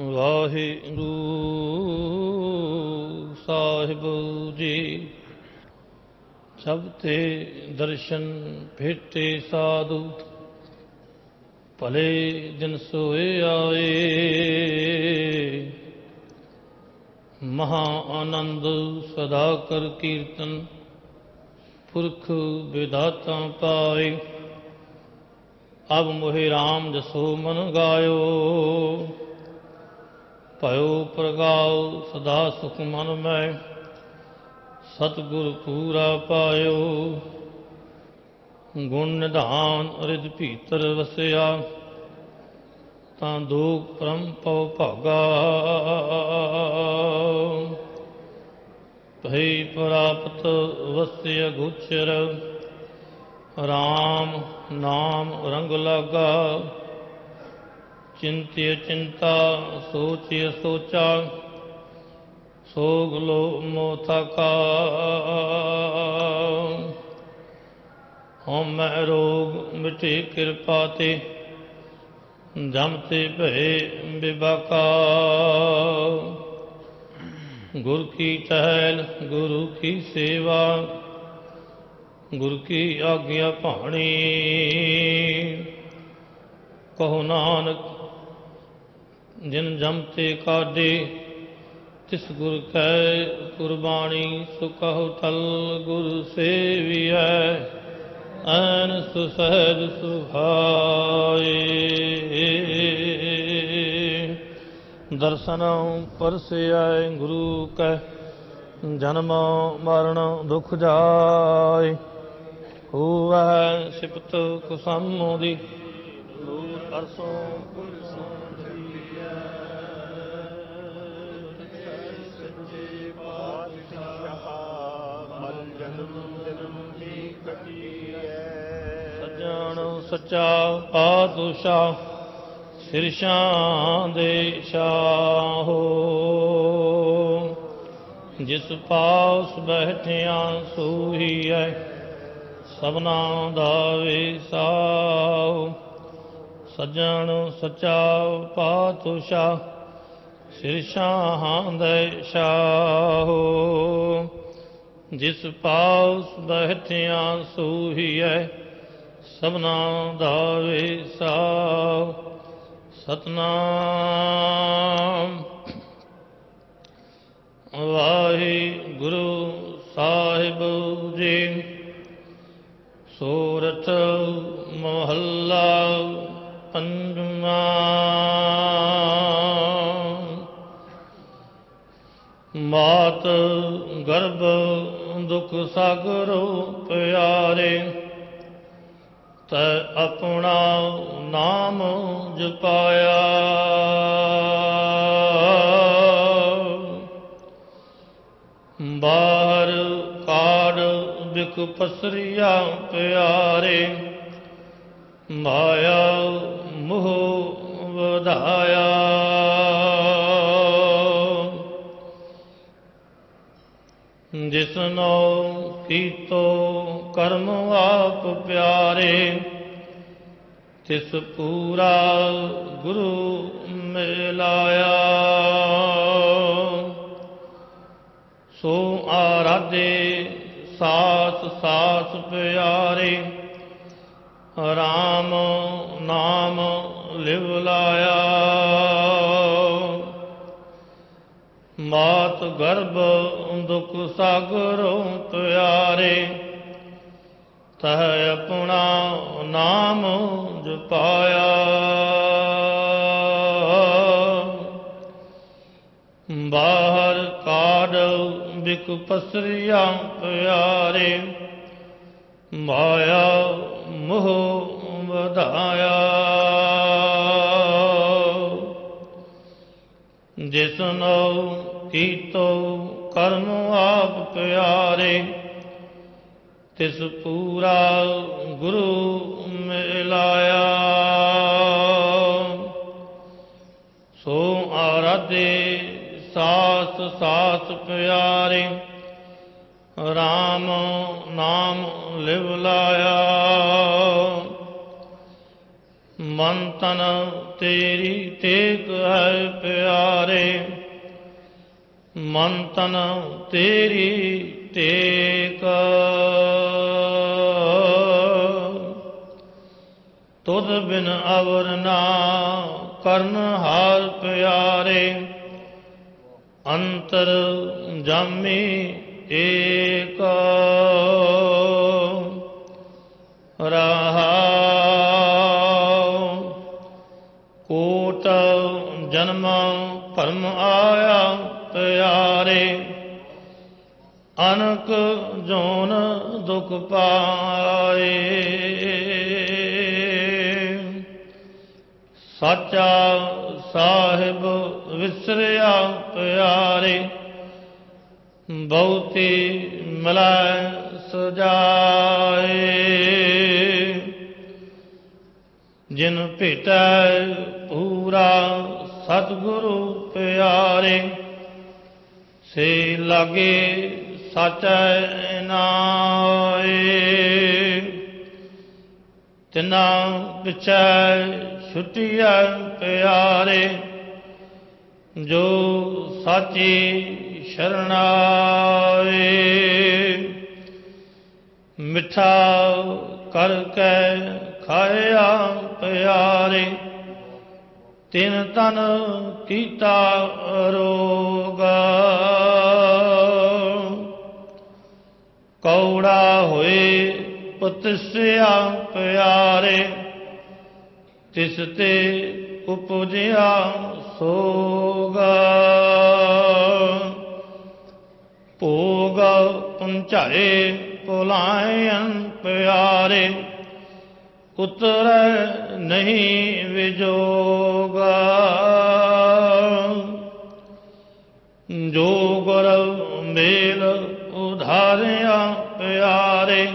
ਵਾਹਿਗੁਰੂ ਸਾਹਿਬ ਜੀ। ਸਭ ਤੇ ਦਰਸ਼ਨ ਭੇਟੇ ਸਾਧੂ, ਭਲੇ ਦਿਨ ਸੋਏ ਆਏ। ਮਹਾ ਆਨੰਦ ਸਦਾ ਕਰ ਕੀਰਤਨ, ਪੁਰਖ ਵਿਦਾਤਾ ਪਾਏ। ਅਬ ਮੋਹਿ RAM ਜਸੋ ਮਨ ਗਾਇਓ। ਭਇਓ ਪ੍ਰਗਾਉ, ਸਦਾ ਸੁਖ ਮਨ ਮੈਂ। ਸਤਿਗੁਰ ਪੂਰਾ ਪਾਇਓ। ਗੁਣ ਨਿਧਾਨ ਰਿਦ ਭੀਤਰ ਵਸਿਆ। ਤਾਂ ਦੁਖ ਪਰਮ ਪਉ ਭਾਗਾ। ਭਈ ਪ੍ਰਾਪਤ ਵਸਿਆ ਗੁਚਰ। RAM ਨਾਮ ਰੰਗ ਲਗਾ। ਚਿੰਤਿ ਚਿੰਤਾ, ਸੋਚਿ ਸੋਚਾ, ਸੋਗ ਲੋ ਮੋਥਾ ਕਾ ਹਉਮੈ ਰੋਗ ਮਿਟੇ ਕਿਰਪਾ ਤੇ, ਜਮ ਤੇ ਭਏ ਬਿਬਾਕਾ। ਗੁਰ ਕੀ ਟਹਿਲ, ਗੁਰੂ ਕੀ ਸੇਵਾ, ਗੁਰ ਕੀ ਆਗਿਆ ਭਾਣੀ। ਕਹੋ ਨਾਨਕ ਜਿਨ ਜਮਤੇ ਕਾਢੇ, ਤਿਸ ਗੁਰ ਕੈ ਕੁਰਬਾਨੀ ਸੁਕਹੁ ਤਲ ਗੁਰ ਸੇਵੀਐ, ਐਨ ਸੁਸਹਿਜ ਸੁਭਾਏ ਦਰਸਨਉ ਪਰਸਿਐ ਗੁਰੂ ਕੈ, ਜਨਮ ਮਰਨ ਦੁਖ ਜਾਏ। ਹੋਵੈ ਸਿਪਤ ਕੁਸਮ ਦੀ ਦੂਰ ਅਰਸੋਂ ਪੁਰ ਸੱਚਾ ਪਾਤਸ਼ਾਹ ਸਿਰਸ਼ਾਂ ਦੇ ਸ਼ਾਹੋ ਜਿਸ ਪਾਸ ਬੈਠਿਆ ਸੂਹੀ ਹੈ ਸਭਨਾ ਦਾ ਵਿਸਾਉ ਸੱਜਣ ਸੱਚਾ ਪਾਤਸ਼ਾਹ ਸਿਰਸ਼ਾਂ ਦੇ ਸ਼ਾਹੋ ਜਿਸ ਪਾਸ ਬਹਿਠਿਆ ਸੂਹੀਐ ਸਭਨਾ ਦਾ ਵਿਸਾਉ ਸਤਨਾਮ। ਵਾਹਿਗੁਰੂ ਸਾਹਿਬ ਜੀ, ਸੂਰਤ ਮਹੱਲਾ ਪੰਜਵਾਂ। ਮਾਤ ਗਰਭ ਦੁਖ ਸਾਗਰੋ ਪਿਆਰੇ ਤੈ ਆਪਣਾ ਨਾਮ ਜਪਾਇਆ। ਬਾਹਰ ਕਾੜ ਬਿਕ ਪਸਰੀਆ ਪਿਆਰੇ ਮਾਇਆ ਮੋਹ ਵਧਾਇਆ। ਜਿਸਨੋ ਕੀਤੋ ਕਰਮ ਆਪ ਪਿਆਰੇ, ਤਿਸ ਪੂਰਾ ਗੁਰੂ ਮਿਲਾਇਆ। ਸੋ ਆਰਾਧੇ ਸਾਸ ਸਾਸ ਪਿਆਰੇ, ਰਾਮ ਨਾਮ ਲਿਵ ਲਾਇਆ। ਮਾਤ ਗਰਭ ਦੁਖ ਸਾਗਰੋਂ ਪਿਆਰੇ ਤਹ ਆਪਣਾ ਨਾਮ ਜਪਾਇਆ। ਬਾਹਰ ਕਾੜ ਬਿਕ ਪਸਰੀਆਂ ਪਿਆਰੇ, ਮਾਇਆ ਮੋਹ ਵਧਾਇਆ। ਜਿਸਨੋ ਕੀਤੋ ਕਰਮ ਆਪ ਪਿਆਰੇ ਤਿਸ ਪੂਰਾ ਗੁਰੂ ਮਿਲਾਇਆ। ਸੋ ਆਰਾਧੇ ਸਾਸ ਸਾਸ ਪਿਆਰੇ RAM ਨਾਮ ਲਿਵ ਲਾਇਆ। ਮਨ ਤਨ ਤੇਰੀ ਟੇਕ ਹੈ ਪਿਆਰੇ ਮਨ ਤਨ ਤੇਰੀ ਟੇਕ ਤੁਧ ਬਿਨ ਅਵਰ ਨਾ ਕਰਨ ਹਾਰ ਪਿਆਰੇ, ਅੰਤਰ ਜਾਮੀ ਏਕ। ਰਹਾਉ, ਕੋਟ ਜਨਮ ਭਰਮ ਆਇਆ ਪਿਆਰੇ ਅਨਕ ਜੋਨ ਦੁਖ ਪਾਏ। ਸਾਚਾ ਸਾਹਿਬ ਵਿਸਰਿਆ ਪਿਆਰੇ, ਬਹੁਤੀ ਮਿਲੈ ਸਜਾਏ। ਜਿਨ ਭੇਟੈ ਪੂਰਾ ਸਤਿਗੁਰੂ ਪਿਆਰੇ, ਸੇ ਲਾਗੇ ਸਾਚੈ ਨਾਏ ਤਿਨਾ ਪਿਛੈ ਛੁਟਿਆ ਪਿਆਰੇ, ਜੋ ਸਾਚੀ ਸ਼ਰਣਾਏ ਮਿੱਠਾ ਕਰ ਕੇ ਖਾਇਆ ਪਿਆਰੇ, ਤਿਨ ਤਨ ਕੀਤਾ ਰੋਗਾ। ਕੌੜਾ ਹੋਏ ਪਤਸਿਆ ਪਿਆਰੇ, ਤਿਸ ਤੇ ਉਪਜਿਆ ਸੋਗਾ। ਭੋਗ ਪੰਚਾਏ ਪੁਲਾਇਨ ਪਿਆਰੇ, ਉਤਰੈ ਨਹੀਂ ਵਿਜੋਗਾ। ਜੋ ਗੁਰ ਮੇਲ ਉਧਾਰਿਆ ਪਿਆਰੇ,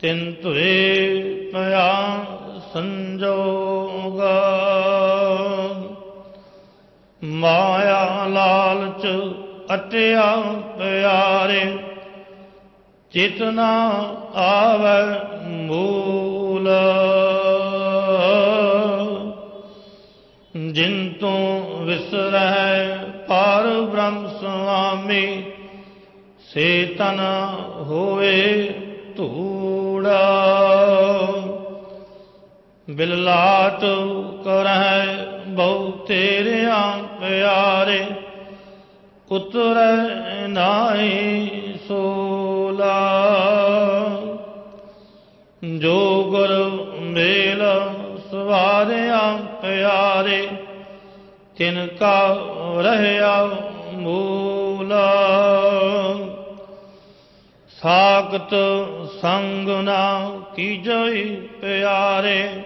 ਤਿਨ ਤੁਰੇ ਪਿਆ ਸੰਜੋਗਾ। ਮਾਇਆ ਲਾਲਚ ਅਟਿਆ ਪਿਆਰੇ ਚੇਤਨਾ ਆਵੈ ਮੂਲ। ਜਿਨ ਤੋਂ ਵਿਸਰੈ ਪਾਰ ਬ੍ਰਹਮ ਸੁਆਮੀ ਸੇ ਤਨ ਹੋਏ ਧੂੜਾ। ਬਿਲਲਾਟ ਕਰਹਿ ਬਹੁ ਤੇਰਿਆਂ ਪਿਆਰੇ, ਉਤਰੈ ਨਾਹੀ ਸੋਲਾ। ਜੋ ਗੁਰ ਮੇਲ ਸਵਾਰਿਆ ਪਿਆਰੇ, ਤਿਨ ਕਾ ਰਹਿਆ ਮੂਲਾ। ਸਾਖਤ ਸੰਗ ਨਾ ਕੀਜਈ ਪਿਆਰੇ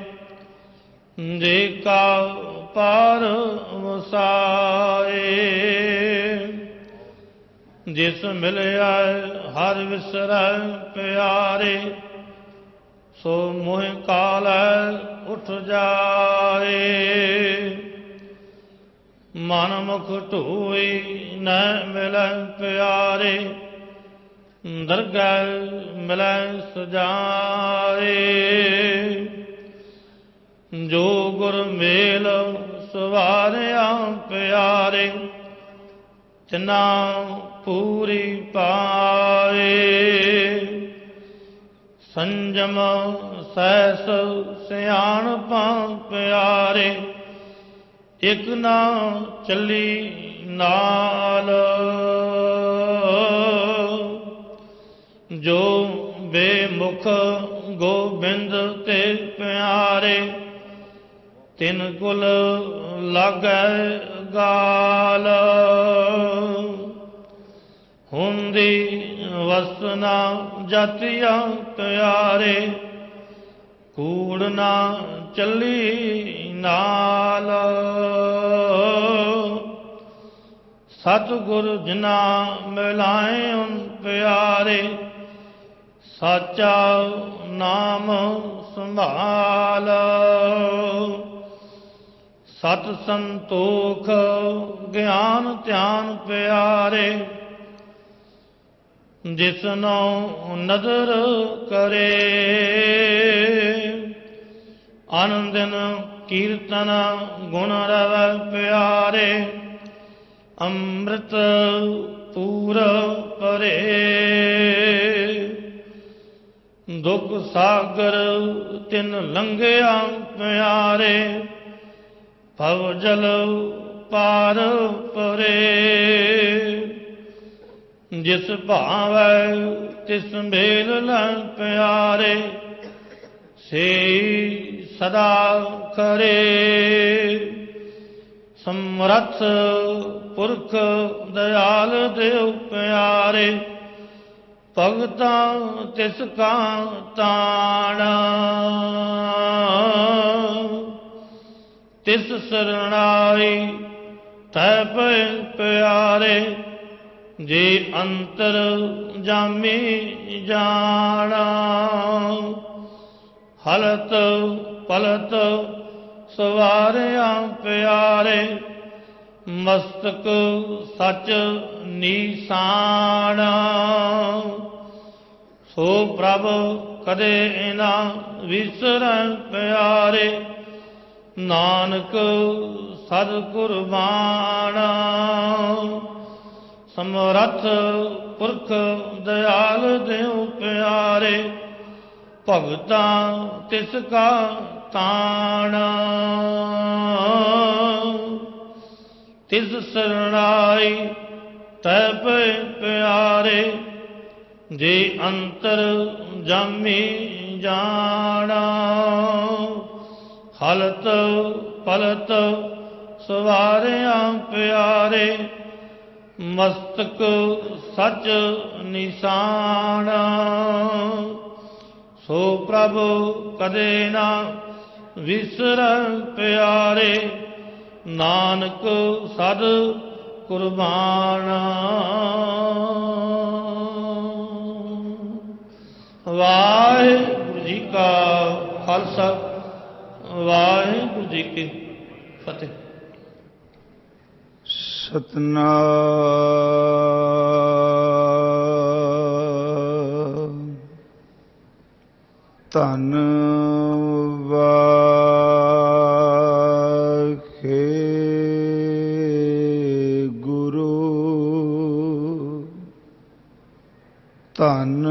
ਜੇ ਕਾ ਪਾਰ ਵਸਾਏ। ਜਿਸ ਮਿਲਿਆ ਹਰ ਵਿਸਰੈ ਪਿਆਰੇ, ਸੋ ਮੋਹ ਕਾਲ ਉਠ ਜਾਏ। ਮਨ ਮੁਖ ਢੋਈ ਨ ਮਿਲੈ ਪਿਆਰੇ ਦਰਗਾਹ ਮਿਲੈ ਸਜਾਏ। ਜੋ ਗੁਰ ਮੇਲ ਸਵਾਰਿਆ ਪਿਆਰੇ, ਤਿਨਾ ਪੂਰੀ ਪਾਏ। ਸੰਜਮ ਸੈਸ ਸਿਆਣਪਾਂ ਪਿਆਰੇ, ਇਕ ਨਾ ਚੱਲੀ ਨਾਲ। ਜੋ ਬੇਮੁਖ ਗੋਬਿੰਦ ਤੇ ਪਿਆਰੇ, ਤਿੰਨ ਕੁਲ ਲਾਗੈ ਗਾਲ। ਹੁੰਦੀ ਵਸਨਾ ਜਤਿਆ ਪਿਆਰੇ, ਕੂੜ ਨਾ ਚੱਲੀ ਨਾਲ। ਸਤਿਗੁਰ ਜਿਨਾ ਮਿਲਾਏ ਉਨ ਪਿਆਰੇ ਸਾਚਾ ਨਾਮ ਸੰਭਾਲ। ਸਤ ਸੰਤੋਖ ਗਿਆਨ ਧਿਆਨ ਪਿਆਰੇ, ਜਿਸਨੋ ਨਦਰ ਕਰੇ। ਆਨੰਦਨ ਕੀਰਤਨ ਗੁਣ ਰਵੈ ਪਿਆਰੇ, ਅੰਮ੍ਰਿਤ ਪੂਰ ਪਰੇ ਦੁਖ ਸਾਗਰ ਤਿਨ ਲੰਘਿਆ ਪਿਆਰੇ ਭਵ ਜਲ ਪਾਰ ਪਰੇ। ਜਿਸ ਭਾਵੈ ਤਿਸ ਮੇਲ ਲੈ ਪਿਆਰੇ ਸੇ ਸਦਾ ਕਰੇ। ਸਮਰਥ ਪੁਰਖ ਦਇਆਲ ਦੇਵ ਪਿਆਰੇ ਭਗਤਾਂ ਤਿਸ ਕਾ ਤਾਣਾ। ਤਿਸ ਸਰਣਾਈ ਤੈ ਪੈ ਪਿਆਰੇ, ਜੇ ਅੰਤਰ ਜਾਮੀ ਜਾਣਾ। ਹਲਤ ਪਲਤ ਸਵਾਰਿਆ ਪਿਆਰੇ ਮਸਤਕ ਸਚ ਨੀਸਾਣਾ ਸੋ ਪ੍ਰਭ ਕਦੇ ਇਨਾ ਵਿਸਰੈ ਪਿਆਰੇ, ਨਾਨਕ ਸਦ ਕੁਰਬਾਨਾ। ਸਮਰਥ ਪੁਰਖ ਦਇਆਲ ਦੇਉ ਪਿਆਰੇ, ਭਗਤਾਂ ਤਿਸ ਕਾ ਤਾਣਾ। ਤਿਸ ਸਰਣਾਈ ਤੈ ਪੈ ਪਿਆਰੇ, ਜੇ ਅੰਤਰ ਜਾਮੀ ਜਾਣਾ। ਹਲਤ ਪਲਤ ਸਵਾਰਿਆ ਪਿਆਰੇ, ਮਸਤਕ ਸੱਚ ਨਿਸ਼ਾਨ। ਸੋ ਪ੍ਰਭ ਕਦੇ ਨਾ ਵਿਸਰ ਪਿਆਰੇ ਨਾਨਕ ਸਦ ਕੁਰਬਾਨਾ। ਵਾਹਿਗੁਰੂ ਜੀ ਕਾ ਖਾਲਸਾ ਵਾਹਿਗੁਰੂ ਜੀ ਕੀ ਫਤਿਹ। ਸਤਨਾਮ। ਧੰਨ ਧੰਨ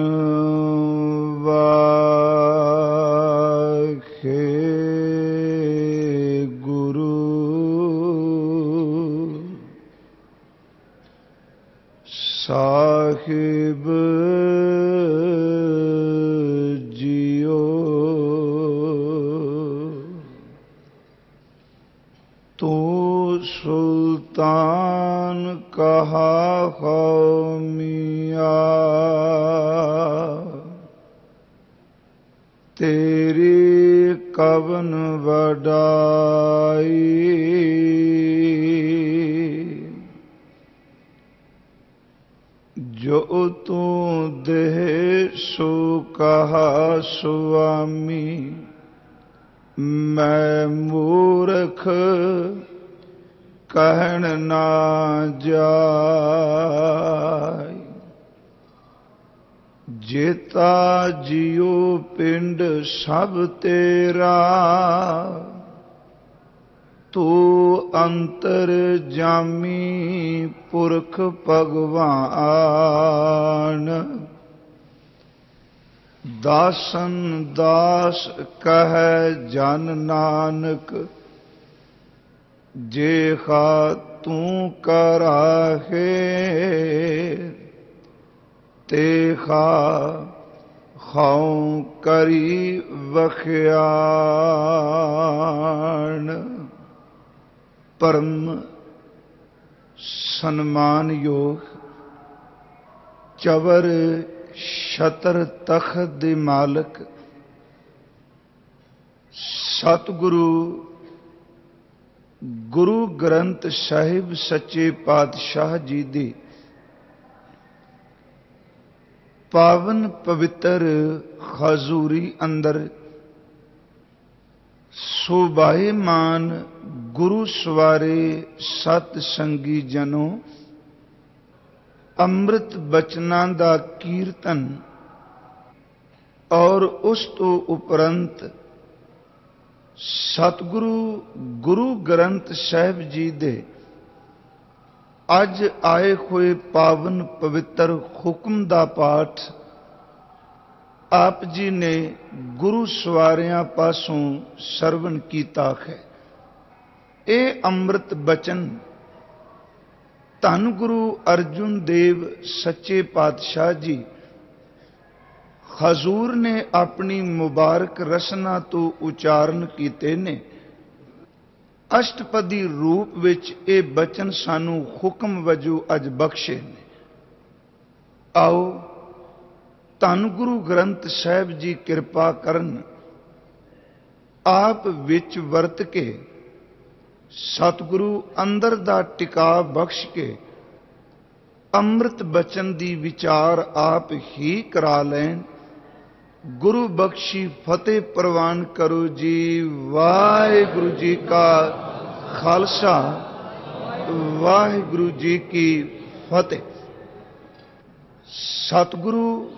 ਸੁਲਤਾਨ ਕਹਾ ਕੌਮੀਆ ਤੇਰੀ ਕਵਨ ਵਡਾਈ ਜੋ ਤੂੰ ਦੇ ਸੋ ਕਹਾ ਸੁਆਮੀ ਮੈਂ ਮੂਰਖ ਕਹਿਣ ਨਾ ਜਾਈ। ਜੇਤਾ ਜਿਉ ਪਿੰਡ ਸਭ ਤੇਰਾ। ਤੂੰ ਅੰਤਰ ਜਾਮੀ ਪੁਰਖ ਭਗਵਾਨ। ਦਾਸਨ ਦਾਸ ਕਹੈ ਜਨ ਨਾਨਕ ਜੇ ਖਾ ਤੂੰ ਕਰਾਹੇ ਤੇ ਖਾ ਖਾਉ ਕਰੀ ਵਖਿਆਣ ਪਰਮ ਸਨਮਾਨ ਯੋਗ ਚਵਰ ਸ਼ਤਰ ਤਖਤ ਦੇ ਮਾਲਕ ਸਤਿਗੁਰੂ ਗੁਰੂ ਗ੍ਰੰਥ ਸਾਹਿਬ ਸੱਚੇ ਪਾਤਸ਼ਾਹ ਜੀ ਦੇ ਪਾਵਨ ਪਵਿੱਤਰ ਹਜ਼ੂਰੀ ਅੰਦਰ ਸੁਭਾਏਮਾਨ ਗੁਰੂ ਸਵਾਰੇ ਸਤ ਸੰਗੀ ਜਨੋ ਅੰਮ੍ਰਿਤ ਬਚਨਾਂ ਦਾ ਕੀਰਤਨ ਔਰ ਉਸ ਤੋਂ ਉਪਰੰਤ ਸਤਿਗੁਰੂ ਗੁਰੂ ਗ੍ਰੰਥ ਸਾਹਿਬ ਜੀ ਦੇ ਅੱਜ ਆਏ ਹੋਏ ਪਾਵਨ ਪਵਿੱਤਰ ਹੁਕਮ ਦਾ ਪਾਠ ਆਪ ਜੀ ਨੇ ਗੁਰੂ ਸਵਾਰਿਆਂ ਪਾਸੋਂ ਸਰਵਣ ਕੀਤਾ ਹੈ। ਇਹ ਅੰਮ੍ਰਿਤ ਬਚਨ ਧੰਨ ਗੁਰੂ ਅਰਜੁਨ ਦੇਵ ਸੱਚੇ ਪਾਤਸ਼ਾਹ ਜੀ ਹਜ਼ੂਰ ਨੇ ਆਪਣੀ ਮੁਬਾਰਕ ਰਸਨਾ ਤੋਂ ਉਚਾਰਨ ਕੀਤੇ ਨੇ। ਅਸ਼ਟਪਦੀ ਰੂਪ ਵਿੱਚ ਇਹ ਬਚਨ ਸਾਨੂੰ ਹੁਕਮ ਵਜੋਂ ਅੱਜ ਬਖਸ਼ੇ ਨੇ। ਆਓ ਧੰਨ ਗੁਰੂ ਗ੍ਰੰਥ ਸਾਹਿਬ ਜੀ ਕਿਰਪਾ ਕਰਨ ਆਪ ਵਿੱਚ ਵਰਤ ਕੇ ਸਤਿਗੁਰੂ ਅੰਦਰ ਦਾ ਟਿਕਾ ਬਖਸ਼ ਕੇ ਅੰਮ੍ਰਿਤ ਬਚਨ ਦੀ ਵਿਚਾਰ ਆਪ ਹੀ ਕਰਾ ਲੈਣ। ਗੁਰੂ ਬਖਸ਼ੀ ਫਤਿਹ ਪ੍ਰਵਾਨ ਕਰੋ ਜੀ। ਵਾਹਿਗੁਰੂ ਜੀ ਕਾ ਖਾਲਸਾ, ਵਾਹਿਗੁਰੂ ਜੀ ਕੀ ਫਤਿਹ। ਸਤਿਗੁਰੂ,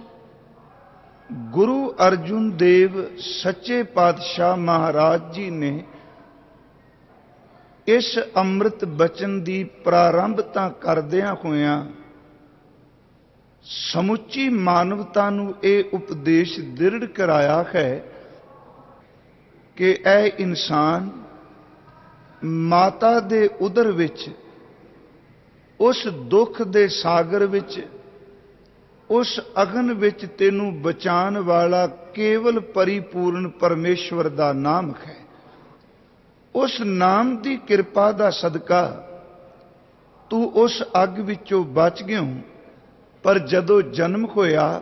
ਗੁਰੂ ਅਰਜੁਨ ਦੇਵ ਸੱਚੇ ਪਾਤਸ਼ਾਹ ਮਹਾਰਾਜ ਜੀ ਨੇ ਇਸ ਅੰਮ੍ਰਿਤ ਬਚਨ ਦੀ ਪ੍ਰਾਰੰਭਤਾ ਕਰਦਿਆਂ ਹੋਇਆਂ ਸਮੁੱਚੀ ਮਾਨਵਤਾ ਨੂੰ ਇਹ ਉਪਦੇਸ਼ ਦ੍ਰਿੜ ਕਰਾਇਆ ਹੈ ਕਿ ਇਹ ਇਨਸਾਨ ਮਾਤਾ ਦੇ ਉਦਰ ਵਿੱਚ, ਉਸ ਦੁੱਖ ਦੇ ਸਾਗਰ ਵਿੱਚ, ਉਸ ਅਗਨ ਵਿੱਚ ਤੈਨੂੰ ਬਚਾਉਣ ਵਾਲਾ ਕੇਵਲ ਪਰਿਪੂਰਨ ਪਰਮੇਸ਼ਵਰ ਦਾ ਨਾਮ ਹੈ। ਉਸ ਨਾਮ ਦੀ ਕਿਰਪਾ ਦਾ ਸਦਕਾ ਤੂੰ ਉਸ ਅੱਗ ਵਿੱਚੋਂ ਬਚ ਗਿਓ ਪਰ ਜਦੋਂ ਜਨਮ ਹੋਇਆ,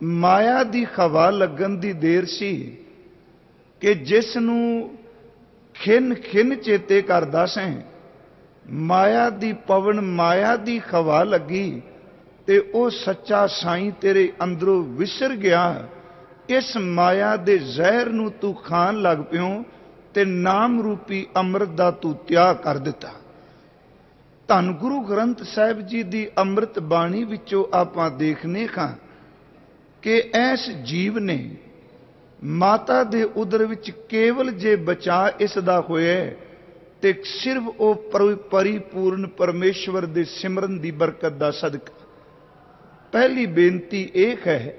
ਮਾਇਆ ਦੀ ਖਵਾ ਲੱਗਣ ਦੀ ਦੇਰ ਸੀ ਕਿ ਜਿਸ ਨੂੰ ਖਿੰਨ ਖਿੰਨ ਚੇਤੇ ਕਰਦਾ ਸੈਂ, ਮਾਇਆ ਦੀ ਪਵਨ, ਮਾਇਆ ਦੀ ਖਵਾ ਲੱਗੀ ਤੇ ਉਹ ਸੱਚਾ ਸਾਈਂ ਤੇਰੇ ਅੰਦਰੋਂ ਵਿਸਰ ਗਿਆ। ਇਸ ਮਾਇਆ ਦੇ ਜ਼ਹਿਰ ਨੂੰ ਤੂੰ ਖਾਣ ਲੱਗ ਪਿਓ ਤੇ ਨਾਮ ਰੂਪੀ ਅੰਮ੍ਰਿਤ ਦਾ ਤੂੰ ਤਿਆਗ ਕਰ ਦਿੱਤਾ। ਧੰਨ ਗੁਰੂ ਗ੍ਰੰਥ ਸਾਹਿਬ ਜੀ ਦੀ ਅੰਮ੍ਰਿਤ ਬਾਣੀ ਵਿੱਚੋਂ ਆਪਾਂ ਦੇਖਨੇ ਖਾਂ ਕਿ ਐਸ ਜੀਵ ਨੇ ਮਾਤਾ ਦੇ ਉਦਰ ਵਿੱਚ ਕੇਵਲ ਜੇ ਬਚਾ ਇਸ ਦਾ ਹੋਇਆ ਤੇ ਸਿਰਫ ਉਹ ਪਰਿਪੂਰਨ ਪਰਮੇਸ਼ਵਰ ਦੇ ਸਿਮਰਨ ਦੀ ਬਰਕਤ ਦਾ ਸਦਕਾ। ਪਹਿਲੀ ਬੇਨਤੀ ਇਹ ਹੈ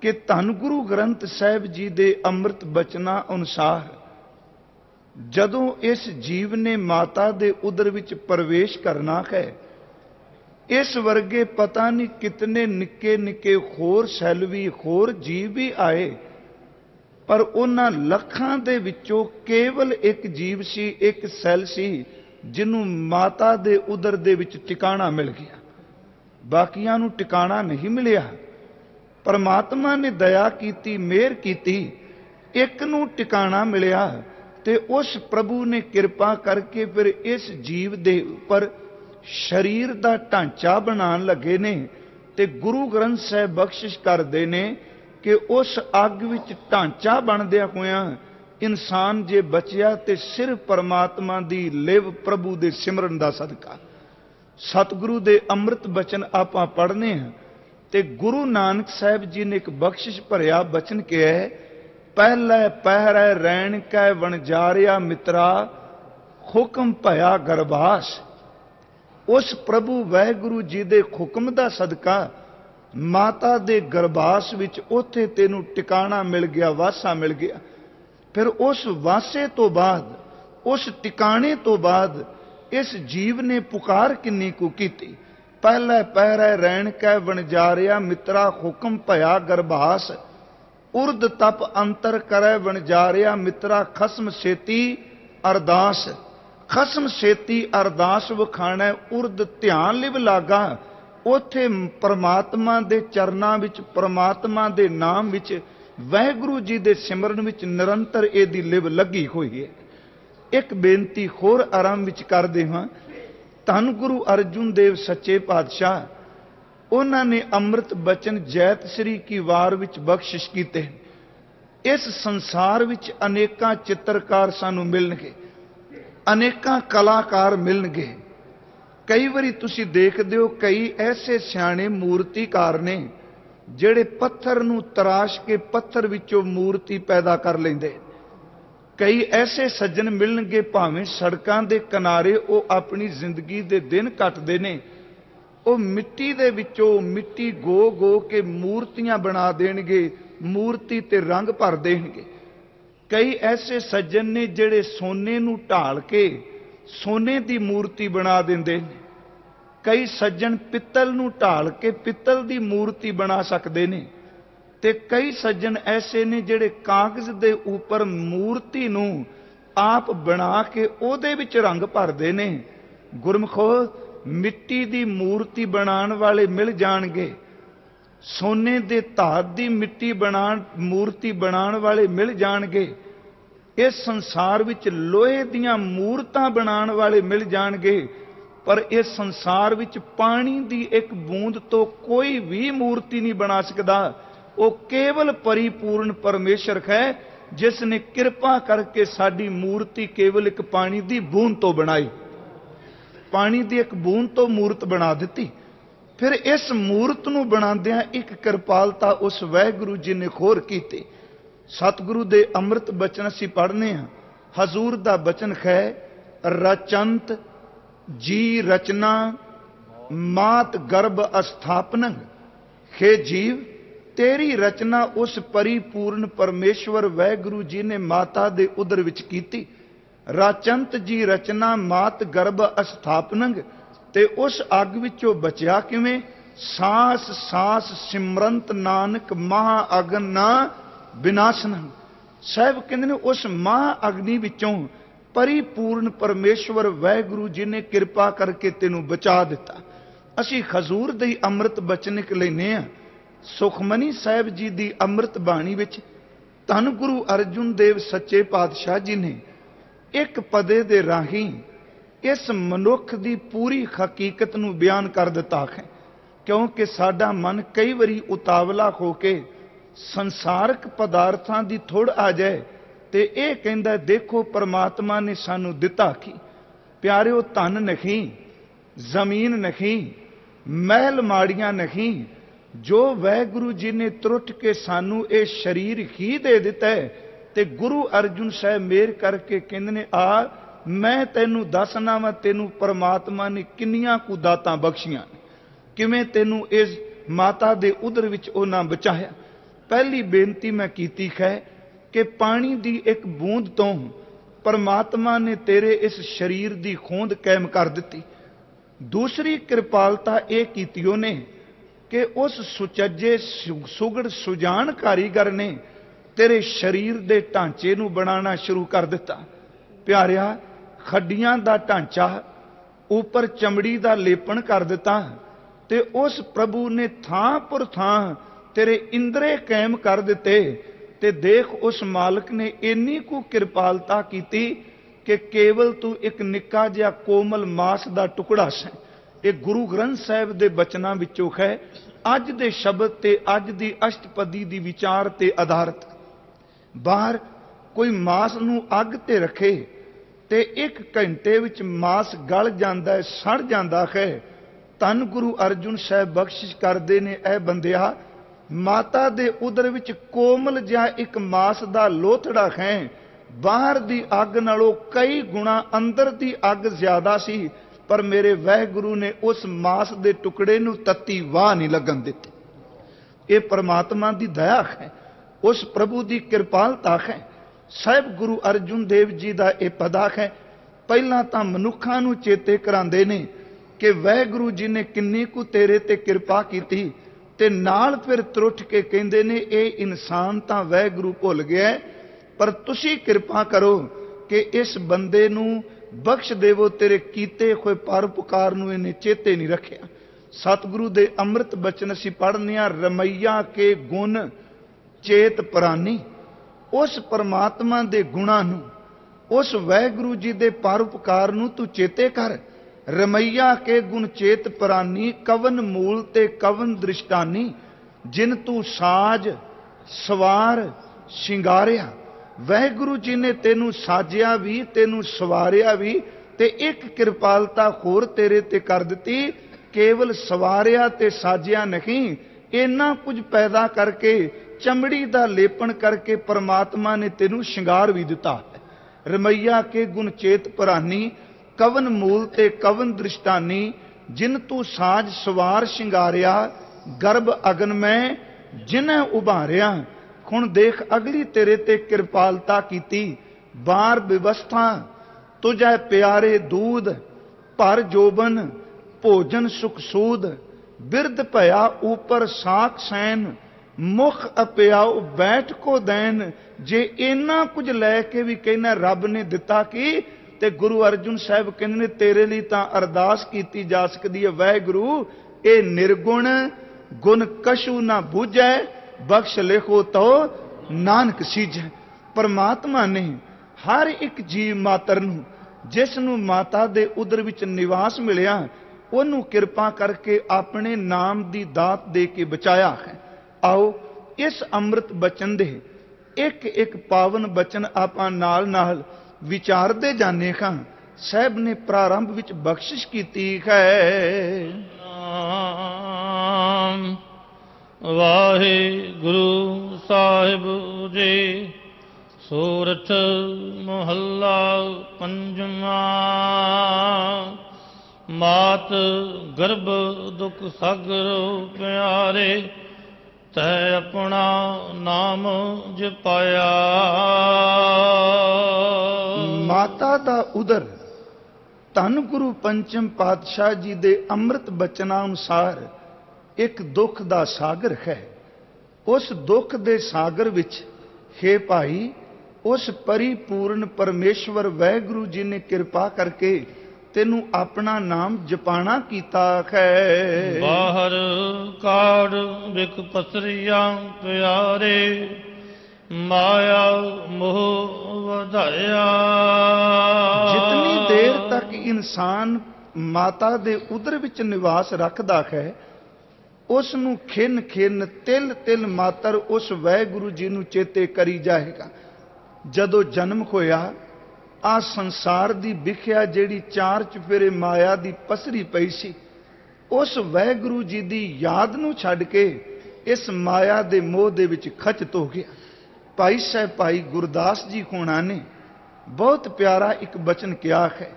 ਕਿ ਧੰਨ ਗੁਰੂ ਗ੍ਰੰਥ ਸਾਹਿਬ ਜੀ ਦੇ ਅੰਮ੍ਰਿਤ ਬਚਨਾਂ ਅਨੁਸਾਰ ਜਦੋਂ ਇਸ ਜੀਵ ਨੇ ਮਾਤਾ ਦੇ ਉਦਰ ਵਿੱਚ ਪ੍ਰਵੇਸ਼ ਕਰਨਾ ਹੈ, ਇਸ ਵਰਗੇ ਪਤਾ ਨਹੀਂ ਕਿਤਨੇ ਨਿੱਕੇ ਨਿੱਕੇ ਹੋਰ ਸੈੱਲ ਵੀ, ਹੋਰ ਜੀਵ ਵੀ ਆਏ, ਪਰ ਉਹਨਾਂ ਲੱਖਾਂ ਦੇ ਵਿੱਚੋਂ ਕੇਵਲ ਇੱਕ ਜੀਵ ਸੀ, ਇੱਕ ਸੈੱਲ ਸੀ, ਜਿਹਨੂੰ ਮਾਤਾ ਦੇ ਉਦਰ ਦੇ ਵਿੱਚ ਟਿਕਾਣਾ ਮਿਲ ਗਿਆ। ਬਾਕੀਆਂ ਨੂੰ ਟਿਕਾਣਾ ਨਹੀਂ ਮਿਲਿਆ। ਪਰਮਾਤਮਾ ਨੇ ਦਇਆ ਕੀਤੀ, ਮਿਹਰ ਕੀਤੀ, ਇੱਕ ਨੂੰ ਟਿਕਾਣਾ ਮਿਲਿਆ। ਤੇ ਉਸ ਪ੍ਰਭੂ ਨੇ ਕਿਰਪਾ ਕਰਕੇ ਫਿਰ ਇਸ ਜੀਵ ਦੇ ਉੱਪਰ ਸਰੀਰ ਦਾ ਢਾਂਚਾ ਬਣਾਉਣ ਲੱਗੇ ਨੇ ਤੇ ਗੁਰੂ ਗ੍ਰੰਥ ਸਾਹਿਬ ਬਖਸ਼ਿਸ਼ ਕਰਦੇ ਨੇ ਕਿ ਉਸ ਅੱਗ ਵਿੱਚ ਢਾਂਚਾ ਬਣਦਿਆਂ ਹੋਇਆਂ ਇਨਸਾਨ ਜੇ ਬਚਿਆ ਤੇ ਸਿਰਫ ਪਰਮਾਤਮਾ ਦੀ ਲਿਵ ਪ੍ਰਭੂ ਦੇ ਸਿਮਰਨ ਦਾ ਸਦਕਾ। ਸਤਿਗੁਰੂ ਦੇ ਅੰਮ੍ਰਿਤ ਬਚਨ ਆਪਾਂ ਪੜ੍ਹਨੇ ਹਾਂ ਤੇ ਗੁਰੂ ਨਾਨਕ ਸਾਹਿਬ ਜੀ ਨੇ ਇੱਕ ਬਖਸ਼ਿਸ਼ ਭਰਿਆ ਬਚਨ ਕਿਹਾ ਹੈ ਪਹਿਲੇ ਪਹਿਰੇ ਰਹਿਣ ਕੈ ਵਣਜਾਰਿਆ ਮਿੱਤਰਾ ਹੁਕਮ ਭਇਆ ਗਰਬਾਸ। ਉਸ ਪ੍ਰਭੂ ਵਾਹਿਗੁਰੂ ਜੀ ਦੇ ਹੁਕਮ ਦਾ ਸਦਕਾ, ਮਾਤਾ ਦੇ ਗਰਬਾਸ ਵਿੱਚ ਉੱਥੇ ਤੈਨੂੰ ਟਿਕਾਣਾ ਮਿਲ ਗਿਆ, ਵਾਸਾ ਮਿਲ ਗਿਆ। ਫਿਰ ਉਸ ਵਾਸੇ ਤੋਂ ਬਾਅਦ, ਉਸ ਟਿਕਾਣੇ ਤੋਂ ਬਾਅਦ, ਇਸ ਜੀਵ ਨੇ ਪੁਕਾਰ ਕਿੰਨੀ ਕੁ ਕੀਤੀ? ਪਹਿਲੇ ਪਹਿਰੇ ਰਹਿਣ ਕੈ ਵਣਜਾਰਿਆ ਮਿੱਤਰਾ ਹੁਕਮ ਭਇਆ ਗਰਬਾਸ। ਉਰਦ ਤਪ ਅੰਤਰ ਕਰੈ ਵਣਜਾਰਿਆ ਮਿੱਤਰਾ ਖਸਮ ਛੇਤੀ ਅਰਦਾਸ। ਖਸਮ ਛੇਤੀ ਅਰਦਾਸ ਵਖਾਣਾ, ਉਰਦ ਧਿਆਨ ਲਿਵ ਲਾਗਾ। ਉਥੇ ਪਰਮਾਤਮਾ ਦੇ ਚਰਨਾਂ ਵਿੱਚ, ਪਰਮਾਤਮਾ ਦੇ ਨਾਮ ਵਿੱਚ, ਵਾਹਿਗੁਰੂ ਜੀ ਦੇ ਸਿਮਰਨ ਵਿੱਚ ਨਿਰੰਤਰ ਇਹਦੀ ਲਿਵ ਲੱਗੀ ਹੋਈ ਹੈ। ਇੱਕ ਬੇਨਤੀ ਹੋਰ ਆਰਾਮ ਵਿੱਚ ਕਰਦੇ ਹਾਂ। ਧੰਨ ਗੁਰੂ ਅਰਜੁਨ ਦੇਵ ਸੱਚੇ ਪਾਤਸ਼ਾਹ ਉਹਨਾਂ ਨੇ ਅੰਮ੍ਰਿਤ ਬਚਨ ਜੈਤ ਸ੍ਰੀ ਕੀ ਵਾਰ ਵਿੱਚ ਬਖਸ਼ਿਸ਼ ਕੀਤੇ। ਇਸ ਸੰਸਾਰ ਵਿੱਚ ਅਨੇਕਾਂ ਚਿੱਤਰਕਾਰ ਸਾਨੂੰ ਮਿਲਣਗੇ, ਅਨੇਕਾਂ ਕਲਾਕਾਰ ਮਿਲਣਗੇ। ਕਈ ਵਾਰੀ ਤੁਸੀਂ ਦੇਖਦੇ ਹੋ, ਕਈ ਐਸੇ ਸਿਆਣੇ ਮੂਰਤੀਕਾਰ ਨੇ ਜਿਹੜੇ ਪੱਥਰ ਨੂੰ ਤਰਾਸ਼ ਕੇ ਪੱਥਰ ਵਿੱਚੋਂ ਮੂਰਤੀ ਪੈਦਾ ਕਰ ਲੈਂਦੇ। ਕਈ ਐਸੇ ਸੱਜਣ ਮਿਲਣਗੇ, ਭਾਵੇਂ ਸੜਕਾਂ ਦੇ ਕਿਨਾਰੇ ਉਹ ਆਪਣੀ ਜ਼ਿੰਦਗੀ ਦੇ ਦਿਨ ਕੱਟਦੇ ਨੇ ਉਹ ਮਿੱਟੀ ਦੇ ਵਿੱਚੋਂ ਮਿੱਟੀ ਗੋ ਗੋ ਕੇ ਮੂਰਤੀਆਂ ਬਣਾ ਦੇਣਗੇ, ਮੂਰਤੀ ਤੇ ਰੰਗ ਭਰ ਦੇਣਗੇ। ਕਈ ਐਸੇ ਸੱਜਣ ਨੇ ਜਿਹੜੇ ਸੋਨੇ ਨੂੰ ਢਾਲ ਕੇ ਸੋਨੇ ਦੀ ਮੂਰਤੀ ਬਣਾ ਦਿੰਦੇ ਨੇ। ਕਈ ਸੱਜਣ ਪਿੱਤਲ ਨੂੰ ਢਾਲ ਕੇ ਪਿੱਤਲ ਦੀ ਮੂਰਤੀ ਬਣਾ ਸਕਦੇ ਨੇ। ਤੇ ਕਈ ਸੱਜਣ ਐਸੇ ਨੇ ਜਿਹੜੇ ਕਾਗਜ਼ ਦੇ ਉੱਪਰ ਮੂਰਤੀ ਨੂੰ ਆਪ ਬਣਾ ਕੇ ਉਹਦੇ ਵਿੱਚ ਰੰਗ ਭਰਦੇ ਨੇ। ਗੁਰਮਖੋ ਮਿੱਟੀ ਦੀ ਮੂਰਤੀ ਬਣਾਉਣ ਵਾਲੇ ਮਿਲ ਜਾਣਗੇ। ਸੋਨੇ ਦੇ ਧਾਤ ਦੀ ਮਿੱਟੀ ਬਣਾਉਣ, ਮੂਰਤੀ ਬਣਾਉਣ ਵਾਲੇ ਮਿਲ ਜਾਣਗੇ। ਇਸ ਸੰਸਾਰ ਵਿੱਚ ਲੋਹੇ ਦੀਆਂ ਮੂਰਤਾਂ ਬਣਾਉਣ ਵਾਲੇ ਮਿਲ ਜਾਣਗੇ। ਪਰ ਇਸ ਸੰਸਾਰ ਵਿੱਚ ਪਾਣੀ ਦੀ ਇੱਕ ਬੂੰਦ ਤੋਂ ਕੋਈ ਵੀ ਮੂਰਤੀ ਨਹੀਂ ਬਣਾ ਸਕਦਾ। ਉਹ ਕੇਵਲ ਪਰਿਪੂਰਨ ਪਰਮੇਸ਼ਰ ਹੈ, ਜਿਸ ਨੇ ਕਿਰਪਾ ਕਰਕੇ ਸਾਡੀ ਮੂਰਤੀ ਕੇਵਲ ਇੱਕ ਪਾਣੀ ਦੀ ਬੂੰਦ ਤੋਂ ਬਣਾਈ। ਪਾਣੀ ਦੀ ਇੱਕ ਬੂੰਦ ਤੋਂ ਮੂਰਤ ਬਣਾ ਦਿੱਤੀ। ਫਿਰ ਇਸ ਮੂਰਤ ਨੂੰ ਬਣਾਉਂਦਿਆਂ ਇੱਕ ਕਿਰਪਾਲਤਾ ਉਸ ਵਹਿਗੁਰੂ ਜੀ ਨੇ ਖੋਰ ਕੀਤੀ। ਸਤਿਗੁਰੂ ਦੇ ਅੰਮ੍ਰਿਤ ਬਚਨ ਅਸੀਂ ਪੜ੍ਹਨੇ ਆ ਹਜ਼ੂਰ ਦਾ ਬਚਨ ਹੈ ਰਚੰਤ ਜੀ ਰਚਨਾ, ਮਾਤ ਗਰਭ ਅਸਥਾਪਨੰ। ਖੇ ਜੀਵ, ਤੇਰੀ ਰਚਨਾ ਉਸ ਪਰਿਪੂਰਨ ਪਰਮੇਸ਼ਵਰ ਵਾਹਿਗੁਰੂ ਜੀ ਨੇ ਮਾਤਾ ਦੇ ਉਦਰ ਵਿੱਚ ਕੀਤੀ। ਰਾਚੰਤ ਜੀ ਰਚਨਾ ਮਾਤ ਗਰਭ ਅਸਥਾਪਨੰਗ ਤੇ ਉਸ ਅੱਗ ਵਿੱਚੋਂ ਬਚਿਆ ਕਿਵੇਂ? ਸਾਸ ਸਾਸ, ਸਿਮਰੰਤ ਨਾਨਕ ਮਹਾ ਅਗਨ ਨਾ ਵਿਨਾਸਨ ਸਾਹਿਬ ਕਹਿੰਦੇ ਨੇ ਉਸ ਮਹਾ ਅਗਨੀ ਵਿੱਚੋਂ ਪਰਿਪੂਰਨ ਪਰਮੇਸ਼ਵਰ ਵਾਹਿਗੁਰੂ ਜੀ ਨੇ ਕਿਰਪਾ ਕਰਕੇ ਤੈਨੂੰ ਬਚਾ ਦਿੱਤਾ। ਅਸੀਂ ਖਜ਼ੂਰ ਦੇ ਅੰਮ੍ਰਿਤ ਬਚਨਿਕ ਲੈਨੇ ਆ। ਸੁਖਮਨੀ ਸਾਹਿਬ ਜੀ ਦੀ ਅੰਮ੍ਰਿਤ ਬਾਣੀ ਵਿੱਚ ਧੰਨ ਗੁਰੂ ਅਰਜੁਨ ਦੇਵ ਸੱਚੇ ਪਾਤਸ਼ਾਹ ਜੀ ਨੇ ਇੱਕ ਪਦੇ ਦੇ ਰਾਹੀਂ ਇਸ ਮਨੁੱਖ ਦੀ ਪੂਰੀ ਹਕੀਕਤ ਨੂੰ ਬਿਆਨ ਕਰ ਦਿੱਤਾ ਹੈ। ਕਿਉਂਕਿ ਸਾਡਾ ਮਨ ਕਈ ਵਾਰੀ ਉਤਾਵਲਾ ਹੋ ਕੇ ਸੰਸਾਰਕ ਪਦਾਰਥਾਂ ਦੀ ਥੋੜ ਆ ਜਾਏ ਤੇ ਇਹ ਕਹਿੰਦਾ, ਦੇਖੋ, ਪ੍ਰਮਾਤਮਾ ਨੇ ਸਾਨੂੰ ਦਿੱਤਾ ਕੀ? ਪਿਆਰਿਓ, ਧਨ ਨਹੀਂ, ਜ਼ਮੀਨ ਨਹੀਂ, ਮਹਿਲ ਮਾੜੀਆਂ ਨਹੀਂ। ਜੋ ਵੈਗੁਰੂ ਜੀ ਨੇ ਤਰੁੱਟ ਕੇ ਸਾਨੂੰ ਇਹ ਸਰੀਰ ਹੀ ਦੇ ਦਿੱਤਾ ਹੈ ਤੇ ਗੁਰੂ ਅਰਜੁਨ ਸਾਹਿਬ ਮੇਰ ਕਰਕੇ ਕਹਿੰਦੇ ਨੇ, ਆ, ਮੈਂ ਤੈਨੂੰ ਦੱਸਣਾ ਵਾ, ਤੈਨੂੰ ਪਰਮਾਤਮਾ ਨੇ ਕਿੰਨੀਆਂ ਕੁ ਦਾਤਾਂ ਬਖਸ਼ੀਆਂ ਕਿਵੇਂ ਤੈਨੂੰ ਇਸ ਮਾਤਾ ਦੇ ਉਦਰ ਵਿੱਚ ਉਹਨਾਂ ਬਚਾਇਆ? ਪਹਿਲੀ ਬੇਨਤੀ ਮੈਂ ਕੀਤੀ ਹੈ ਕਿ ਪਾਣੀ ਦੀ ਇੱਕ ਬੂੰਦ ਤੋਂ ਪਰਮਾਤਮਾ ਨੇ ਤੇਰੇ ਇਸ ਸਰੀਰ ਦੀ ਖੋਂਦ ਕਾਇਮ ਕਰ ਦਿੱਤੀ। ਦੂਸਰੀ ਕਿਰਪਾਲਤਾ ਇਹ ਕੀਤੀ ਉਹਨੇ ਕਿ ਉਸ ਸੁਚੱਜੇ ਸੁਗੜ ਸੁਜਾਨ ਕਾਰੀਗਰ ਨੇ ਤੇਰੇ ਸਰੀਰ ਦੇ ਢਾਂਚੇ ਨੂੰ ਬਣਾਉਣਾ ਸ਼ੁਰੂ ਕਰ ਦਿੱਤਾ। ਪਿਆਰਿਆ, ਖੱਡੀਆਂ ਦਾ ਢਾਂਚਾ ਉੱਪਰ ਚਮੜੀ ਦਾ ਲੇਪਣ ਕਰ ਦਿੱਤਾ ਤੇ ਉਸ ਪ੍ਰਭੂ ਨੇ ਥਾਂ ਪਰ ਥਾਂ ਤੇਰੇ ਇੰਦਰੇ ਕਾਇਮ ਕਰ ਦਿੱਤੇ ਤੇ ਦੇਖ ਉਸ ਮਾਲਕ ਨੇ ਇੰਨੀ ਕੁ ਕਿਰਪਾਲਤਾ ਕੀਤੀ ਕਿ ਕੇਵਲ ਤੂੰ ਇੱਕ ਨਿੱਕਾ ਜਿਹਾ ਕੋਮਲ ਮਾਸ ਦਾ ਟੁਕੜਾ ਸੈਂ। ਇਹ ਗੁਰੂ ਗ੍ਰੰਥ ਸਾਹਿਬ ਦੇ ਬਚਨਾਂ ਵਿੱਚੋਂ ਹੈ ਅੱਜ ਦੇ ਸ਼ਬਦ ਤੇ ਅੱਜ ਦੀ ਅਸ਼ਟਪਦੀ ਦੀ ਵਿਚਾਰ ਤੇ ਆਧਾਰਿਤ। ਬਾਹਰ ਕੋਈ ਮਾਸ ਨੂੰ ਅੱਗ ਤੇ ਰੱਖੇ ਤੇ ਇੱਕ ਘੰਟੇ ਵਿੱਚ ਮਾਸ ਗਲ ਜਾਂਦਾ ਹੈ, ਸੜ ਜਾਂਦਾ ਹੈ। ਤਨ ਗੁਰੂ ਅਰਜੁਨ ਸਾਹਿਬ ਬਖਸ਼ਿਸ਼ ਕਰਦੇ ਨੇ ਇਹ ਬੰਦਿਆ, ਮਾਤਾ ਦੇ ਉਦਰ ਵਿੱਚ ਕੋਮਲ ਜਾਂ ਇੱਕ ਮਾਸ ਦਾ ਲੋਥੜਾ ਹੈ। ਬਾਹਰ ਦੀ ਅੱਗ ਨਾਲੋਂ ਕਈ ਗੁਣਾ ਅੰਦਰ ਦੀ ਅੱਗ ਜ਼ਿਆਦਾ ਸੀ, ਪਰ ਮੇਰੇ ਵਹਿਗੁਰੂ ਨੇ ਉਸ ਮਾਸ ਦੇ ਟੁਕੜੇ ਨੂੰ ਤੱਤੀ ਵਾਹ ਨਹੀਂ ਲੱਗਣ ਦਿੱਤੀ। ਇਹ ਪਰਮਾਤਮਾ ਦੀ ਦਇਆ ਹੈ। ਉਸ ਪ੍ਰਭੂ ਦੀ ਕਿਰਪਾਲਤਾ ਹੈ ਸਾਹਿਬ ਗੁਰੂ ਅਰਜੁਨ ਦੇਵ ਜੀ ਦਾ ਇਹ ਪਦਾ ਹੈ ਪਹਿਲਾਂ ਤਾਂ ਮਨੁੱਖਾਂ ਨੂੰ ਚੇਤੇ ਕਰਾਉਂਦੇ ਨੇ ਕਿ ਵਾਹਿਗੁਰੂ ਜੀ ਨੇ ਕਿੰਨੀ ਕੁ ਤੇਰੇ ਤੇ ਕਿਰਪਾ ਕੀਤੀ ਤੇ ਨਾਲ ਫਿਰ ਤਰੁੱਠ ਕੇ ਕਹਿੰਦੇ ਨੇ ਇਹ ਇਨਸਾਨ ਤਾਂ ਵਾਹਿਗੁਰੂ ਭੁੱਲ ਗਿਆ ਪਰ ਤੁਸੀਂ ਕਿਰਪਾ ਕਰੋ ਕਿ ਇਸ ਬੰਦੇ ਨੂੰ ਬਖਸ਼ ਦੇਵੋ ਤੇਰੇ ਕੀਤੇ ਹੋਏ ਪਰਉਪਕਾਰ ਨੂੰ ਇਹਨੇ ਚੇਤੇ ਨਹੀਂ ਰੱਖਿਆ ਸਤਿਗੁਰੂ ਦੇ ਅੰਮ੍ਰਿਤ ਬਚਨ ਅਸੀਂ ਪੜ੍ਹਨੇ ਆ ਰਮਈਆ ਕੇ ਗੁਣ ਚੇਤ ਪ੍ਰਾਨੀ, ਉਸ ਪਰਮਾਤਮਾ ਦੇ ਗੁਣਾਂ ਨੂੰ, ਉਸ ਵਾਹਿਗੁਰੂ ਜੀ ਦੇ ਪਰਉਪਕਾਰ ਨੂੰ ਤੂੰ ਚੇਤੇ ਕਰ। ਰਮਈਆ ਕੇ ਗੁਣ ਚੇਤ ਪ੍ਰਾਨੀ, ਕਵਨ ਮੂਲ ਤੇ ਕਵਨ ਦ੍ਰਿਸ਼ਟਾਨੀ, ਜਿਨ ਤੂੰ ਸਾਜ, ਸਵਾਰ, ਸ਼ਿੰਗਾਰਿਆ। ਵਾਹਿਗੁਰੂ ਜੀ ਨੇ ਤੈਨੂੰ ਸਾਜਿਆ ਵੀ, ਤੈਨੂੰ ਸਵਾਰਿਆ ਵੀ, ਤੇ ਇੱਕ ਕਿਰਪਾਲਤਾ ਹੋਰ ਤੇਰੇ ਤੇ ਕਰ ਦਿੱਤੀ। ਕੇਵਲ ਸਵਾਰਿਆ ਤੇ ਸਾਜਿਆ ਨਹੀਂ, ਇੰਨਾ ਕੁਝ ਪੈਦਾ ਕਰਕੇ ਚਮੜੀ ਦਾ ਲੇਪਣ ਕਰਕੇ ਪਰਮਾਤਮਾ ਨੇ ਤੈਨੂੰ ਸ਼ਿੰਗਾਰ ਵੀ ਦਿੱਤਾ ਰਮਈਆ ਕੇ ਗੁਣ ਚੇਤ ਭਰਾਨੀ ਕਵਨ ਮੂਲ ਤੇ ਕਵਨ ਦ੍ਰਿਸ਼ਟਾਨੀ, ਜਿਨ ਤੂੰ ਸਾਜ ਸਵਾਰ ਸ਼ਿੰਗਾਰਿਆ, ਗਰਭ ਅਗਨ ਮੈਂ, ਜਿਨੈ ਉਭਾਰਿਆ ਹੁਣ ਦੇਖ ਅਗਲੀ ਤੇਰੇ ਤੇ ਕਿਰਪਾਲਤਾ ਕੀਤੀ, ਬਾਰ ਵਿਵਸਥਾ ਤੁਝੈ ਪਿਆਰੇ ਦੂਧ, ਭਰ ਜੋਬਨ, ਭੋਜਨ ਸੁਖ ਸੂਦ, ਬਿਰਧ ਭਇਆ ਉਪਰ ਸਾਖ ਸੈਨ ਮੁਖ ਅਪਿਆਉ ਬੈਠ ਕੋ ਦੇਨ, ਜੇ ਇੰਨਾ ਕੁਝ ਲੈ ਕੇ ਵੀ ਕਹਿੰਦਾ ਰੱਬ ਨੇ ਦਿੱਤਾ ਕੀ, ਤੇ ਗੁਰੂ ਅਰਜੁਨ ਸਾਹਿਬ ਕਹਿੰਦੇ ਨੇ, ਤੇਰੇ ਲਈ ਤਾਂ ਅਰਦਾਸ ਕੀਤੀ ਜਾ ਸਕਦੀ ਹੈ, ਵਾਹਿਗੁਰੂ, ਇਹ ਨਿਰਗੁਣ, ਗੁਣ ਕਸ਼ੂ ਨਾ ਬੂਝੈ, ਬਖਸ਼ ਲਿਖੋ ਤੋ ਨਾਨਕ ਸੀਜੈ ਪਰਮਾਤਮਾ ਨੇ ਹਰ ਇੱਕ ਜੀਵ ਮਾਤਰ ਨੂੰ, ਜਿਸ ਨੂੰ ਮਾਤਾ ਦੇ ਉਦਰ ਵਿੱਚ ਨਿਵਾਸ ਮਿਲਿਆ, ਉਹਨੂੰ ਕਿਰਪਾ ਕਰਕੇ ਆਪਣੇ ਨਾਮ ਦੀ ਦਾਤ ਦੇ ਕੇ ਬਚਾਇਆ ਹੈ। ਆਓ ਇਸ ਅੰਮ੍ਰਿਤ ਬਚਨ ਦੇ ਇੱਕ ਇੱਕ ਪਾਵਨ ਬਚਨ ਆਪਾਂ ਨਾਲ ਨਾਲ ਵਿਚਾਰਦੇ ਜਾਣੇ ਖਾਂ ਸਾਹਿਬ ਨੇ ਪ੍ਰਾਰੰਭ ਵਿੱਚ ਬਖਸ਼ਿਸ਼ ਕੀਤੀ ਹੈ। ਵਾਹਿਗੁਰੂ ਸਾਹਿਬ ਜੀ, ਸੂਰਤ ਮਹੱਲਾ ਪੰਜਵਾਂ, ਮਾਤ ਗਰਭ ਦੁਖ ਸਾਗਰ ਪਿਆਰੇ ਤੈ ਆਪਣਾ ਨਾਮ ਜਪਾਇਆ। ਮਾਤਾ ਦਾ ਉਦਰ ਧੰਨ ਗੁਰੂ ਪੰਚਮ ਪਾਤਸ਼ਾਹ ਜੀ ਦੇ ਅੰਮ੍ਰਿਤ ਬਚਨਾਂ ਅਨੁਸਾਰ ਇੱਕ ਦੁੱਖ ਦਾ ਸਾਗਰ ਹੈ। ਉਸ ਦੁੱਖ ਦੇ ਸਾਗਰ ਵਿੱਚ हे ਭਾਈ, ਉਸ ਪਰਿਪੂਰਨ ਪਰਮੇਸ਼ਵਰ ਵੈਗੁਰੂ ਜੀ ਨੇ ਕਿਰਪਾ ਕਰਕੇ ਤੈਨੂੰ ਆਪਣਾ ਨਾਮ ਜਪਾਣਾ ਕੀਤਾ ਹੈ ਬਾਹਰ ਕਾੜ ਵਿਕ ਪਸਰੀਆਂ ਪਿਆਰੇ ਮਾਇਆ ਮੋਹ ਵਧਾਇਆ। ਜਿਤਨੀ ਦੇਰ ਤੱਕ ਇਨਸਾਨ ਮਾਤਾ ਦੇ ਉਦਰ ਵਿੱਚ ਨਿਵਾਸ ਰੱਖਦਾ ਹੈ ਉਸ ਨੂੰ ਖਿੰਨ ਖਿੰਨ ਤਿਲ ਤਿਲ ਮਾਤਰ ਉਸ ਵੈਗੁਰੂ ਜੀ ਨੂੰ ਚੇਤੇ ਕਰੀ ਜਾਏਗਾ। ਜਦੋਂ ਜਨਮ ਹੋਇਆ ਆ ਸੰਸਾਰ ਦੀ ਵਿਖਿਆ ਜਿਹੜੀ ਚਾਰ ਚੁਫੇਰੇ ਮਾਇਆ ਦੀ ਪਸਰੀ ਪਈ ਸੀ, ਉਸ ਵੈਗੁਰੂ ਜੀ ਦੀ ਯਾਦ ਨੂੰ ਛੱਡ ਕੇ ਇਸ ਮਾਇਆ ਦੇ ਮੋਹ ਦੇ ਵਿੱਚ ਖਚਤ ਹੋ ਗਿਆ। ਭਾਈ ਸਾਹਿਬ, ਭਾਈ ਗੁਰਦਾਸ ਜੀ ਹੋਣਾ ਨੇ ਬਹੁਤ ਪਿਆਰਾ ਇੱਕ ਬਚਨ ਕਿਹਾ ਹੈ,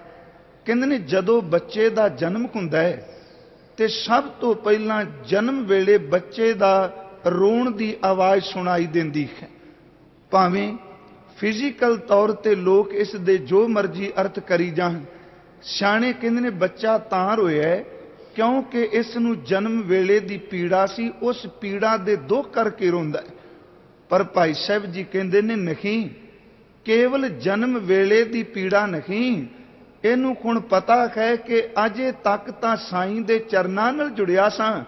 ਕਹਿੰਦੇ ਨੇ, ਜਦੋਂ ਬੱਚੇ ਦਾ ਜਨਮ ਹੁੰਦਾ ਹੈ, ਤੇ ਸਭ ਤੋਂ ਪਹਿਲਾਂ ਜਨਮ ਵੇਲੇ ਬੱਚੇ ਦਾ ਰੋਣ ਦੀ ਆਵਾਜ਼ ਸੁਣਾਈ ਦਿੰਦੀ ਹੈ। ਭਾਵੇਂ ਫਿਜ਼ੀਕਲ ਤੌਰ ਤੇ ਲੋਕ ਇਸ ਦੇ ਜੋ ਮਰਜ਼ੀ ਅਰਥ ਕਰੀ ਜਾਣ। ਸਿਆਣੇ ਕਹਿੰਦੇ ਨੇ, ਬੱਚਾ ਤਾਂ ਰੋਇਆ ਕਿਉਂਕਿ ਇਸ ਨੂੰ ਜਨਮ ਵੇਲੇ ਦੀ ਪੀੜਾ ਸੀ, ਉਸ ਪੀੜਾ ਦੇ ਦੁੱਖ ਕਰਕੇ ਰੋਂਦਾ ਪਰ ਭਾਈ ਸਾਹਿਬ ਜੀ ਕਹਿੰਦੇ ਨੇ, ਨਹੀਂ, ਕੇਵਲ ਜਨਮ ਵੇਲੇ ਦੀ ਪੀੜਾ ਨਹੀਂ, ਇਹਨੂੰ ਹੁਣ ਪਤਾ ਹੈ ਕਿ ਅਜੇ ਤੱਕ ਤਾਂ ਸਾਈਂ ਦੇ ਚਰਨਾਂ ਨਾਲ ਜੁੜਿਆ ਸਾਂ।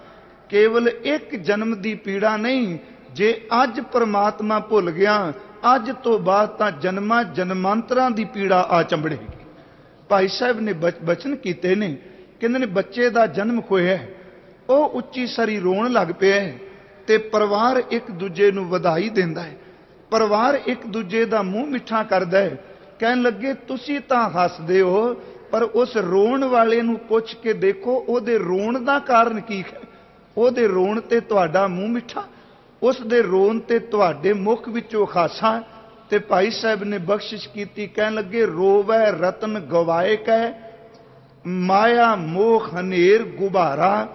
ਕੇਵਲ ਇੱਕ ਜਨਮ ਦੀ ਪੀੜਾ ਨਹੀਂ, ਜੇ ਅੱਜ ਪ੍ਰਮਾਤਮਾ ਭੁੱਲ ਗਿਆ ਅੱਜ ਤੋਂ ਬਾਅਦ ਤਾਂ ਜਨਮਾਂ ਜਨਮਾਂਤਰਾਂ ਦੀ ਪੀੜਾ ਆ ਚੰਬੜੇਗੀ। ਭਾਈ ਸਾਹਿਬ ਨੇ ਬਚਨ ਕੀਤੇ ਨੇ, ਕਹਿੰਦੇ ਨੇ ਬੱਚੇ ਦਾ ਜਨਮ ਹੋਇਆ ਉਹ ਉੱਚੀ ਸਰੀ ਰੋਣ ਲੱਗ ਪਿਆ ਹੈ ਤੇ ਪਰਿਵਾਰ ਇੱਕ ਦੂਜੇ ਨੂੰ ਵਧਾਈ ਦਿੰਦਾ ਹੈ। ਪਰਿਵਾਰ ਇੱਕ ਦੂਜੇ ਦਾ ਮੂੰਹ ਮਿੱਠਾ ਕਰਦਾ ਹੈ। ਕਹਿਣ ਲੱਗੇ, ਤੁਸੀਂ ਤਾਂ ਹੱਸਦੇ ਹੋ, ਪਰ ਉਸ ਰੋਣ ਵਾਲੇ ਨੂੰ ਪੁੱਛ ਕੇ ਦੇਖੋ, ਉਹਦੇ ਰੋਣ ਦਾ ਕਾਰਨ ਕੀ ਹੈ? ਉਹਦੇ ਰੋਣ ਤੇ ਤੁਹਾਡਾ ਮੂੰਹ ਮਿੱਠਾ ਉਸ ਦੇ ਰੋਣ ਤੇ ਤੁਹਾਡੇ ਮੁਖ ਵਿੱਚੋਂ ਖਾਸਾ ਤੇ ਭਾਈ ਸਾਹਿਬ ਨੇ ਬਖਸ਼ਿਸ਼ ਕੀਤੀ, ਕਹਿਣ ਲੱਗੇ, ਰੋਵੈ, ਰਤਨ ਗਵਾਏ ਕੈ ਮਾਇਆ, ਮੋਹ, ਹਨੇਰ, ਗੁਬਾਰਾ,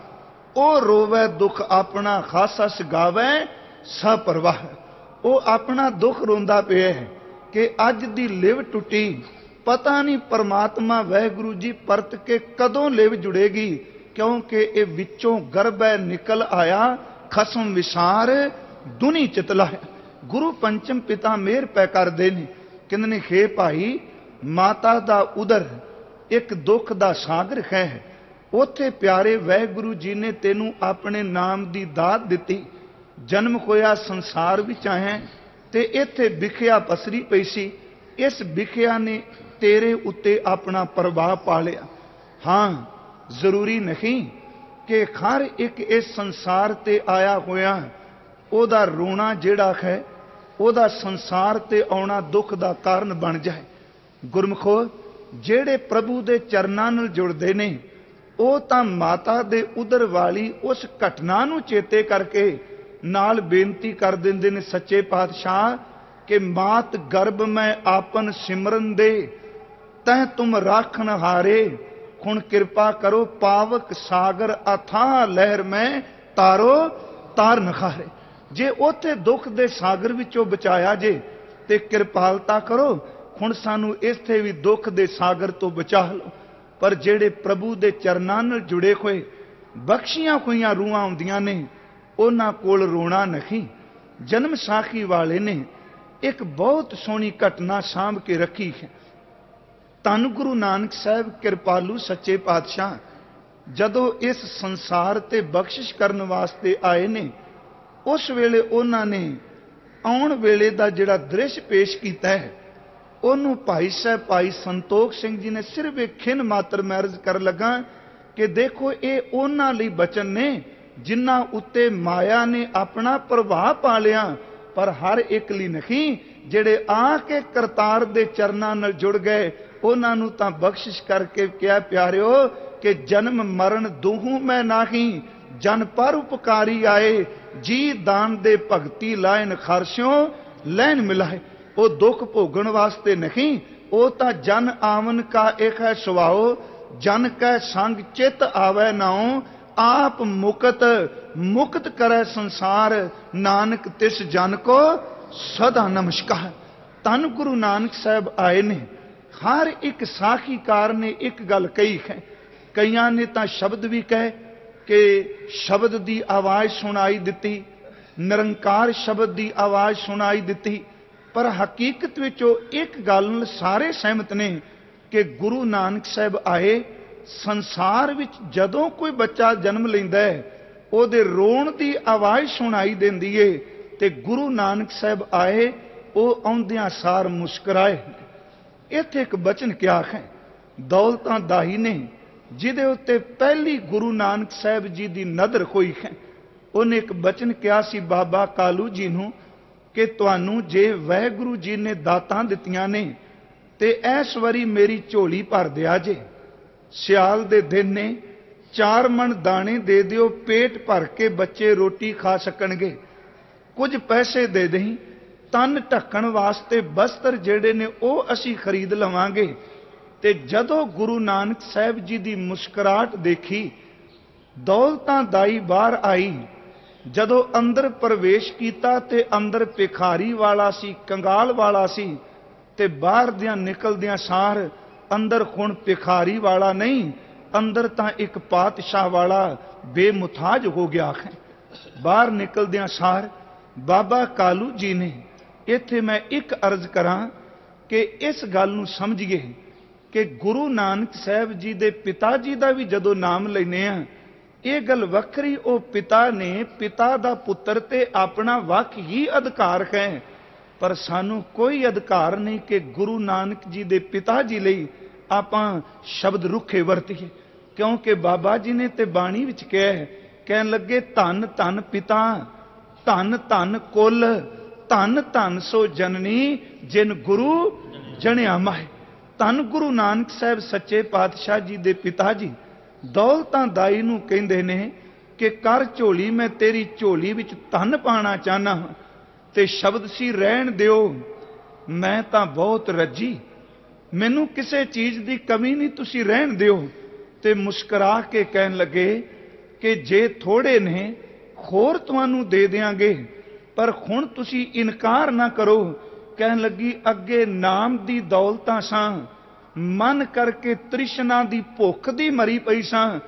ਉਹ ਰੋਵੈ, ਦੁੱਖ ਆਪਣਾ ਖਾਸਾ ਸਗਾਵੈ, ਸਭ ਪਰਵਾਹ। ਉਹ ਆਪਣਾ ਦੁੱਖ ਰੋਂਦਾ ਪਿਆ ਹੈ ਕਿ ਅੱਜ ਦੀ ਲਿਵ ਟੁੱਟੀ। ਪਤਾ ਨਹੀਂ ਪਰਮਾਤਮਾ ਵਹਿਗੁਰੂ ਜੀ ਪਰਤ ਕੇ ਕਦੋਂ ਲਿਵ ਜੁੜੇਗੀ, ਕਿਉਂਕਿ ਇਹ ਵਿੱਚੋਂ ਗਰਭ ਹੈ ਨਿਕਲ ਆਇਆ ਖਸਮ ਵਿਸਾਰ, ਦੁਨੀ ਚਿਤਲਾ ਗੁਰੂ ਪੰਚਮ ਪਿਤਾ ਮੇਰ ਪੈ ਕਰਦੇ ਨੇ ਕਹਿੰਦੇ ਨੇ, ਖੇ ਭਾਈ, ਮਾਤਾ ਦਾ ਉਦਰ, ਇੱਕ ਦੁੱਖ ਦਾ ਸਾਗਰ ਹੈ। ਉਥੇ ਪਿਆਰੇ ਵਹਿਗੁਰੂ ਜੀ ਨੇ ਤੈਨੂੰ ਆਪਣੇ ਨਾਮ ਦੀ ਦਾਤ ਦਿੱਤੀ। ਜਨਮ ਹੋਇਆ ਸੰਸਾਰ ਵਿੱਚ ਆਇਆ ਤੇ ਇੱਥੇ ਵਿਖਿਆ ਪਸਰੀ ਪਈ ਸੀ। ਇਸ ਵਿਖਿਆ ਨੇ ਤੇਰੇ ਉੱਤੇ ਆਪਣਾ ਪ੍ਰਭਾਵ ਪਾ ਲਿਆ। ਹਾਂ, ਜ਼ਰੂਰੀ ਨਹੀਂ ਕਿ ਹਰ ਇੱਕ ਇਸ ਸੰਸਾਰ ਤੇ ਆਇਆ ਹੋਇਆ, ਉਹਦਾ ਰੋਣਾ ਜਿਹੜਾ ਹੈ, ਉਹਦਾ ਸੰਸਾਰ ਤੇ ਆਉਣਾ ਦੁੱਖ ਦਾ ਕਾਰਨ ਬਣ ਜਾਏ। ਗੁਰਮਖੋ, ਜਿਹੜੇ ਪ੍ਰਭੂ ਦੇ ਚਰਨਾਂ ਨਾਲ ਜੁੜਦੇ ਨੇ, ਉਹ ਤਾਂ ਮਾਤਾ ਦੇ ਉਦਰ ਵਾਲੀ ਉਸ ਘਟਨਾ ਨੂੰ ਚੇਤੇ ਕਰਕੇ ਨਾਲ ਬੇਨਤੀ ਕਰ ਦਿੰਦੇ ਨੇ ਸੱਚੇ ਪਾਤਸ਼ਾਹ ਕਿ ਮਾਤ ਗਰਭ ਮੈਂ ਆਪਨ ਸਿਮਰਨ ਦੇ, ਤੈ ਤੁਮ ਰਾਖਣ ਹਾਰੇ ਹੁਣ ਕਿਰਪਾ ਕਰੋ, ਪਾਵਕ ਸਾਗਰ ਅਥਾਹ ਲਹਿਰ ਮੈਂ, ਤਾਰੋ ਤਾਰ ਨਖਾਰੇ। ਜੇ ਉਥੇ ਦੁੱਖ ਦੇ ਸਾਗਰ ਵਿੱਚੋਂ ਬਚਾਇਆ ਜੇ, ਤੇ ਕਿਰਪਾਲਤਾ ਕਰੋ। ਹੁਣ ਸਾਨੂੰ ਇੱਥੇ ਵੀ ਦੁੱਖ ਦੇ ਸਾਗਰ ਤੋਂ ਬਚਾ ਲਓ। ਪਰ ਜਿਹੜੇ ਪ੍ਰਭੂ ਦੇ ਚਰਨਾਂ ਨਾਲ ਜੁੜੇ ਹੋਏ, ਬਖਸ਼ੀਆਂ ਹੋਈਆਂ ਰੂਹਾਂ ਆਉਂਦੀਆਂ ਨੇ, ਉਹਨਾਂ ਕੋਲ ਰੋਣਾ ਨਹੀਂ। ਜਨਮ ਸਾਖੀ ਵਾਲੇ ਨੇ, ਇੱਕ ਬਹੁਤ ਸੋਹਣੀ ਘਟਨਾ ਸਾਂਭ ਕੇ ਰੱਖੀ ਹੈ। ਤਨ ਗੁਰੂ ਨਾਨਕ ਸਾਹਿਬ ਕਿਰਪਾਲੂ ਸੱਚੇ ਪਾਤਸ਼ਾਹ, ਜਦੋਂ ਇਸ ਸੰਸਾਰ ਤੇ ਬਖਸ਼ਿਸ਼ ਕਰਨ ਵਾਸਤੇ ਆਏ ਨੇ, ਉਸ ਵੇਲੇ ਉਹਨਾਂ ਨੇ ਆਉਣ ਵੇਲੇ ਦਾ ਜਿਹੜਾ ਦ੍ਰਿਸ਼ ਪੇਸ਼ ਕੀਤਾ ਹੈ, ਉਹਨੂੰ ਭਾਈ ਸਾਹਿਬ, ਭਾਈ ਸੰਤੋਖ ਸਿੰਘ ਜੀ ਨੇ ਸਿਰਫ ਇੱਕ ਖਿੰਨ ਮਾਤਰ ਮੈਰਜ ਕਰ ਲਗਾ ਕਿ ਦੇਖੋ ਇਹ ਉਹਨਾਂ ਲਈ ਬਚਨ ਨੇ ਜਿਨ੍ਹਾਂ ਉੱਤੇ ਮਾਇਆ ਨੇ ਆਪਣਾ ਪ੍ਰਭਾਵ ਪਾ ਲਿਆ, ਪਰ ਹਰ ਇੱਕ ਲਈ ਨਹੀਂ, ਜਿਹੜੇ ਆ ਕੇ ਕਰਤਾਰ ਦੇ ਚਰਨਾਂ ਨਾਲ ਜੁੜ ਗਏ ਉਹਨਾਂ ਨੂੰ ਤਾਂ ਬਖਸ਼ਿਸ਼ ਕਰਕੇ ਕਿਹਾ, ਪਿਆਰਿਓ, ਕਿ ਜਨਮ ਮਰਨ ਦੋਹੂ ਮੈਂ ਨਾਹੀ, ਜਨ ਪਰ ਉਪਕਾਰੀ ਆਏ, ਜੀ ਦਾਨ ਦੇ ਭਗਤੀ ਲਾਇਨ ਖਰਸ਼ਿਓ ਲੈਣ ਮਿਲਾਏ। ਉਹ ਦੁੱਖ ਭੋਗਣ ਵਾਸਤੇ ਨਹੀਂ, ਉਹ ਤਾਂ ਜਨ ਆਵਨ ਕਾ ਇੱਕ ਹੈ ਸੁਭਾਓ, ਜਨ ਕੈ ਸੰਗ ਚਿਤ ਆਵੇ ਨਾਉ, ਆਪ ਮੁਕਤ ਮੁਕਤ ਕਰੈ ਸੰਸਾਰ, ਨਾਨਕ ਤਿਸ ਜਨ ਕੋ, ਸਦਾ ਨਮਸਕਾਰ। ਤਨ ਗੁਰੂ ਨਾਨਕ ਸਾਹਿਬ ਆਏ ਨੇ। ਹਰ ਇੱਕ ਸਾਖੀਕਾਰ ਨੇ ਇੱਕ ਗੱਲ ਕਹੀ ਹੈ। ਕਈਆਂ ਨੇ ਤਾਂ ਸ਼ਬਦ ਵੀ ਕਹੇ ਕਿ ਸ਼ਬਦ ਦੀ ਆਵਾਜ਼ ਸੁਣਾਈ ਦਿੱਤੀ, ਨਿਰੰਕਾਰ ਸ਼ਬਦ ਦੀ ਆਵਾਜ਼ ਸੁਣਾਈ ਦਿੱਤੀ, ਪਰ ਹਕੀਕਤ ਵਿੱਚ ਉਹ ਇੱਕ ਗੱਲ ਸਾਰੇ ਸਹਿਮਤ ਨੇ ਕਿ ਗੁਰੂ ਨਾਨਕ ਸਾਹਿਬ ਆਏ, ਸੰਸਾਰ ਵਿੱਚ ਜਦੋਂ ਕੋਈ ਬੱਚਾ ਜਨਮ ਲੈਂਦਾ ਹੈ, ਉਹਦੇ ਰੋਣ ਦੀ ਆਵਾਜ਼ ਸੁਣਾਈ ਦਿੰਦੀ ਏ ਤੇ ਗੁਰੂ ਨਾਨਕ ਸਾਹਿਬ ਆਏ, ਉਹ ਆਉਂਦਿਆਂ ਸਾਰ ਮੁਸਕਰਾਏ। ਇੱਥੇ ਇੱਕ ਬਚਨ ਕਿਹਾ ਹੈ, ਦੌਲਤਾਂ ਦਾਹੀ ਨੇ ਜਿਹਦੇ ਉੱਤੇ ਪਹਿਲੀ ਗੁਰੂ ਨਾਨਕ ਸਾਹਿਬ ਜੀ ਦੀ ਨਜ਼ਰ ਹੋਈ ਹੈ। ਉਹਨੇ ਇੱਕ ਬਚਨ ਕਿਹਾ ਸੀ, ਬਾਬਾ ਕਾਲੂ ਜੀ ਨੂੰ ਕਿ ਤੁਹਾਨੂੰ ਜੇ ਵਾਹਿਗੁਰੂ ਜੀ ਨੇ ਦਾਤਾਂ ਦਿੱਤੀਆਂ ਨੇ, ਤੇ ਐਸ ਵਾਰੀ ਮੇਰੀ ਝੋਲੀ ਭਰ ਦਿਆ ਜੇ। ਸਿਆਲ ਦੇ ਦਿਨ ਨੇ, ਚਾਰ ਮਣ ਦਾਣੇ ਦੇ ਦਿਓ, ਪੇਟ ਭਰ ਕੇ ਬੱਚੇ ਰੋਟੀ ਖਾ ਸਕਣਗੇ। ਕੁਝ ਪੈਸੇ ਦੇ ਦੇਹੀਂ ਤਨ ਢੱਕਣ ਵਾਸਤੇ ਬਸਤਰ ਜਿਹੜੇ ਨੇ ਉਹ ਅਸੀਂ ਖਰੀਦ ਲਵਾਂਗੇ। ਤੇ ਜਦੋਂ ਗੁਰੂ ਨਾਨਕ ਸਾਹਿਬ ਜੀ ਦੀ ਮੁਸਕਰਾਟ ਦੇਖੀ, ਦੌਲਤਾਂ ਦਾਈ ਬਾਹਰ ਆਈ। ਜਦੋਂ ਅੰਦਰ ਪ੍ਰਵੇਸ਼ ਕੀਤਾ ਤੇ ਅੰਦਰ ਭਿਖਾਰੀ ਵਾਲਾ ਸੀ, ਕੰਗਾਲ ਵਾਲਾ ਸੀ, ਤੇ ਬਾਹਰ ਦਿਆਂ ਨਿਕਲਦਿਆਂ ਸਾਰ ਅੰਦਰ ਹੁਣ ਭਿਖਾਰੀ ਵਾਲਾ ਨਹੀਂ, ਅੰਦਰ ਤਾਂ ਇੱਕ ਪਾਤਸ਼ਾਹ ਵਾਲਾ ਬੇਮੁਤਾਜ ਹੋ ਗਿਆ ਹੈ। ਬਾਹਰ ਨਿਕਲਦਿਆਂ ਸਾਰ ਬਾਬਾ ਕਾਲੂ ਜੀ ਨੇ ਇੱਥੇ ਮੈਂ ਇੱਕ ਅਰਜ਼ ਕਰਾਂ ਕਿ ਇਸ ਗੱਲ ਨੂੰ ਸਮਝੀਏ ਕਿ ਗੁਰੂ ਨਾਨਕ ਸਾਹਿਬ ਜੀ ਦੇ ਪਿਤਾ ਜੀ ਦਾ ਵੀ ਜਦੋਂ ਨਾਮ ਲੈਨੇ ਆ ਇਹ ਗੱਲ ਵੱਖਰੀ, ਉਹ ਪਿਤਾ ਨੇ ਪਿਤਾ ਦਾ ਪੁੱਤਰ ਤੇ ਆਪਣਾ ਵੱਖ ਹੀ ਅਧਿਕਾਰ ਹੈ। ਪਰ ਸਾਨੂੰ ਕੋਈ ਅਧਿਕਾਰ ਨਹੀਂ ਕਿ ਗੁਰੂ ਨਾਨਕ ਜੀ ਦੇ ਪਿਤਾ ਜੀ ਲਈ ਆਪਾਂ ਸ਼ਬਦ ਰੁੱਖੇ ਵਰਤੀਏ। ਕਿਉਂਕਿ ਬਾਬਾ ਜੀ ਨੇ ਤੇ ਬਾਣੀ ਵਿੱਚ ਕਿਹਾ ਕਹਿਣ ਲੱਗੇ, ਧੰਨ ਧੰਨ ਪਿਤਾ, ਧੰਨ ਧੰਨ ਕੁੱਲ ਧੰਨ ਧੰਨ ਸੋ ਜਨਨੀ ਜਿਨ ਗੁਰੂ ਜਣਿਆ ਮਾਹਿ। ਧੰਨ ਗੁਰੂ ਨਾਨਕ ਸਾਹਿਬ ਸੱਚੇ ਪਾਤਸ਼ਾਹ ਜੀ ਦੇ ਪਿਤਾ ਜੀ, ਦੌਲਤਾਂ ਦਾਈ ਨੂੰ ਕਹਿੰਦੇ ਨੇ ਕਿ ਕਰ ਝੋਲੀ, ਮੈਂ ਤੇਰੀ ਝੋਲੀ ਵਿੱਚ ਧਨ ਪਾਣਾ ਚਾਹਨਾ ਹਾਂ ਤੇ ਸ਼ਬਦ ਸੀ ਰਹਿਣ ਦਿਓ, ਮੈਂ ਤਾਂ ਬਹੁਤ ਰੱਜੀ। ਮੈਨੂੰ ਕਿਸੇ ਚੀਜ਼ ਦੀ ਕਮੀ ਨਹੀਂ, ਤੁਸੀਂ ਰਹਿਣ ਦਿਓ। ਤੇ ਮੁਸਕਰਾ ਕੇ ਕਹਿਣ ਲੱਗੇ ਕਿ ਜੇ ਥੋੜੇ ਨੇ, ਹੋਰ ਤੁਹਾਨੂੰ ਦੇ ਦੇਾਂਗੇ ਪਰ ਹੁਣ ਤੁਸੀਂ ਇਨਕਾਰ ਨਾ ਕਰੋ। ਕਹਿਣ ਲੱਗੀ, ਅੱਗੇ ਨਾਮ ਦੀ ਦੌਲਤਾਂ ਸਾਂ। ਮਨ ਕਰਕੇ ਤ੍ਰਿਸ਼ਨਾ ਦੀ ਭੁੱਖ ਦੀ ਮਰੀ ਪਈ ਸਾਂ।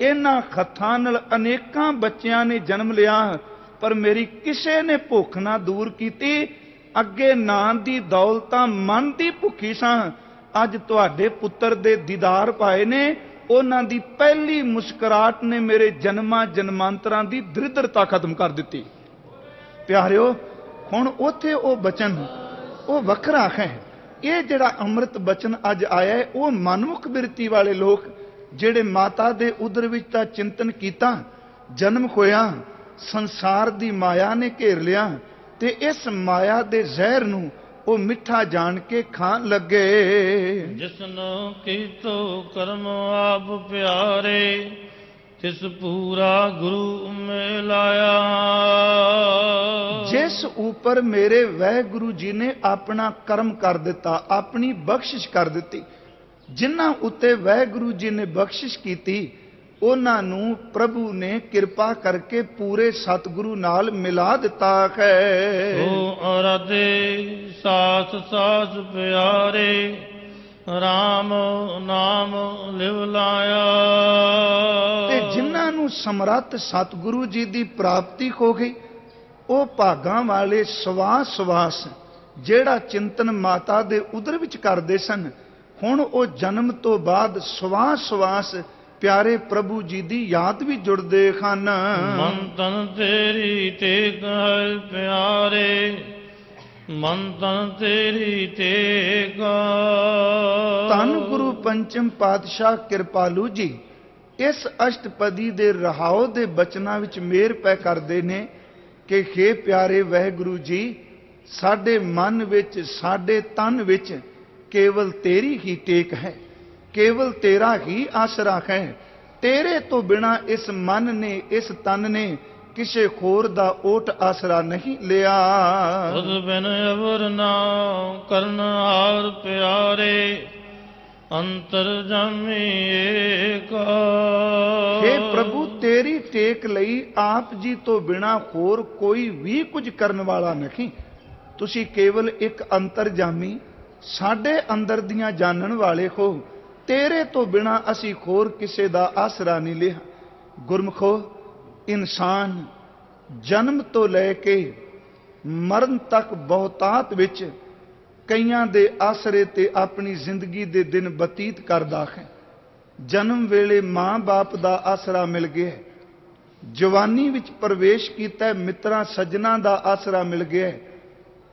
ਇਹਨਾਂ ਖੱਥਾਂ ਨਾਲ ਅਨੇਕਾਂ ਬੱਚਿਆਂ ਨੇ ਜਨਮ ਲਿਆ। ਪਰ ਮੇਰੀ ਕਿਸੇ ਨੇ ਭੁੱਖ ਨਾ ਦੂਰ ਕੀਤੀ। ਅੱਗੇ ਨਾਂ ਦੀ ਦੌਲਤਾਂ ਮਨ ਦੀ ਭੁੱਖੀ ਸਾਂ। ਅੱਜ ਤੁਹਾਡੇ ਪੁੱਤਰ ਦੇ ਦੀਦਾਰ ਪਾਏ ਨੇ। ਉਹਨਾਂ ਦੀ ਪਹਿਲੀ ਮੁਸਕਰਾਟ ਨੇ ਮੇਰੇ ਜਨਮਾਂ ਜਨਮਾਂਤਰਾਂ ਦੀ ਦਰਿਦਰਤਾ ਖਤਮ ਕਰ ਦਿੱਤੀ। ਪਿਆਰਿਓ, ਹੁਣ ਉੱਥੇ ਉਹ ਬਚਨ, ਉਹ ਵੱਖਰਾ ਹੈ। ਇਹ ਜਿਹੜਾ ਅੰਮ੍ਰਿਤ ਬਚਨ ਅੱਜ ਆਇਆ ਉਹ ਮਨਮੁਖ ਬਿਰਤੀ ਵਾਲੇ ਲੋਕ ਜਿਹੜੇ ਮਾਤਾ ਦੇ ਉਦਰ ਵਿੱਚ ਤਾਂ ਚਿੰਤਨ ਕੀਤਾ, ਜਨਮ ਹੋਇਆ, ਸੰਸਾਰ ਦੀ ਮਾਇਆ ਨੇ ਘੇਰ ਲਿਆ ਤੇ ਇਸ ਮਾਇਆ ਦੇ ਜ਼ਹਿਰ ਨੂੰ ਉਹ ਮਿੱਠਾ ਜਾਣ ਕੇ ਖਾਣ ਲੱਗੇ। ਜਿਸਨ ਕੀਤੋ ਕਰਮ ਆਪ ਪਿਆਰੇ ਤਿਸ ਪੂਰਾ ਗੁਰੂ ਮਿਲਾਇਆ ਜਿਸ ਉੱਪਰ ਮੇਰੇ ਵਾਹਿਗੁਰੂ ਜੀ ਨੇ ਆਪਣਾ ਕਰਮ ਕਰ ਦਿੱਤਾ ਆਪਣੀ ਬਖਸ਼ਿਸ਼ ਕਰ ਦਿੱਤੀ ਜਿਨ੍ਹਾਂ ਉੱਤੇ ਵਾਹਿਗੁਰੂ ਜੀ ਨੇ ਬਖਸ਼ਿਸ਼ ਕੀਤੀ ਉਹਨਾਂ ਨੂੰ ਪ੍ਰਭੂ ਨੇ ਕਿਰਪਾ ਕਰਕੇ ਪੂਰੇ ਸਤਿਗੁਰੂ ਨਾਲ ਮਿਲਾ ਦਿੱਤਾ ਹੈ। ਓ ਅਰਾਧੇ ਸਾਸ ਸਾਸ ਪਿਆਰੇ RAM ਨਾਮ ਲਿਵ ਲਾਇਆ। ਤੇ ਜਿਨ੍ਹਾਂ ਨੂੰ ਸਮਰੱਥ ਸਤਿਗੁਰੂ ਜੀ ਦੀ ਪ੍ਰਾਪਤੀ ਹੋ ਗਈ ਉਹ ਭਾਗਾਂ ਵਾਲੇ ਸਵਾਸ ਸਵਾਸ ਜਿਹੜਾ ਚਿੰਤਨ ਮਾਤਾ ਦੇ ਉਦਰ ਵਿੱਚ ਕਰਦੇ ਸਨ ਹੁਣ ਉਹ ਜਨਮ ਤੋਂ ਬਾਅਦ ਸਵਾਸ ਸਵਾਸ ਪਿਆਰੇ ਪ੍ਰਭੂ ਜੀ ਦੀ ਯਾਦ ਵੀ ਜੁੜਦੇ ਹਨ। ਮਨ ਤਨ ਤੇਰੀ ਟੇਕ ਹੈ ਪਿਆਰੇ। ਮਨ ਤਨ ਤੇਰੀ ਟੇਕ ਧੰਨ ਗੁਰੂ ਪੰਚਮ ਪਾਤਸ਼ਾਹ ਕਿਰਪਾਲੂ ਜੀ, ਇਸ ਅਸ਼ਟਪਦੀ ਦੇ ਰਹਾਉ ਦੇ ਬਚਨਾਂ ਵਿੱਚ ਮੇਰ ਪੈ ਕਰਦੇ ਨੇ ਕਿ ਖੇ ਪਿਆਰੇ ਵਾਹਿਗੁਰੂ ਜੀ, ਸਾਡੇ ਮਨ ਵਿੱਚ, ਸਾਡੇ ਤਨ ਵਿੱਚ ਕੇਵਲ ਤੇਰੀ ਹੀ ਟੇਕ ਹੈ, ਕੇਵਲ ਤੇਰਾ ਹੀ ਆਸਰਾ ਹੈ। ਤੇਰੇ ਤੋਂ ਬਿਨਾ ਇਸ ਮਨ ਨੇ, ਇਸ ਤਨ ਨੇ ਕਿਸੇ ਹੋਰ ਦਾ ਓਟ ਆਸਰਾ ਨਹੀਂ ਲਿਆ। ਤੁਧ ਬਿਨ ਅਵਰ ਨਾ ਕਰਨ ਹਾਰ ਪਿਆਰੇ ਅੰਤਰ ਜਾਮੀ ਏਕ। हे ਪ੍ਰਭੂ ਤੇਰੀ ਟੇਕ ਲਈ ਆਪ ਜੀ ਤੋਂ ਬਿਨਾ ਹੋਰ ਕੋਈ ਵੀ ਕੁਝ ਕਰਨ ਵਾਲਾ ਨਹੀਂ। ਤੁਸੀਂ ਕੇਵਲ ਇੱਕ ਅੰਤਰਜਾਮੀ ਸਾਡੇ ਅੰਦਰ ਦੀਆਂ ਜਾਣਨ ਵਾਲੇ ਹੋ। ਤੇਰੇ ਤੋਂ ਬਿਨਾ ਅਸੀਂ ਹੋਰ ਕਿਸੇ ਦਾ ਆਸਰਾ ਨਹੀਂ ਲਿਆ। ਗੁਰਮਖੋ ਇਨਸਾਨ ਜਨਮ ਤੋਂ ਲੈ ਕੇ ਮਰਨ ਤੱਕ ਬਹੁਤਾਤ ਵਿੱਚ ਕਈਆਂ ਦੇ ਆਸਰੇ ਤੇ ਆਪਣੀ ਜ਼ਿੰਦਗੀ ਦੇ ਦਿਨ ਬਤੀਤ ਕਰਦਾ ਹੈ। ਜਨਮ ਵੇਲੇ ਮਾਂ-ਬਾਪ ਦਾ ਆਸਰਾ ਮਿਲ ਗਿਆ ਜਵਾਨੀ ਵਿੱਚ ਪ੍ਰਵੇਸ਼ ਕੀਤਾ ਮਿੱਤਰਾਂ, ਸੱਜਣਾ ਦਾ ਆਸਰਾ ਮਿਲ ਗਿਆ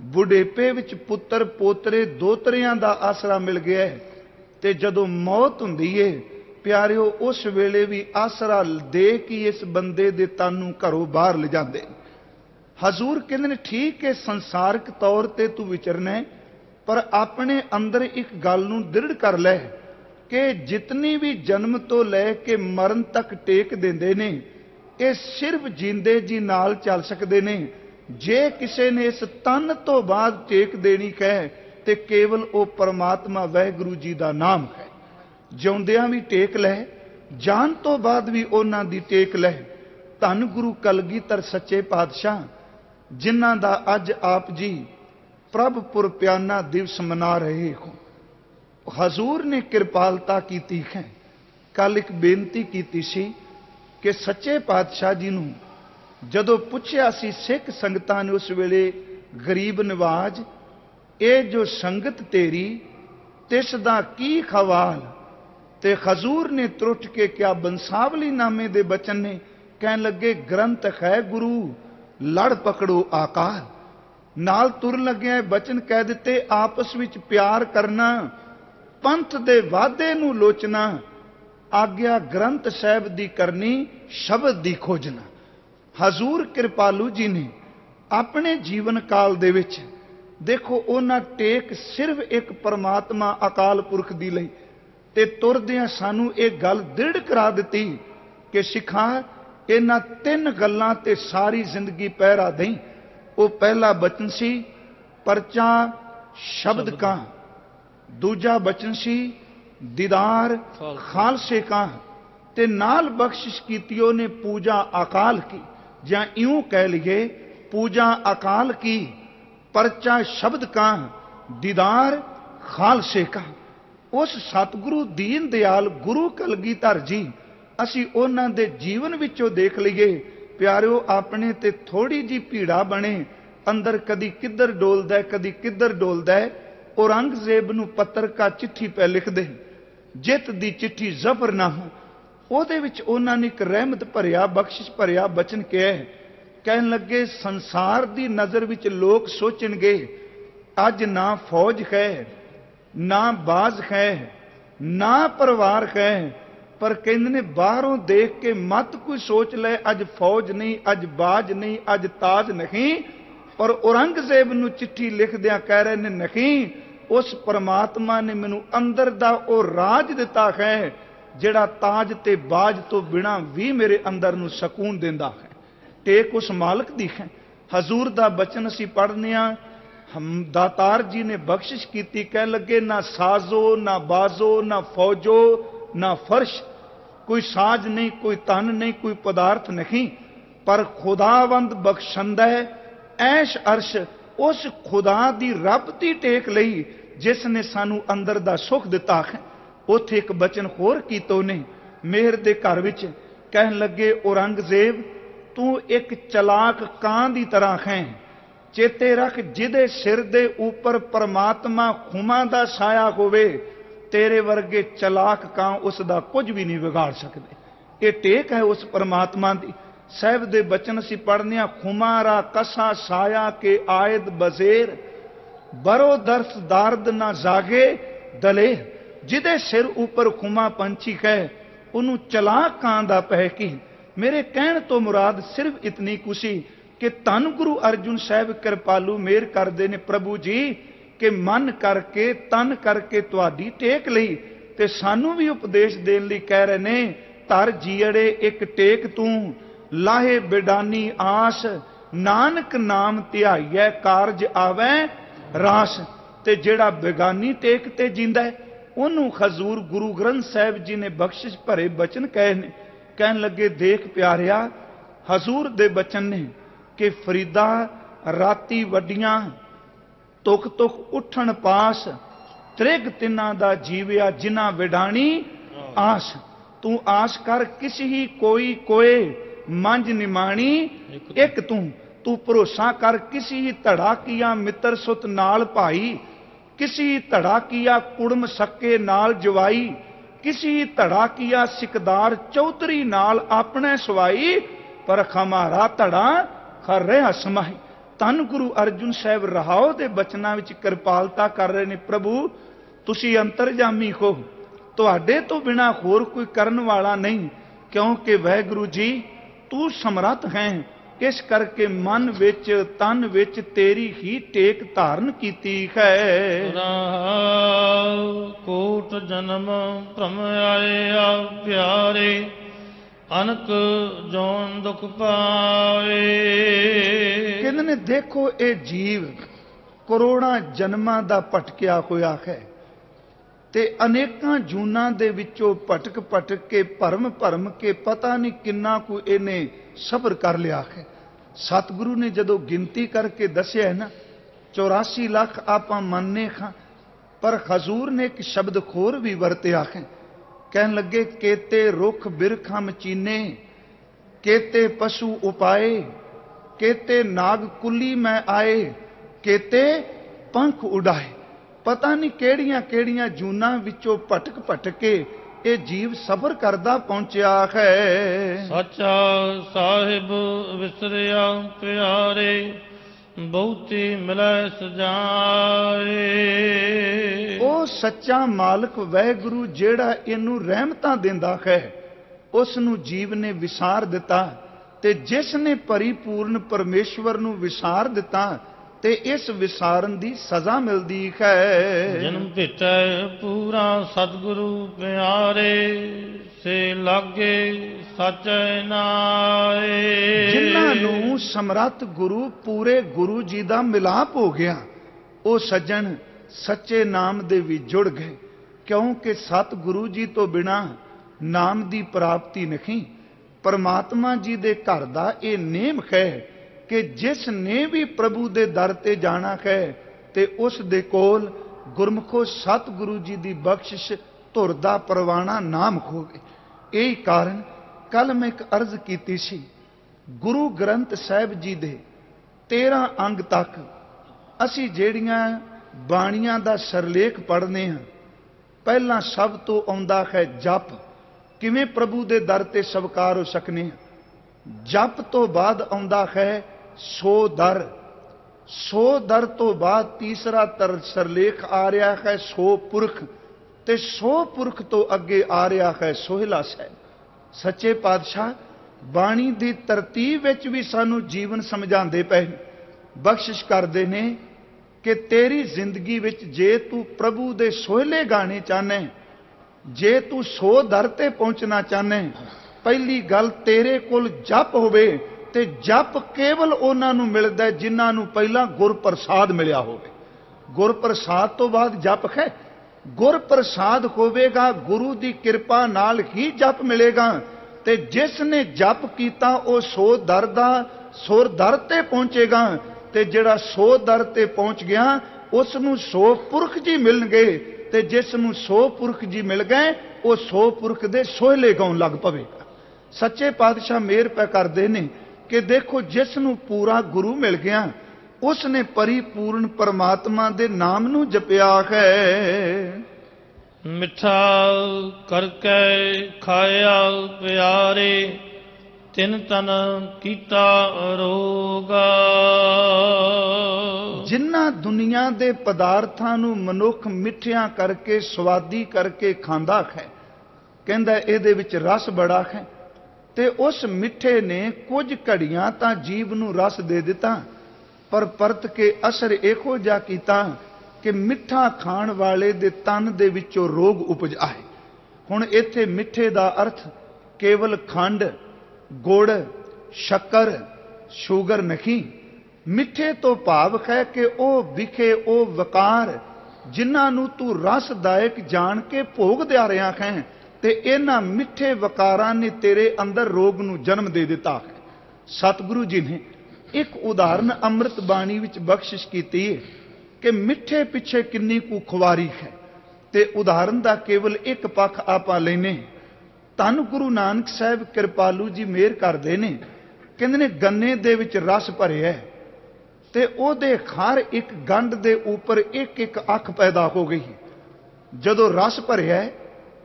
ਬੁਢੇਪੇ ਵਿੱਚ ਪੁੱਤਰ ਪੋਤਰੇ ਦੋਤਰਿਆਂ ਦਾ ਆਸਰਾ ਮਿਲ ਗਿਆ ਹੈ। ਤੇ ਜਦੋਂ ਮੌਤ ਹੁੰਦੀ ਏ ਪਿਆਰਿਓ, ਉਸ ਵੇਲੇ ਵੀ ਆਸਰਾ ਦੇ ਕੇ ਇਸ ਬੰਦੇ ਦੇ ਤਨ ਨੂੰ ਘਰੋਂ ਬਾਹਰ ਲਿਜਾਂਦੇ। ਹਜ਼ੂਰ ਕਹਿੰਦੇ ਨੇ, ਠੀਕ ਹੈ, ਸੰਸਾਰਿਕ ਤੌਰ ਤੇ ਤੂੰ ਵਿਚਰਨਾ ਪਰ ਆਪਣੇ ਅੰਦਰ ਇੱਕ ਗੱਲ ਨੂੰ ਦ੍ਰਿੜ ਕਰ ਲੈ ਕਿ ਜਿਤਨੀ ਵੀ ਜਨਮ ਤੋਂ ਲੈ ਕੇ ਮਰਨ ਤੱਕ ਟੇਕ ਦਿੰਦੇ ਨੇ, ਇਹ ਸਿਰਫ ਜਿੰਦੇ ਜੀ ਨਾਲ ਚੱਲ ਸਕਦੇ ਨੇ। ਜੇ ਕਿਸੇ ਨੇ ਇਸ ਤਨ ਤੋਂ ਬਾਅਦ ਟੇਕ ਦੇਣੀ ਕਹੇ, ਤੇ ਕੇਵਲ ਉਹ ਪਰਮਾਤਮਾ, ਵਾਹਿਗੁਰੂ ਜੀ ਦਾ ਨਾਮ ਹੈ। ਜਿਉਂਦਿਆਂ ਵੀ ਟੇਕ ਲੈ ਜਾਨ ਤੋਂ ਬਾਅਦ ਵੀ ਉਹਨਾਂ ਦੀ ਟੇਕ ਲੈ ਧੰਨ ਗੁਰੂ ਕਲਗੀਧਰ ਸੱਚੇ ਪਾਤਸ਼ਾਹ, ਜਿਨ੍ਹਾਂ ਦਾ ਅੱਜ ਆਪ ਜੀ ਪ੍ਰਭ ਪੁਰਪਿਆਨਾ ਦਿਵਸ ਮਨਾ ਰਹੇ ਹੋ। ਹਜ਼ੂਰ ਨੇ ਕਿਰਪਾਲਤਾ ਕੀਤੀ ਹੈ। ਕੱਲ ਇੱਕ ਬੇਨਤੀ ਕੀਤੀ ਸੀ ਕਿ ਸੱਚੇ ਪਾਤਸ਼ਾਹ ਜੀ ਨੂੰ ਜਦੋਂ ਪੁੱਛਿਆ ਸੀ ਸਿੱਖ ਸੰਗਤਾਂ ਨੇ ਉਸ ਵੇਲੇ ਗਰੀਬ ਨਿਵਾਜ਼, ਇਹ ਜੋ ਸੰਗਤ ਤੇਰੀ, ਤਿਸ ਦਾ ਕੀ ਖਵਾਲ? ਤੇ ਹਜ਼ੂਰ ਨੇ ਤਰੁੱਟ ਕੇ ਕਿਹਾ, ਬੰਸਾਵਲੀ ਨਾਮੇ ਦੇ ਬਚਨ ਨੇ। ਕਹਿਣ ਲੱਗੇ, ਗ੍ਰੰਥ ਹੈ ਗੁਰੂ, ਲੜ ਪਕੜੋ ਆਕਾਰ। ਨਾਲ ਤੁਰਨ ਲੱਗਿਆ ਬਚਨ ਕਹਿ ਦਿੱਤੇ, ਆਪਸ ਵਿੱਚ ਪਿਆਰ ਕਰਨਾ, ਪੰਥ ਦੇ ਵਾਅਦੇ ਨੂੰ ਲੋਚਣਾ, ਆਗਿਆ ਗ੍ਰੰਥ ਸਾਹਿਬ ਦੀ ਕਰਨੀ, ਸ਼ਬਦ ਦੀ ਖੋਜਣਾ। ਹਜ਼ੂਰ ਕਿਰਪਾਲੂ ਜੀ ਨੇ ਆਪਣੇ ਜੀਵਨ ਕਾਲ ਦੇ ਵਿੱਚ, ਦੇਖੋ, ਉਹਨਾਂ ਟੇਕ ਸਿਰਫ ਇੱਕ ਪਰਮਾਤਮਾ ਅਕਾਲ ਪੁਰਖ ਦੀ ਲਈ। ਤੇ ਤੁਰਦਿਆਂ ਸਾਨੂੰ ਇਹ ਗੱਲ ਦ੍ਰਿੜ ਕਰਾ ਦਿੱਤੀ ਕਿ ਸਿੱਖਾਂ ਇਹਨਾਂ ਤਿੰਨ ਗੱਲਾਂ ਤੇ ਸਾਰੀ ਜ਼ਿੰਦਗੀ ਪਹਿਰਾ ਦੇਈ। ਉਹ ਪਹਿਲਾ ਬਚਨ ਸੀ ਪਰਚਾ ਸ਼ਬਦ ਕਾ। ਦੂਜਾ ਬਚਨ ਸੀ ਦੀਦਾਰ ਖਾਲਸੇ ਕਾ। ਤੇ ਨਾਲ ਬਖਸ਼ਿਸ਼ ਕੀਤੀ ਉਹਨੇ ਪੂਜਾ ਅਕਾਲ ਕੀ। ਜਾਂ ਇਉਂ ਕਹਿ ਲਈਏ ਪੂਜਾ ਅਕਾਲ ਕੀ ਪਰਚਾ ਸ਼ਬਦ ਕਾ ਦੀਦਾਰ ਖਾਲਸੇ ਕਾ। ਉਸ ਸਤਿਗੁਰੂ ਦੀਨ ਦਿਆਲ ਗੁਰੂ ਕਲਗੀਧਰ ਜੀ, ਅਸੀਂ ਉਹਨਾਂ ਦੇ ਜੀਵਨ ਵਿੱਚੋਂ ਦੇਖ ਲਈਏ। ਪਿਆਰਿਓ, ਆਪਣੇ ਤੇ ਥੋੜੀ ਜੀ ਭੀੜਾ ਬਣੇ। ਅੰਦਰ ਕਦੀ ਕਿੱਧਰ ਡੋਲਦਾ, ਕਦੀ ਕਿੱਧਰ ਡੋਲਦਾ, ਔਰੰਗਜ਼ੇਬ ਨੂੰ ਪੱਤਰਕਾ ਚਿੱਠੀ ਪੈ ਲਿਖਦੇ ਜਿੱਤ ਦੀ ਚਿੱਠੀ ਜ਼ਫਰਨਾਮਾ ਉਹਦੇ ਵਿੱਚ ਉਹਨਾਂ ਨੇ ਇੱਕ ਰਹਿਮਤ ਭਰਿਆ, ਬਖਸ਼ਿਸ਼ ਭਰਿਆ ਬਚਨ ਕਿਹਾ ਕਹਿਣ ਲੱਗੇ, ਸੰਸਾਰ ਦੀ ਨਜ਼ਰ ਵਿੱਚ ਲੋਕ ਸੋਚਣਗੇ, ਅੱਜ ਨਾ ਫੌਜ ਹੈ। ਨਾ ਬਾਜ਼ ਹੈ, ਨਾ ਪਰਿਵਾਰ ਹੈ, ਪਰ ਕਹਿੰਦੇ ਨੇ ਬਾਹਰੋਂ ਦੇਖ ਕੇ ਮਤ ਕੋਈ ਸੋਚ ਲੈ, ਅੱਜ ਫੌਜ ਨਹੀਂ, ਅੱਜ ਬਾਜ਼ ਨਹੀਂ, ਅੱਜ ਤਾਜ ਨਹੀਂ, ਪਰ ਔਰੰਗਜ਼ੇਬ ਨੂੰ ਚਿੱਠੀ ਲਿਖਦਿਆਂ ਕਹਿ ਰਹੇ ਨੇ, ਨਹੀਂ, ਉਸ ਪਰਮਾਤਮਾ ਨੇ ਮੈਨੂੰ ਅੰਦਰ ਦਾ ਉਹ ਰਾਜ ਦਿੱਤਾ ਹੈ ਜਿਹੜਾ ਤਾਜ ਤੇ ਬਾਜ ਤੋਂ ਬਿਨਾ ਵੀ ਮੇਰੇ ਅੰਦਰ ਨੂੰ ਸਕੂਨ ਦਿੰਦਾ ਹੈ ਟੇਕ ਉਸ ਮਾਲਕ ਦੀ ਹੈ ਹਜ਼ੂਰ ਦਾ ਬਚਨ ਅਸੀਂ ਪੜ੍ਹਨੇ ਆ ਹਮ ਦਾਤਾਰ ਜੀ ਨੇ ਬਖਸ਼ਿਸ਼ ਕੀਤੀ ਕਹਿ ਲੱਗੇ, ਨਾ ਸਾਜ਼ੋ, ਨਾ ਬਾਜ਼ੋ, ਨਾ ਫੌਜੋ, ਨਾ ਫਰਸ਼, ਕੋਈ ਸਾਜ ਨਹੀਂ, ਕੋਈ ਤਨ ਨਹੀਂ, ਕੋਈ ਪਦਾਰਥ ਨਹੀਂ, ਪਰ ਖੁਦਾਵੰਦ ਬਖਸ਼ੰਦਾ ਹੈ, ਐਸ਼ ਅਰਸ਼ ਉਸ ਖੁਦਾ ਦੀ ਰੱਬ ਦੀ ਟੇਕ ਲਈ, ਜਿਸ ਨੇ ਸਾਨੂੰ ਅੰਦਰ ਦਾ ਸੁਖ ਦਿੱਤਾ ਹੈ। ਉੱਥੇ ਇੱਕ ਬਚਨ ਹੋਰ ਕੀਤੋ ਨੇ, ਮਿਹਰ ਦੇ ਘਰ ਵਿੱਚ, ਕਹਿਣ ਲੱਗੇ, ਔਰੰਗਜ਼ੇਬ, ਤੂੰ ਇੱਕ ਚਲਾਕ ਕਾਂ ਦੀ ਤਰ੍ਹਾਂ ਹੈ। ਚੇਤੇ ਰੱਖ ਜਿਹਦੇ ਸਿਰ ਦੇ ਉੱਪਰ ਪਰਮਾਤਮਾ ਖੁਮਾ ਦਾ ਸਾਇਆ ਹੋਵੇ, ਤੇਰੇ ਵਰਗੇ ਚਲਾਕ ਕਾਂ ਉਸ ਦਾ ਕੁਝ ਵੀ ਨਹੀਂ ਵਿਗਾੜ ਸਕਦੇ। ਇਹ ਟੇਕ ਹੈ ਉਸ ਪਰਮਾਤਮਾ ਦੀ। ਸਹਿਬ ਦੇ ਬਚਨ ਅਸੀਂ ਪੜ੍ਹਨੇ ਆ ਖੁਮਾਰਾ ਕਸਾ ਸਾਇਆ ਕੇ ਆਇਦ ਬਜ਼ੇਰ। ਬਰੋ ਦਰਸ ਦਰਦ ਨਾ ਜਾਗੇ ਦਲੇ। ਜਿਹਦੇ ਸਿਰ ਉੱਪਰ ਖੁਮਾ ਪੰਛੀ ਹੈ ਉਹਨੂੰ ਚਲਾਕ ਕਾਂ ਦਾ ਪਹਿ ਮੇਰੇ ਕਹਿਣ ਤੋਂ ਮੁਰਾਦ ਸਿਰਫ ਇਤਨੀ ਕੁਸ਼ੀ ਕਿ ਤਨ ਗੁਰੂ ਅਰਜੁਨ ਸਾਹਿਬ ਕਿਰਪਾਲੂ ਮੇਰ ਕਰਦੇ ਨੇ ਪ੍ਰਭੂ ਜੀ, ਕਿ ਮਨ ਕਰਕੇ, ਤਨ ਕਰਕੇ ਤੁਹਾਡੀ ਟੇਕ ਲਈ ਤੇ ਸਾਨੂੰ ਵੀ ਉਪਦੇਸ਼ ਦੇਣ ਲਈ ਕਹਿ ਰਹੇ ਨੇ, ਧਰ ਜੀੜੇ ਇੱਕ ਟੇਕ ਤੂੰ, ਲਾਹੇ ਬਿਡਾਨੀ ਆਸ, ਨਾਨਕ ਨਾਮ ਧਿਆਈਐ, ਕਾਰਜ ਆਵੈ, ਰਾਸ, ਤੇ ਜਿਹੜਾ ਬੇਗਾਨੀ ਟੇਕ ਤੇ ਜਿੰਦਾ ਉਹਨੂੰ ਖਜ਼ੂਰ ਗੁਰੂ ਗ੍ਰੰਥ ਸਾਹਿਬ ਜੀ ਨੇ ਬਖਸ਼ਿਸ਼ ਭਰੇ ਬਚਨ ਕਹੇ ਨੇ, ਕਹਿਣ ਲੱਗੇ, ਦੇਖ ਪਿਆਰਿਆ, ਹਜ਼ੂਰ ਦੇ ਬਚਨ ਨੇ ਕਿ ਫਰੀਦਾ ਰਾਤੀ ਵੱਡੀਆਂ ਤੁਕ ਤੁਕ ਉੱਠਣ ਪਾਸ ਤ੍ਰਿਗ ਤਿੰਨਾਂ ਦਾ ਜੀਵਿਆ ਜਿਨ੍ਹਾਂ ਵਿਡਾਣੀ ਆਸ। ਤੂੰ ਆਸ ਕਰ ਕਿਸੀ ਹੀ ਕੋਈ ਕੋਏ ਮੰਜ ਨਿਮਾਣੀ ਇੱਕ ਤੂੰ। ਤੂੰ। ਭਰੋਸਾ ਕਰ ਕਿਸੀ ਹੀ ਧੜਾ ਕੀਆ ਮਿੱਤਰ ਸੁਤ ਨਾਲ ਭਾਈ। ਕਿਸੀ ਧੜਾ ਕੀਆ ਕੁੜਮ ਸੱਕੇ ਨਾਲ ਜਵਾਈ। ਕਿਸੀ ਧੜਾ ਕੀਆ ਸਿਕਦਾਰ ਚੌਧਰੀ ਨਾਲ ਆਪਣੇ ਸਵਾਈ। ਪਰ ਖਮਾਰਾ ਧੜਾ ਖਰ ਰਿਹਾ ਸਮਾਈ ਤਨ ਗੁਰੂ ਅਰਜੁਨ ਸਾਹਿਬ ਰਹਾਉ ਦੇ ਬਚਨਾਂ ਵਿੱਚ ਕਿਰਪਾਲਤਾ ਕਰ ਰਹੇ ਨੇ। ਪ੍ਰਭੂ, ਤੁਸੀਂ ਅੰਤਰਜਾਮੀ ਹੋ। ਤੁਹਾਡੇ ਤੋਂ ਬਿਨਾ ਹੋਰ ਕੋਈ ਕਰਨ ਵਾਲਾ ਨਹੀਂ, ਕਿਉਂਕਿ ਵਾਹਿਗੁਰੂ ਜੀ, ਤੂੰ ਸਮਰੱਥ ਹੈ। ਇਸ ਕਰਕੇ ਮਨ ਵਿੱਚ, ਤਨ ਵਿੱਚ ਤੇਰੀ ਹੀ ਟੇਕ ਧਾਰਨ ਕੀਤੀ ਹੈ। ਕੋਟ ਜਨਮ ਭ੍ਰਮ ਆਏ ਆ ਪਿਆਰੇ ਅਨਕ ਜੋਨ ਦੁਖ ਪਾਏ ਕਹਿੰਦੇ ਨੇ, ਦੇਖੋ ਇਹ ਜੀਵ ਕਰੋੜਾਂ ਜਨਮਾਂ ਦਾ ਭਟਕਿਆ ਹੋਇਆ ਹੈ ਤੇ ਅਨੇਕਾਂ ਜੂਨਾਂ ਦੇ ਵਿੱਚੋਂ ਭਟਕ ਭਟਕ ਕੇ, ਭਰਮ ਭਰਮ ਕੇ ਪਤਾ ਨਹੀਂ ਕਿੰਨਾ ਕੁ ਇਹਨੇ ਸਬਰ ਕਰ ਲਿਆ ਹੈ। ਸਤਿਗੁਰੂ ਨੇ ਜਦੋਂ ਗਿਣਤੀ ਕਰਕੇ ਦੱਸਿਆ ਹੈ ਨਾ 84 ਲੱਖ ਆਪਾਂ ਮੰਨੇ ਖਾਂ ਪਰ ਹਜ਼ੂਰ ਨੇ ਇੱਕ ਸ਼ਬਦ ਖੋਰ ਵੀ ਵਰਤਿਆ ਹੈ। ਕਹਿਣ ਲੱਗੇ, ਕੇਤੇ ਰੁੱਖ ਬਿਰਖਾਂ ਮਚੀਨੇ ਕੇਤੇ ਪਸ਼ੂ ਉਪਾਏ, ਕੇਤੇ ਨਾਗ ਕੁੱਲੀ ਮੈਂ ਆਏ, ਕੇਤੇ ਪੰਖ ਉਡਾਏ। ਪਤਾ ਨਹੀਂ ਕਿਹੜੀਆਂ ਕਿਹੜੀਆਂ ਜੂਨਾਂ ਵਿੱਚੋਂ ਭਟਕ ਭਟਕ ਕੇ ਇਹ ਜੀਵ ਸਫ਼ਰ ਕਰਦਾ ਪਹੁੰਚਿਆ ਹੈ। ਸੱਚਾ ਸਾਹਿਬ ਵਿਸਰਿਆ, ਪਿਆਰੇ ਬਹੁਤੀ ਮਿਲੈ ਸਜਾਏ। ਉਹ ਸੱਚਾ ਮਾਲਕ ਵਹਿਗੁਰੂ ਜਿਹੜਾ ਇਹਨੂੰ ਰਹਿਮਤਾਂ ਦਿੰਦਾ ਹੈ ਉਸ ਨੂੰ ਜੀਵ ਨੇ ਵਿਸਾਰ ਦਿੱਤਾ ਤੇ ਜਿਸ ਨੇ ਪਰਿਪੂਰਨ ਪਰਮੇਸ਼ਵਰ ਨੂੰ ਵਿਸਾਰ ਦਿੱਤਾ ਤੇ ਇਸ ਵਿਸਾਰਨ ਦੀ ਸਜ਼ਾ ਮਿਲਦੀ ਹੈ। ਜਨਮ ਭੇਟੈ ਪੂਰਾ ਸਤਿਗੁਰੂ ਪਿਆਰੇ ਸੇ ਲਾਗੇ ਸਚੈ ਨਾਏ। ਜਿਨ੍ਹਾਂ ਨੂੰ ਸਮਰੱਥ ਗੁਰੂ ਪੂਰੇ ਗੁਰੂ ਜੀ ਦਾ ਮਿਲਾਪ ਹੋ ਗਿਆ ਉਹ ਸੱਜਣ ਸੱਚੇ ਨਾਮ ਦੇ ਵੀ ਜੁੜ ਗਏ ਕਿਉਂਕਿ ਸਤ ਗੁਰੂ ਜੀ ਤੋਂ ਬਿਨਾ ਨਾਮ ਦੀ ਪ੍ਰਾਪਤੀ ਨਹੀਂ ਪਰਮਾਤਮਾ ਜੀ ਦੇ ਘਰ ਦਾ ਇਹ ਨੇਮ ਹੈ ਕਿ ਜਿਸ ਨੇ ਵੀ ਪ੍ਰਭੂ ਦੇ ਦਰ ਤੇ ਜਾਣਾ ਹੈ ਤੇ ਉਸ ਦੇ ਕੋਲ ਗੁਰਮਖੋ ਸਤਿਗੁਰੂ ਜੀ ਦੀ ਬਖਸ਼ਿਸ਼ ਧੁਰ ਦਾ ਪਰਵਾਣਾ ਨਾਮ ਹੋਵੇ। ਇਹੀ ਕਾਰਨ ਕੱਲ ਮੈਂ ਇੱਕ ਅਰਜ਼ ਕੀਤੀ ਸੀ। ਗੁਰੂ ਗ੍ਰੰਥ ਸਾਹਿਬ ਜੀ ਦੇ 13 ਅੰਗ ਤੱਕ ਅਸੀਂ ਜਿਹੜੀਆਂ ਬਾਣੀਆਂ ਦਾ ਸਰਲੇਖ ਪੜ੍ਹਨੇ ਹਾਂ, ਪਹਿਲਾਂ ਸਭ ਤੋਂ ਆਉਂਦਾ ਹੈ ਜਪ। ਕਿਵੇਂ ਪ੍ਰਭੂ ਦੇ ਦਰ ਤੇ ਸਵਕਾਰ ਹੋ ਸਕਨੇ ਹਾਂ? ਜਪ ਤੋਂ ਬਾਅਦ ਆਉਂਦਾ ਹੈ ਸੋ ਦਰ। ਸੋ ਦਰ ਤੋਂ ਬਾਅਦ ਤੀਸਰਾ ਤਰ ਸਰਲੇਖ ਆ ਰਿਹਾ ਹੈ, ਸੋ ਪੁਰਖ। ਤੇ ਸੋ ਪੁਰਖ ਤੋਂ ਅੱਗੇ ਆ ਰਿਹਾ ਹੈ ਸੋਹਿਲਾ ਸਾਹਿਬ। ਸੱਚੇ ਪਾਤਸ਼ਾਹ, ਬਾਣੀ ਦੀ ਤਰਤੀਬ ਵਿੱਚ ਵੀ ਸਾਨੂੰ ਜੀਵਨ ਸਮਝਾਉਂਦੇ ਪਏ ਬਖਸ਼ਿਸ਼ ਕਰਦੇ ਨੇ ਕਿ ਤੇਰੀ ਜ਼ਿੰਦਗੀ ਵਿੱਚ ਜੇ ਤੂੰ ਪ੍ਰਭੂ ਦੇ ਸੋਹਲੇ ਗਾਣੇ ਚਾਹਨੇ, ਜੇ ਤੂੰ ਸੋ ਦਰ ਤੇ ਪਹੁੰਚਣਾ ਚਾਹਨੇ, ਪਹਿਲੀ ਗੱਲ ਤੇਰੇ ਕੋਲ ਜਪ ਹੋਵੇ ਤੇ ਜਪ ਕੇਵਲ ਉਹਨਾਂ ਨੂੰ ਮਿਲਦਾ ਹੈ ਜਿਨ੍ਹਾਂ ਨੂੰ ਪਹਿਲਾਂ ਗੁਰ ਪ੍ਰਸਾਦ ਮਿਲਿਆ ਹੋਵੇ। ਗੁਰ ਪ੍ਰਸਾਦ ਤੋਂ ਬਾਅਦ ਜਪ ਹੈ ਗੁਰ ਪ੍ਰਸਾਦ ਹੋਵੇਗਾ, ਗੁਰੂ ਦੀ ਕਿਰਪਾ ਨਾਲ ਹੀ ਜਪ ਮਿਲੇਗਾ। ਤੇ ਜਿਸ ਨੇ ਜਪ ਕੀਤਾ, ਉਹ ਸੋ ਦਰ ਦਾ ਸੁਰ ਦਰ ਤੇ ਪਹੁੰਚੇਗਾ। ਤੇ ਜਿਹੜਾ ਸੋ ਦਰ ਤੇ ਪਹੁੰਚ ਗਿਆ ਉਸ ਨੂੰ ਸੋ ਪੁਰਖ ਜੀ ਮਿਲਣਗੇ। ਤੇ ਜਿਸ ਨੂੰ ਸੋ ਪੁਰਖ ਜੀ ਮਿਲ ਗਏ, ਉਹ ਸੋ ਪੁਰਖ ਦੇ ਸੋਹਲੇ ਗਾਉਣ ਲੱਗ ਪਵੇਗਾ। ਸੱਚੇ ਪਾਤਸ਼ਾਹ ਮੇਰ ਪੈ ਕਰਦੇ ਨੇ। ਕਿ ਦੇਖੋ ਜਿਸ ਨੂੰ ਪੂਰਾ ਗੁਰੂ ਮਿਲ ਗਿਆ ਉਸ ਨੇ ਪਰਿਪੂਰਨ ਪਰਮਾਤਮਾ ਦੇ ਨਾਮ ਨੂੰ ਜਪਿਆ ਹੈ। ਮਿੱਠਾ ਕਰਕੇ ਖਾਇਆ ਪਿਆਰੇ ਤਿਨ ਤਨ ਕੀਤਾ ਰੋਗਾ। ਜਿਨ੍ਹਾਂ ਦੁਨੀਆ ਦੇ ਪਦਾਰਥਾਂ ਨੂੰ ਮਨੁੱਖ ਮਿੱਠਿਆਂ ਕਰਕੇ ਸਵਾਦੀ ਕਰਕੇ ਖਾਂਦਾ ਹੈ ਕਹਿੰਦਾ ਇਹਦੇ ਵਿੱਚ ਰਸ ਬੜਾ ਹੈ। ਤੇ ਉਸ ਮਿੱਠੇ ਨੇ ਕੁਝ ਘੜੀਆਂ ਤਾਂ ਜੀਵ ਨੂੰ ਰਸ ਦੇ ਦਿੱਤਾ, ਪਰ ਪਰਤ ਕੇ ਅਸਰ ਇਹੋ ਜਿਹਾ ਕੀਤਾ ਕਿ ਮਿੱਠਾ ਖਾਣ ਵਾਲੇ ਦੇ ਤਨ ਦੇ ਵਿੱਚੋਂ ਰੋਗ ਉਪਜ ਆਏ। ਹੁਣ ਇੱਥੇ ਮਿੱਠੇ ਦਾ ਅਰਥ ਕੇਵਲ ਖੰਡ, ਗੁੜ, ਸ਼ੱਕਰ, ਸ਼ੂਗਰ ਨਹੀਂ। ਮਿੱਠੇ ਤੋਂ ਭਾਵ ਹੈ ਕਿ ਉਹ ਵਿਖੇ ਉਹ ਵਕਾਰ ਜਿਨ੍ਹਾਂ ਨੂੰ ਤੂੰ ਰਸਦਾਇਕ ਜਾਣ ਕੇ ਭੋਗ ਦਿਆ ਰਿਹਾ ਹੈ। ਤੇ ਇਹਨਾਂ ਮਿੱਠੇ ਵਕਾਰਾਂ ਨੇ ਤੇਰੇ ਅੰਦਰ ਰੋਗ ਨੂੰ ਜਨਮ ਦੇ ਦਿੱਤਾ। ਹੈ ਸਤਿਗੁਰੂ ਜੀ ਨੇ ਇੱਕ ਉਦਾਹਰਨ ਅੰਮ੍ਰਿਤ ਬਾਣੀ ਵਿੱਚ ਬਖਸ਼ਿਸ਼ ਕੀਤੀ ਹੈ ਕਿ ਮਿੱਠੇ ਪਿੱਛੇ ਕਿੰਨੀ ਕੁ ਖੁਵਾਰੀ ਹੈ। ਤੇ ਉਦਾਹਰਨ ਦਾ ਕੇਵਲ ਇੱਕ ਪੱਖ ਆਪਾਂ ਲੈਨੇ ਧੰਨ ਗੁਰੂ ਨਾਨਕ ਸਾਹਿਬ ਕਿਰਪਾਲੂ ਜੀ ਮਿਹਰ ਕਰਦੇ ਨੇ, ਕਹਿੰਦੇ ਨੇ ਗੰਨੇ ਦੇ ਵਿੱਚ ਰਸ ਭਰਿਆ ਤੇ ਉਹਦੇ ਹਰ ਇੱਕ ਗੰਢ ਦੇ ਉੱਪਰ ਇੱਕ ਇੱਕ ਅੱਖ ਪੈਦਾ ਹੋ ਗਈ। ਜਦੋਂ ਰਸ ਭਰਿਆ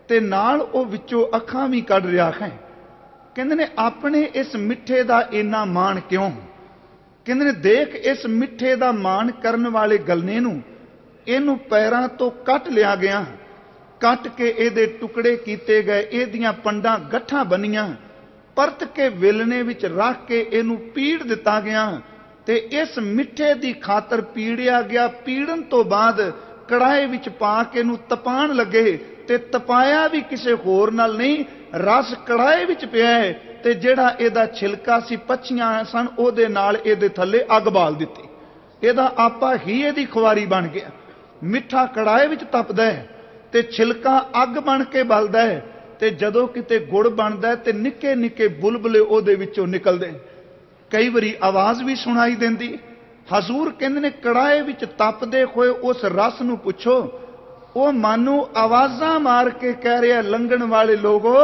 ਤੇ ਨਾਲ ਉਹ ਵਿੱਚੋਂ ਅੱਖਾਂ ਵੀ ਕੱਢ ਰਿਹਾ ਹੈ। ਕਹਿੰਦੇ ਨੇ, ਆਪਣੇ ਇਸ ਮਿੱਠੇ ਦਾ ਇੰਨਾ ਮਾਣ ਕਿਉਂ? ਕਹਿੰਦੇ ਨੇ, ਦੇਖ, ਇਸ ਮਿੱਠੇ ਦਾ ਮਾਣ ਕਰਨ ਵਾਲੇ ਗਲਨੇ ਨੂੰ ਇਹਨੂੰ ਪੈਰਾਂ ਤੋਂ ਕੱਟ ਲਿਆ ਗਿਆ। ਕੱਟ ਕੇ ਇਹਦੇ ਟੁਕੜੇ ਕੀਤੇ ਗਏ, ਇਹਦੀਆਂ ਪੰਡਾਂ ਗੱਠਾਂ ਬਣੀਆਂ ਪਰਤ ਕੇ ਵੇਲਣੇ ਵਿੱਚ ਰੱਖ ਕੇ ਇਹਨੂੰ ਪੀੜ ਦਿੱਤਾ ਗਿਆ ਤੇ ਇਸ ਮਿੱਠੇ ਦੀ ਖਾਤਰ ਪੀੜਿਆ ਗਿਆ। ਪੀੜਨ ਤੋਂ ਬਾਅਦ ਕੜਾਏ ਵਿੱਚ ਪਾ ਕੇ ਇਹਨੂੰ ਤਪਾਣ ਲੱਗੇ ਤੇ ਤਪਾਇਆ ਵੀ ਕਿਸੇ ਹੋਰ ਨਾਲ ਨਹੀਂ, ਰਸ ਕੜਾਏ ਵਿੱਚ ਪਿਆ ਹੈ ਤੇ ਜਿਹੜਾ ਇਹਦਾ ਛਿਲਕਾ ਸੀ, ਪੱਛੀਆਂ ਸਨ, ਉਹਦੇ ਨਾਲ ਇਹਦੇ ਥੱਲੇ ਅੱਗ ਬਾਲ ਦਿੱਤੀ। ਇਹਦਾ ਆਪਾ ਹੀ ਇਹਦੀ ਖੁਆਰੀ ਬਣ ਗਿਆ। ਮਿੱਠਾ ਕੜਾਏ ਵਿੱਚ ਤਪਦਾ ਹੈ ਤੇ ਛਿਲਕਾ ਅੱਗ ਬਣ ਕੇ ਬਲਦਾ ਹੈ ਤੇ ਜਦੋਂ ਕਿਤੇ ਗੁੜ ਬਣਦਾ ਤੇ ਨਿੱਕੇ ਨਿੱਕੇ ਬੁਲਬੁਲੇ ਉਹਦੇ ਵਿੱਚੋਂ ਨਿਕਲਦੇ ਕਈ ਵਾਰੀ ਆਵਾਜ਼ ਵੀ ਸੁਣਾਈ ਦਿੰਦੀ ਹਜ਼ੂਰ ਕਹਿੰਦੇ ਨੇ ਕੜਾਏ ਵਿੱਚ ਤਪਦੇ ਹੋਏ ਉਸ ਰਸ ਨੂੰ ਪੁੱਛੋ ਉਹ ਮਾਨੂੰ ਆਵਾਜ਼ਾਂ ਮਾਰ ਕੇ ਕਹਿ ਰਿਹਾ, ਲੰਘਣ ਵਾਲੇ ਲੋਗੋ,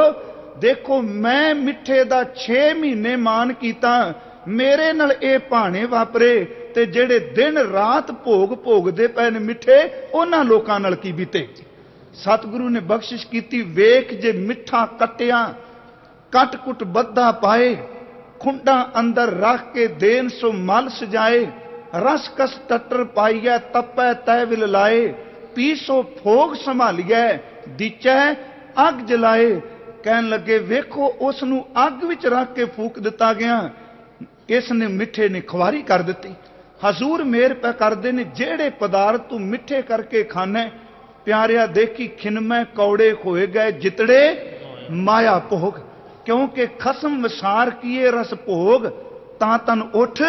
ਦੇਖੋ ਮੈਂ ਮਿੱਠੇ ਦਾ 6 ਮਹੀਨੇ ਮਾਨ ਕੀਤਾ, ਮੇਰੇ ਨਾਲ ਇਹ ਭਾਣੇ ਵਾਪਰੇ ਤੇ ਜਿਹੜੇ ਦਿਨ ਰਾਤ ਭੋਗ ਭੋਗਦੇ ਪਏ ਨੇ ਮਿੱਠੇ, ਉਹਨਾਂ ਲੋਕਾਂ ਨਾਲ ਕੀ ਬੀਤੇ? ਸਤਿਗੁਰੂ ਨੇ ਬਖਸ਼ਿਸ਼ ਕੀਤੀ, ਵੇਖ ਜੇ ਮਿੱਠਾ ਕਟਿਆ ਕਟ ਕੁਟ ਬੱਧਾ ਪਾਏ, ਖੁੰਡਾਂ ਅੰਦਰ ਰੱਖ ਕੇ ਦੇਨ ਸੋ ਮਲ ਸਜਾਏ ਰਸ ਕਸ ਟੱਟਰ ਪਾਈਐ, ਤਪੈ ਤੈ ਵਿਲ ਲਾਏ ਪੀਸੋ ਫੋਗ ਸੰਭਾਲੀਐ, ਦੀਚੈ, ਅੱਗ ਜਲਾਏ। ਕਹਿਣ ਲੱਗੇ, ਵੇਖੋ ਉਸ ਨੂੰ ਅੱਗ ਵਿੱਚ ਰੱਖ ਕੇ ਫੂਕ ਦਿੱਤਾ ਗਿਆ। ਇਸ ਨੇ ਮਿੱਠੇ ਨੇ ਖਵਾਰੀ ਕਰ ਦਿੱਤੀ। ਹਜ਼ੂਰ ਮੇਰ ਪੈ ਕਰਦੇ ਨੇ, ਜਿਹੜੇ ਪਦਾਰਥ ਤੂੰ ਮਿੱਠੇ ਕਰਕੇ ਖਾਣਾ, ਪਿਆਰਿਆ, ਦੇਖੀ ਖਿਨਮੈ, ਕੌੜੇ ਹੋਏ ਗਏ, ਜਿਤੜੇ ਮਾਇਆ ਭੋਗ। ਕਿਉਂਕਿ ਖਸਮ ਵਿਸਾਰ ਕੀਏ ਰਸ ਭੋਗ, ਤਾਂ ਤਨ ਉਠ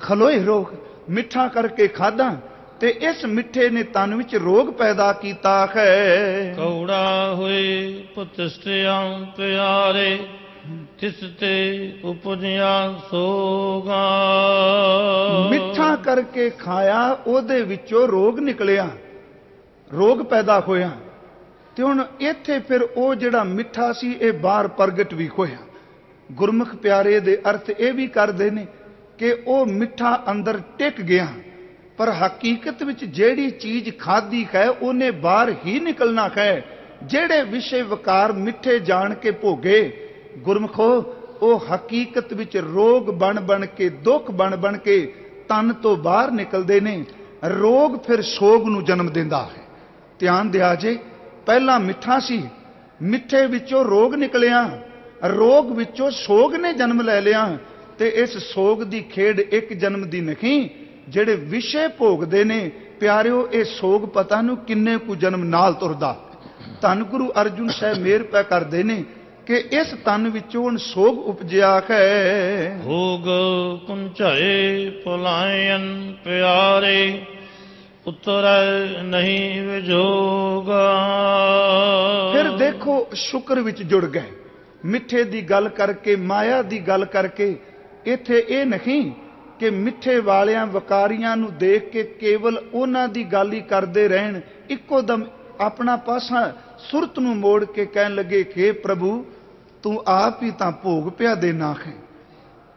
ਖਲੋਏ ਰੋਗ। ਮਿੱਠਾ ਕਰਕੇ ਖਾਦਾ ਤੇ ਇਸ ਮਿੱਠੇ ਨੇ ਤਨ ਵਿੱਚ ਰੋਗ ਪੈਦਾ ਕੀਤਾ ਹੈ। ਕੌੜਾ ਹੋਏ ਪੁੱਤਸਟਿਆਂ ਪਿਆਰੇ ਤਿਸ ਤੇ ਉਪਜਿਆ ਸੋਗਾ। ਮਿੱਠਾ ਕਰਕੇ ਖਾਇਆ ਉਹਦੇ ਵਿੱਚੋਂ ਰੋਗ ਨਿਕਲਿਆ ਰੋਗ ਪੈਦਾ ਹੋਇਆ। ਤੇ ਹੁਣ ਇੱਥੇ ਫਿਰ ਉਹ ਜਿਹੜਾ ਮਿੱਠਾ ਸੀ ਇਹ ਬਾਹਰ ਪ੍ਰਗਟ ਵੀ ਹੋਇਆ। ਗੁਰਮੁਖ ਪਿਆਰੇ ਦੇ ਅਰਥ ਇਹ ਵੀ ਕਰਦੇ ਨੇ ਕਿ ਉਹ ਮਿੱਠਾ ਅੰਦਰ ਟਿਕ ਗਿਆ। ਪਰ ਹਕੀਕਤ ਵਿੱਚ ਜਿਹੜੀ ਚੀਜ਼ ਖਾਦੀ ਹੈ, ਉਹਨੇ ਬਾਹਰ ਹੀ ਨਿਕਲਣਾ ਹੈ। ਜਿਹੜੇ ਵਿਸ਼ੇ ਵਿਕਾਰ ਮਿੱਠੇ ਜਾਣ ਕੇ ਭੋਗੇ, ਗੁਰਮਖੋ, ਉਹ ਹਕੀਕਤ ਵਿੱਚ ਰੋਗ ਬਣ ਬਣ ਕੇ, ਦੁੱਖ ਬਣ ਬਣ ਕੇ ਤਨ ਤੋਂ ਬਾਹਰ ਨਿਕਲਦੇ ਨੇ। ਰੋਗ ਫਿਰ ਸੋਗ ਨੂੰ ਜਨਮ ਦਿੰਦਾ ਹੈ। ਧਿਆਨ ਦਿਆ ਜੇ, ਪਹਿਲਾਂ ਮਿੱਠਾ ਸੀ। ਮਿੱਠੇ ਵਿੱਚੋਂ ਰੋਗ ਨਿਕਲਿਆ। ਰੋਗ ਵਿੱਚੋਂ ਸੋਗ ਨੇ ਜਨਮ ਲੈ ਲਿਆ। ਤੇ ਇਸ ਸੋਗ ਦੀ ਖੇਡ ਇੱਕ ਜਨਮ ਦੀ ਨਹੀਂ ਜਿਹੜੇ ਵਿਸ਼ੇ ਭੋਗਦੇ ਨੇ ਪਿਆਰਿਓ ਇਹ ਸੋਗ ਪਤਾ ਨੂੰ ਕਿੰਨੇ ਕੁ ਜਨਮ ਨਾਲ ਤੁਰਦਾ। ਧੰਨ ਗੁਰੂ ਅਰਜੁਨ ਸਾਹਿਬ ਮੇਰ ਪੈ ਕਰਦੇ ਨੇ ਕਿ ਇਸ ਤਨ ਵਿੱਚੋਂ ਸੋਗ ਉਪਜਿਆ ਹੈ। ਭੋਗ ਪੁੰਚਾਏ ਪੁਲਾਇਨ ਪਿਆਰੇ ਉਤਰੈ ਨਹੀਂ ਵਿਜੋਗਾ। ਫਿਰ ਦੇਖੋ ਸ਼ੁਕਰ ਵਿੱਚ ਜੁੜ ਗਏ। ਮਿੱਠੇ ਦੀ ਗੱਲ ਕਰਕੇ ਮਾਇਆ ਦੀ ਗੱਲ ਕਰਕੇ ਇੱਥੇ ਇਹ ਨਹੀਂ ਕਿ ਮਿੱਠੇ ਵਾਲਿਆਂ ਵਕਾਰੀਆਂ ਨੂੰ ਦੇਖ ਕੇ ਕੇਵਲ ਉਹਨਾਂ ਦੀ ਗੱਲ ਹੀ ਕਰਦੇ ਰਹਿਣ, ਇੱਕੋ ਦਮ ਆਪਣਾ ਪਾਸਾ ਸੁਰਤ ਨੂੰ ਮੋੜ ਕੇ ਕਹਿਣ ਲੱਗੇ ਕਿ ਪ੍ਰਭੂ, ਤੂੰ ਆਪ ਹੀ ਤਾਂ ਭੋਗ ਪਿਆ ਦੇਣਾ ਹੈ।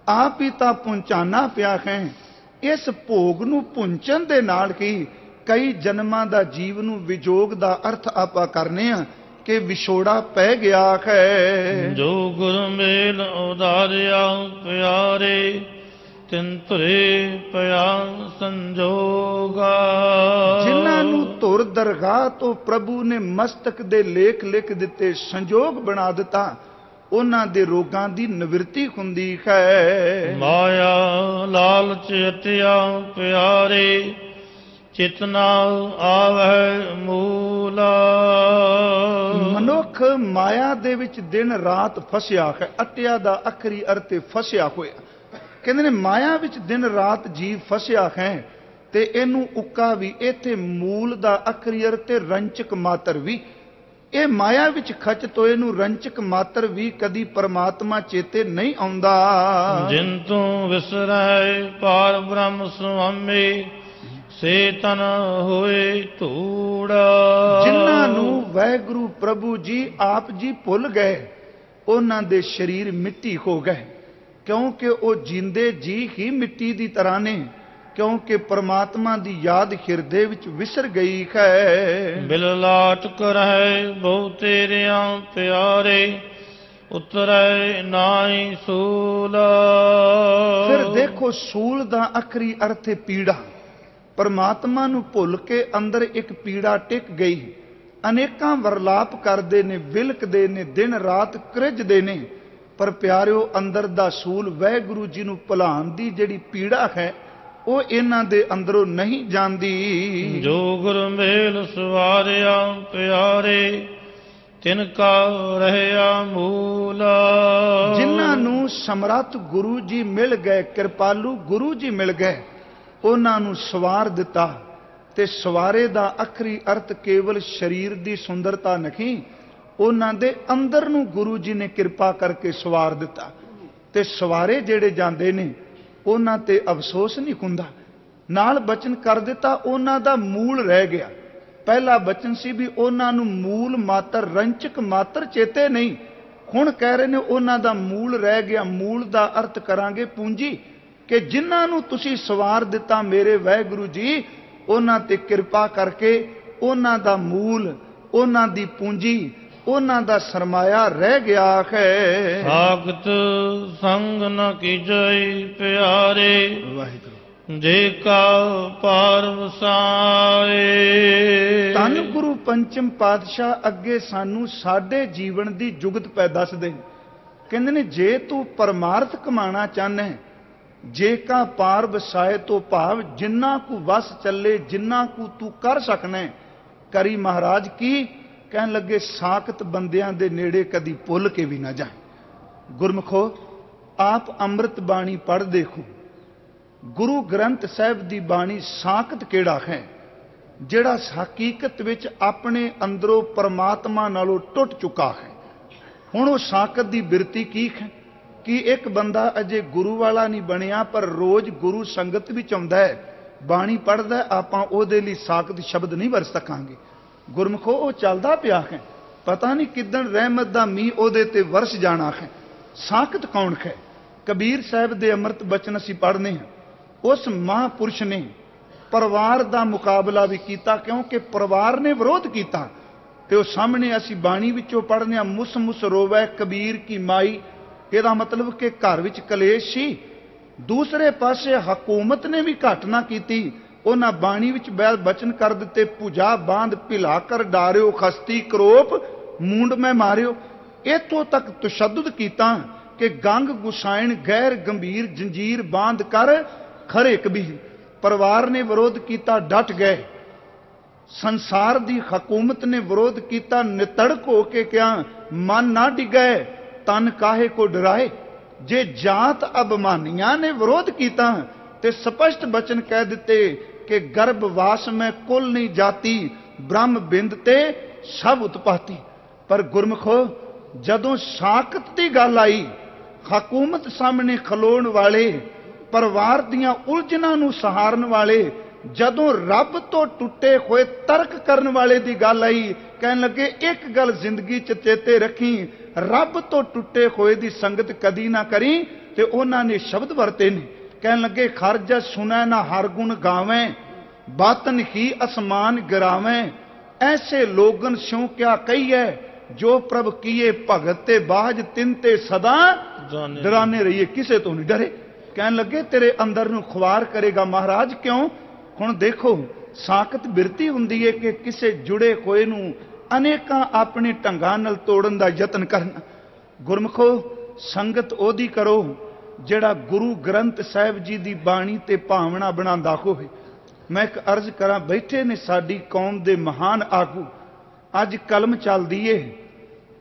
ਆਪ ਹੀ ਤਾਂ ਪੁੰਚਾਨਾ ਪਿਆ ਹੈ। ਇਸ ਭੋਗ ਨੂੰ ਪੁੰਚਣ ਦੇ ਨਾਲ ਹੀ ਕਈ ਜਨਮਾਂ ਦਾ ਜੀਵ ਨੂੰ ਵਿਜੋਗ ਦਾ ਅਰਥ ਆਪਾਂ ਕਰਨੇ ਆ ਕਿ ਵਿਛੋੜਾ ਪੈ ਗਿਆ ਹੈ। ਜੋ ਗੁਰ ਮੇਲ ਉਦਾਰਿਆ ਪਿਆਰੇ ਤਿਨ ਧਰੇ ਪਿਆ ਸੰਜੋਗਾ। ਜਿਨ੍ਹਾਂ ਨੂੰ ਧੁਰ ਦਰਗਾਹ ਤੋਂ ਪ੍ਰਭੂ ਨੇ ਮਸਤਕ ਦੇ ਲੇਖ ਲਿਖ ਦਿੱਤੇ ਸੰਜੋਗ ਬਣਾ ਦਿੱਤਾ ਉਹਨਾਂ ਦੇ ਰੋਗਾਂ ਦੀ ਨਿਵਰਤੀ ਹੁੰਦੀ ਹੈ। ਮਾਇਆ ਲਾਲਚ ਅਟਿਆ ਪਿਆਰੇ ਚਿਤਨਾ ਆਵੈ ਮੂਲਾ। ਮਨੁੱਖ ਮਾਇਆ ਦੇ ਵਿੱਚ ਦਿਨ ਰਾਤ ਫਸਿਆ ਹੈ ਅਟਿਆ ਦਾ ਅਖਰੀ ਅਰਥ ਫਸਿਆ ਹੋਇਆ। ਕਹਿੰਦੇ ਨੇ ਮਾਇਆ ਵਿੱਚ ਦਿਨ ਰਾਤ ਜੀਵ ਫਸਿਆ ਹੈ ਤੇ ਇਹਨੂੰ ਉੱਕਾ ਵੀ ਇੱਥੇ ਮੂਲ ਦਾ ਅਖਰੀ ਅਰਥ ਹੈ ਰੰਚਕ ਮਾਤਰ ਵੀ। ਇਹ ਮਾਇਆ ਵਿੱਚ ਖਚ ਤੋਏ ਨੂੰ ਰੰਚਕ ਮਾਤਰ ਵੀ ਕਦੀ ਪਰਮਾਤਮਾ ਚੇਤੇ ਨਹੀਂ ਆਉਂਦਾ। ਜਿਨ ਤੂੰ ਵਿਸਰੈ ਪਾਰ ਬ੍ਰਹਮ ਸੁਆਮੀ ਸੇ ਤਨ ਹੋਏ ਧੂੜਾ। ਜਿਨ੍ਹਾਂ ਨੂੰ ਵਾਹਿਗੁਰੂ ਪ੍ਰਭੂ ਜੀ ਆਪ ਜੀ ਭੁੱਲ ਗਏ ਉਹਨਾਂ ਦੇ ਸਰੀਰ ਮਿੱਟੀ ਹੋ ਗਏ। ਕਿਉਂਕਿ ਉਹ ਜਿੰਦੇ ਜੀ ਹੀ ਮਿੱਟੀ ਦੀ ਤਰ੍ਹਾਂ ਨੇ ਕਿਉਂਕਿ ਪਰਮਾਤਮਾ ਦੀ ਯਾਦ ਹਿਰਦੇ ਵਿੱਚ ਵਿਸਰ ਗਈ ਹੈ। ਬਿਲ ਲਾਟ ਕਰੈ ਬਹੁ ਤੇਰਿਆਂ ਪਿਆਰੇ ਉਤਰੈ ਨਾਹੀ ਸੂਲਾ। ਫਿਰ ਦੇਖੋ ਸੂਲ ਦਾ ਅਖਰੀ ਅਰਥ ਹੈ ਪੀੜਾ। ਪਰਮਾਤਮਾ ਨੂੰ ਭੁੱਲ ਕੇ ਅੰਦਰ ਇੱਕ ਪੀੜਾ ਟਿਕ ਗਈ। ਅਨੇਕਾਂ ਵਰਲਾਪ ਕਰਦੇ ਨੇ ਵਿਲਕਦੇ ਨੇ ਦਿਨ ਰਾਤ ਕ੍ਰਿਜਦੇ ਨੇ। ਪਰ ਪਿਆਰਿਓ ਅੰਦਰ ਦਾ ਸੂਲ ਵਾਹਿਗੁਰੂ ਜੀ ਨੂੰ ਭੁਲਾਉਣ ਦੀ ਜਿਹੜੀ ਪੀੜਾ ਹੈ ਉਹ ਇਹਨਾਂ ਦੇ ਅੰਦਰੋਂ ਨਹੀਂ ਜਾਂਦੀ। ਜੋ ਗੁਰ ਮੇਲ ਸਵਾਰਿਆ ਪਿਆਰੇ ਤਿਨ ਕਾ ਰਹਿਆ ਮੂਲਾ। ਜਿਨ੍ਹਾਂ ਨੂੰ ਸਮਰੱਥ ਗੁਰੂ ਜੀ ਮਿਲ ਗਏ ਕਿਰਪਾਲੂ ਗੁਰੂ ਜੀ ਮਿਲ ਗਏ ਉਹਨਾਂ ਨੂੰ ਸਵਾਰ ਦਿੱਤਾ। ਤੇ ਸਵਾਰੇ ਦਾ ਅਖਰੀ ਅਰਥ ਕੇਵਲ ਸਰੀਰ ਦੀ ਸੁੰਦਰਤਾ ਨਹੀਂ ਉਹਨਾਂ ਦੇ ਅੰਦਰ ਨੂੰ ਗੁਰੂ ਜੀ ਨੇ ਕਿਰਪਾ ਕਰਕੇ ਸਵਾਰ ਦਿੱਤਾ। ਤੇ ਸਵਾਰੇ ਜਿਹੜੇ ਜਾਂਦੇ ਨੇ, ਉਹਨਾਂ ਤੇ ਅਫਸੋਸ ਨਹੀਂ ਹੁੰਦਾ। ਨਾਲ ਬਚਨ ਕਰ ਦਿੱਤਾ, ਉਹਨਾਂ ਦਾ ਮੂਲ ਰਹਿ ਗਿਆ। ਪਹਿਲਾ ਬਚਨ ਸੀ ਵੀ ਉਹਨਾਂ ਨੂੰ ਮੂਲ ਮਾਤਰ, ਰੰਚਕ ਮਾਤਰ ਚੇਤੇ ਨਹੀਂ। ਹੁਣ ਕਹਿ ਰਹੇ ਨੇ ਉਹਨਾਂ ਦਾ ਮੂਲ ਰਹਿ ਗਿਆ। ਮੂਲ ਦਾ ਅਰਥ ਕਰਾਂਗੇ ਪੂੰਜੀ ਕਿ ਜਿਨ੍ਹਾਂ ਨੂੰ ਤੁਸੀਂ ਸਵਾਰ ਦਿੱਤਾ ਮੇਰੇ ਵਾਹਿਗੁਰੂ ਜੀ, ਉਹਨਾਂ ਤੇ ਕਿਰਪਾ ਕਰਕੇ ਉਹਨਾਂ ਦਾ ਮੂਲ, ਉਹਨਾਂ ਦੀ ਪੂੰਜੀ ਉਹਨਾਂ ਦਾ ਸਰਮਾਇਆ ਰਹਿ ਗਿਆ ਹੈ। ਸਾਖਤ ਸੰਗ ਨ ਕੀਜੈ ਪਿਆਰੇ। ਵਾਹਿਗੁਰੂ। ਜੇ ਕਾ ਪਾਰ ਵਸਾਏ ਧੰਨ ਗੁਰੂ ਪੰਚਮ ਪਾਤਸ਼ਾਹ ਅੱਗੇ ਸਾਨੂੰ ਸਾਡੇ ਜੀਵਨ ਦੀ ਜੁਗਤ ਪੈ ਦੱਸਦੇ। ਕਹਿੰਦੇ ਨੇ ਜੇ ਤੂੰ ਪਰਮਾਰਥ ਕਮਾਣਾ ਚਾਹਨਾ ਜੇ ਕਾ ਪਾਰ ਵਸਾਏ ਤੋਂ ਭਾਵ ਜਿੰਨਾ ਕੁ ਵਸ ਚੱਲੇ ਜਿੰਨਾ ਕੁ ਤੂੰ ਕਰ ਸਕਣਾ ਹੈ, ਕਰੀ ਮਹਾਰਾਜ ਕੀ? ਕਹਿਣ ਲੱਗੇ, ਸਾਖਤ ਬੰਦਿਆਂ ਦੇ ਨੇੜੇ ਕਦੀ ਭੁੱਲ ਕੇ ਵੀ ਨਾ ਜਾਏ। ਗੁਰਮਖੋ, ਆਪ ਅੰਮ੍ਰਿਤ ਬਾਣੀ ਪੜ੍ਹ ਦੇਖੋ। ਗੁਰੂ ਗ੍ਰੰਥ ਸਾਹਿਬ ਦੀ ਬਾਣੀ ਸਾਖਤ ਕਿਹੜਾ ਹੈ, ਜਿਹੜਾ ਹਕੀਕਤ ਵਿੱਚ ਆਪਣੇ ਅੰਦਰੋਂ ਪਰਮਾਤਮਾ ਨਾਲੋਂ ਟੁੱਟ ਚੁੱਕਾ ਹੈ? ਹੁਣ ਉਹ ਸਾਖਤ ਦੀ ਬਿਰਤੀ ਕੀ ਹੈ? ਕਿ ਇੱਕ ਬੰਦਾ ਅਜੇ ਗੁਰੂ ਵਾਲਾ ਨਹੀਂ ਬਣਿਆ, ਪਰ ਰੋਜ਼ ਗੁਰੂ ਸੰਗਤ ਵਿੱਚ ਆਉਂਦਾ ਹੈ, ਬਾਣੀ ਪੜ੍ਹਦਾ ਆਪਾਂ ਉਹਦੇ ਲਈ ਸਾਖਤ ਸ਼ਬਦ ਨਹੀਂ ਵਰਤ ਸਕਾਂਗੇ। ਗੁਰਮਖੋ ਉਹ ਚੱਲਦਾ ਪਿਆ ਹੈ। ਪਤਾ ਨਹੀਂ ਕਿਦਣ ਰਹਿਮਤ ਦਾ ਮੀਂਹ ਉਹਦੇ ਤੇ ਵਰਸ ਜਾਣਾ ਹੈ। ਸਾਖਤ ਕੌਣ ਹੈ? ਕਬੀਰ ਸਾਹਿਬ ਦੇ ਅੰਮ੍ਰਿਤ ਬਚਨ ਅਸੀਂ ਪੜ੍ਹਨੇ ਹਾਂ। ਉਸ ਮਹਾਪੁਰਸ਼ ਨੇ ਪਰਿਵਾਰ ਦਾ ਮੁਕਾਬਲਾ ਵੀ ਕੀਤਾ ਕਿਉਂਕਿ ਪਰਿਵਾਰ ਨੇ ਵਿਰੋਧ ਕੀਤਾ ਤੇ ਉਹ ਸਾਹਮਣੇ ਅਸੀਂ ਬਾਣੀ ਵਿੱਚੋਂ ਪੜ੍ਹਨੇ ਆ ਮੁਸ ਮੁਸ ਰੋਵੈ ਕਬੀਰ ਕੀ ਮਾਈ। ਇਹਦਾ ਮਤਲਬ ਕਿ ਘਰ ਵਿੱਚ ਕਲੇਸ਼ ਸੀ। ਦੂਸਰੇ ਪਾਸੇ ਹਕੂਮਤ ਨੇ ਵੀ ਘਟ ਕੀਤੀ। ਉਹਨਾਂ ਬਾਣੀ ਵਿੱਚ ਬੈਲ ਬਚਨ ਕਰ ਦਿੱਤੇ ਪੂਜਾ ਬਾਂਧ, ਭਿਲਾ ਕਰ ਡਾਰਿਓ, ਖਸਤੀ ਕਰੋਪ, ਮੂੰਡ ਮੈਂ ਮਾਰਿਓ। ਇਤੋਂ ਤੱਕ ਤਸ਼ੱਦਦ ਕੀਤਾ ਕਿ ਗੰਗ, ਗੁਸਾਇਣ, ਗੈਰ ਗੰਭੀਰ, ਜੰਜੀਰ ਬਾਂਧ ਕਰ ਖਰੇ ਕਬੀਰ। ਪਰਿਵਾਰ ਨੇ ਵਿਰੋਧ ਕੀਤਾ, ਡਟ ਗਏ। ਸੰਸਾਰ ਦੀ ਹਕੂਮਤ ਨੇ ਵਿਰੋਧ ਕੀਤਾ, ਨਿਤੜਕ ਹੋ ਕੇ ਕਿਹਾ, ਮਨ ਨਾ ਡਿਗੈ, ਤਨ ਕਾਹੇ ਕੋ ਡਰਾਏ। ਜੇ ਜਾਤ ਅਬਮਾਨੀਆਂ ਨੇ ਵਿਰੋਧ ਕੀਤਾ ਤੇ ਸਪਸ਼ਟ ਬਚਨ ਕਹਿ ਦਿੱਤੇ ਕਿ ਗਰਭਵਾਸ ਮੈਂ ਕੁਲ ਨਹੀਂ ਜਾਤੀ, ਬ੍ਰਹਮ ਬਿੰਦ ਤੇ ਸਭ ਉਤਪਾਤੀ। ਪਰ ਗੁਰਮਖੋ, ਜਦੋਂ ਸਾਖਤ ਦੀ ਗੱਲ ਆਈ, ਹਕੂਮਤ ਸਾਹਮਣੇ ਖਲੋਣ ਵਾਲੇ, ਪਰਿਵਾਰ ਦੀਆਂ ਉਲਝਣਾਂ ਨੂੰ ਸਹਾਰਨ ਵਾਲੇ, ਜਦੋਂ ਰੱਬ ਤੋਂ ਟੁੱਟੇ ਹੋਏ ਤਰਕ ਕਰਨ ਵਾਲੇ ਦੀ ਗੱਲ ਆਈ, ਕਹਿਣ ਲੱਗੇ, ਇੱਕ ਗੱਲ ਜ਼ਿੰਦਗੀ 'ਚ ਚੇਤੇ ਰੱਖੀ, ਰੱਬ ਤੋਂ ਟੁੱਟੇ ਹੋਏ ਦੀ ਸੰਗਤ ਕਦੀ ਨਾ ਕਰੀ, ਤੇ ਉਹਨਾਂ ਨੇ ਸ਼ਬਦ ਵਰਤੇ ਨੇ। ਕਹਿਣ ਲੱਗੇ ਖਰਜ ਸੁਨੈ ਨਾ ਹਰ ਗੁਣ ਗਾਵੇਂ ਬਾਤਨ ਹੀ ਅਸਮਾਨ ਗਿਰਾਵੇਂ। ਐਸੇ ਲੋਗਨ ਸਿਉ ਕਿਆ ਕਹੀਏ ਜੋ ਪ੍ਰਭ ਕੀਏ ਭਗਤ ਤੇ ਬਾਜ ਤਿੰਨ ਤੇ ਸਦਾ ਡਰਾਨੇ ਰਹੀਏ ਕਿਸੇ ਤੋਂ ਨਹੀਂ ਡਰੇ। ਕਹਿਣ ਲੱਗੇ ਤੇਰੇ ਅੰਦਰ ਨੂੰ ਖੁਆਰ ਕਰੇਗਾ ਮਹਾਰਾਜ ਕਿਉਂ? ਹੁਣ ਦੇਖੋ ਸਾਖਤ ਬਿਰਤੀ ਹੁੰਦੀ ਹੈ ਕਿ ਕਿਸੇ ਜੁੜੇ ਹੋਏ ਨੂੰ ਅਨੇਕਾਂ ਆਪਣੇ ਢੰਗਾਂ ਨਾਲ ਤੋੜਨ ਦਾ ਯਤਨ ਕਰਨਾ। ਗੁਰਮਖੋ ਸੰਗਤ ਉਹਦੀ ਕਰੋ। ਜਿਹੜਾ ਗੁਰੂ ਗ੍ਰੰਥ ਸਾਹਿਬ ਜੀ ਦੀ ਬਾਣੀ ਤੇ ਭਾਵਨਾ ਬਣਾਉਂਦਾ ਹੋਵੇ, ਮੈਂ ਇੱਕ ਅਰਜ਼ ਕਰਾਂ, ਬੈਠੇ ਨੇ ਸਾਡੀ ਕੌਮ ਦੇ ਮਹਾਨ ਆਗੂ, ਅੱਜ ਕਲਮ ਚੱਲਦੀ ਏ।